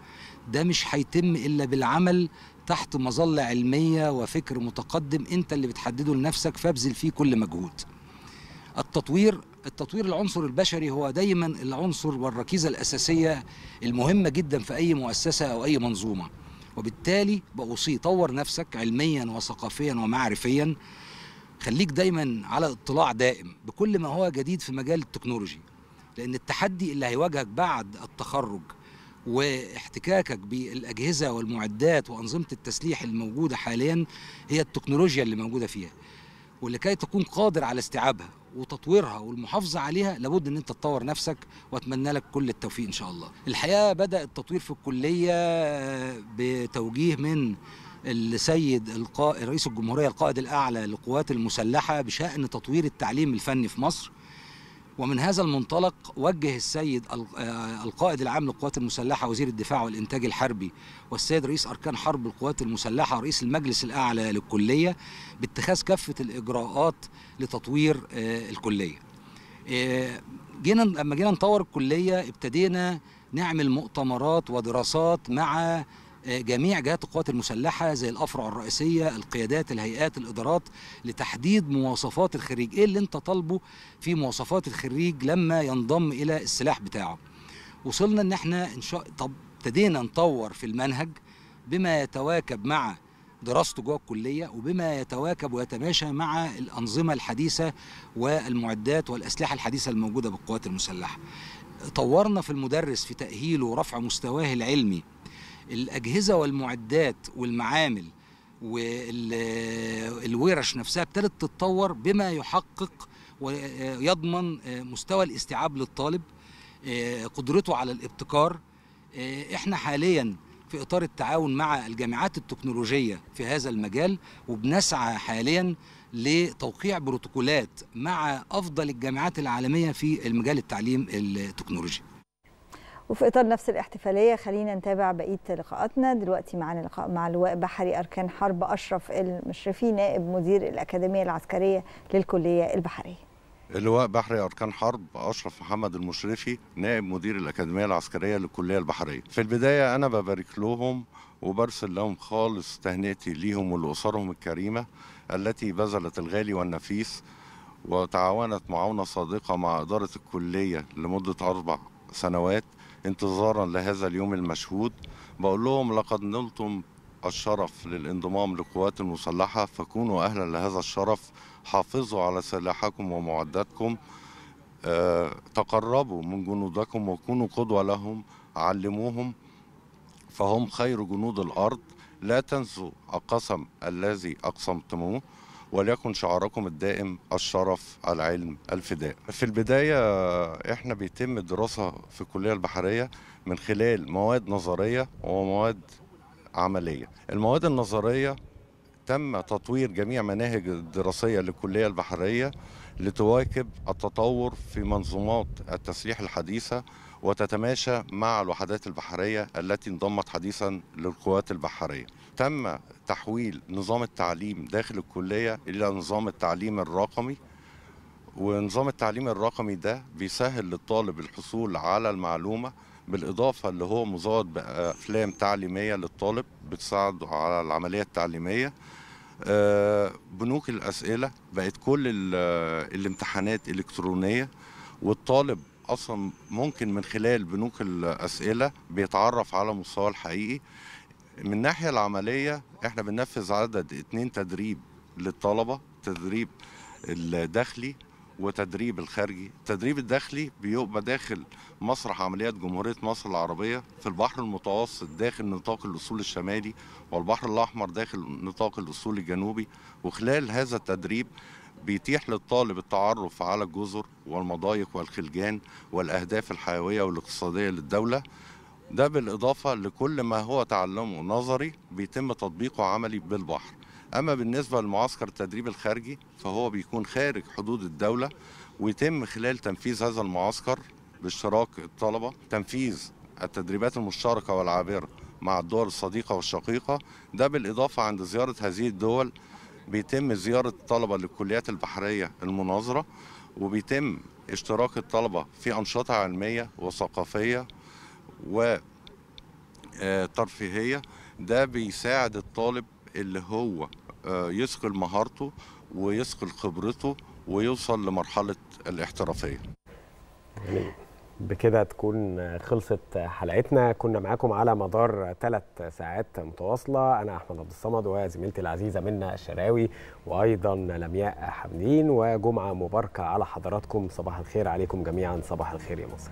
ده مش هيتم إلا بالعمل تحت مظلة علمية وفكر متقدم أنت اللي بتحدده لنفسك فابذل فيه كل مجهود. التطوير التطوير العنصر البشري هو دايما العنصر والركيزة الأساسية المهمة جدا في أي مؤسسة أو أي منظومة. وبالتالي بأوصي طور نفسك علميا وثقافيا ومعرفيا. خليك دايما على اطلاع دائم بكل ما هو جديد في مجال التكنولوجي لأن التحدي اللي هيواجهك بعد التخرج واحتكاكك بالأجهزة والمعدات وأنظمة التسليح الموجودة حاليا هي التكنولوجيا اللي موجودة فيها. ولكي تكون قادر على استيعابها وتطويرها والمحافظة عليها لابد إن أنت تطور نفسك وأتمنى لك كل التوفيق إن شاء الله. الحقيقة بدأ التطوير في الكلية بتوجيه من السيد القائد رئيس الجمهورية القائد الأعلى للقوات المسلحة بشأن تطوير التعليم الفني في مصر. ومن هذا المنطلق وجه السيد القائد العام للقوات المسلحة وزير الدفاع والإنتاج الحربي والسيد رئيس أركان حرب القوات المسلحة ورئيس المجلس الأعلى للكلية باتخاذ كافة الإجراءات لتطوير الكلية. جينا لما جينا نطور الكلية ابتدينا نعمل مؤتمرات ودراسات مع جميع جهات القوات المسلحة زي الأفرع الرئيسية القيادات الهيئات الإدارات لتحديد مواصفات الخريج. إيه اللي أنت طالبه في مواصفات الخريج لما ينضم إلى السلاح بتاعه؟ وصلنا إن إحنا إن شاء طب ابتدينا نطور في المنهج بما يتواكب مع دراسته جوه الكلية وبما يتواكب ويتماشى مع الأنظمة الحديثة والمعدات والأسلحة الحديثة الموجودة بالقوات المسلحة. طورنا في المدرس في تأهيله ورفع مستواه العلمي الأجهزة والمعدات والمعامل والورش نفسها ابتدت تتطور بما يحقق ويضمن مستوى الاستيعاب للطالب قدرته على الابتكار. إحنا حاليا في إطار التعاون مع الجامعات التكنولوجية في هذا المجال وبنسعى حاليا لتوقيع بروتوكولات مع أفضل الجامعات العالمية في المجال التعليم التكنولوجي. وفي إطار نفس الاحتفالية خلينا نتابع بقية لقاءاتنا. دلوقتي معنا لقاء مع لواء بحري أركان حرب أشرف المشرفي نائب مدير الأكاديمية العسكرية للكلية البحرية. اللواء بحري أركان حرب أشرف محمد المشرفي نائب مدير الأكاديمية العسكرية للكلية البحرية. في البداية أنا ببارك لهم وبرسل لهم خالص تهنئتي ليهم ولأسرهم الكريمة التي بذلت الغالي والنفيس وتعاونت معاونة صادقة مع إدارة الكلية لمدة أربع سنوات. انتظارا لهذا اليوم المشهود. بقول لهم لقد نلتم الشرف للانضمام للقوات المسلحة. فكونوا أهلا لهذا الشرف. حافظوا على سلاحكم ومعداتكم. أه تقربوا من جنودكم وكونوا قدوة لهم. علموهم فهم خير جنود الأرض. لا تنسوا القسم الذي أقسمتموه. وليكن شعاركم الدائم الشرف العلم الفداء. في البداية إحنا بيتم الدراسة في الكلية البحرية من خلال مواد نظرية ومواد عملية. المواد النظرية تم تطوير جميع مناهج الدراسية للكلية البحرية لتواكب التطور في منظومات التسليح الحديثة وتتماشى مع الوحدات البحرية التي انضمت حديثا للقوات البحرية. تم تحويل نظام التعليم داخل الكلية إلى نظام التعليم الرقمي ونظام التعليم الرقمي ده بيسهل للطالب الحصول على المعلومة بالإضافة اللي هو مزود بأفلام تعليمية للطالب بتساعده على العملية التعليمية. بنوك الأسئلة بقت كل الامتحانات إلكترونية والطالب أصلا ممكن من خلال بنوك الأسئلة بيتعرف على مستواه الحقيقي. من الناحية العملية إحنا بننفذ عدد اتنين تدريب للطلبة تدريب الداخلي وتدريب الخارجي. التدريب الداخلي بيبقى داخل مسرح عمليات جمهورية مصر العربية في البحر المتوسط داخل نطاق الأصول الشمالي والبحر الأحمر داخل نطاق الأصول الجنوبي. وخلال هذا التدريب بيتيح للطالب التعرف على الجزر والمضايق والخلجان والأهداف الحيوية والاقتصادية للدولة. ده بالإضافة لكل ما هو تعلمه نظري بيتم تطبيقه عملي بالبحر. أما بالنسبة للمعسكر التدريب الخارجي فهو بيكون خارج حدود الدولة ويتم خلال تنفيذ هذا المعسكر باشتراك الطلبة تنفيذ التدريبات المشتركة والعابرة مع الدول الصديقة والشقيقة. ده بالإضافة عند زيارة هذه الدول بيتم زيارة الطلبة للكليات البحرية المناظرة وبيتم اشتراك الطلبة في أنشطة علمية وثقافية وترفيهية ده بيساعد الطالب اللي هو آه، يثقل مهارته ويثقل خبرته ويوصل لمرحلة الاحترافية. يعني بكده تكون خلصت حلقتنا. كنا معاكم على مدار ثلاث ساعات متواصلة. أنا أحمد عبد الصمد وزميلتي العزيزة منى الشراوي وأيضا لمياء حمدين وجمعة مباركة على حضراتكم. صباح الخير عليكم جميعا. صباح الخير يا مصر.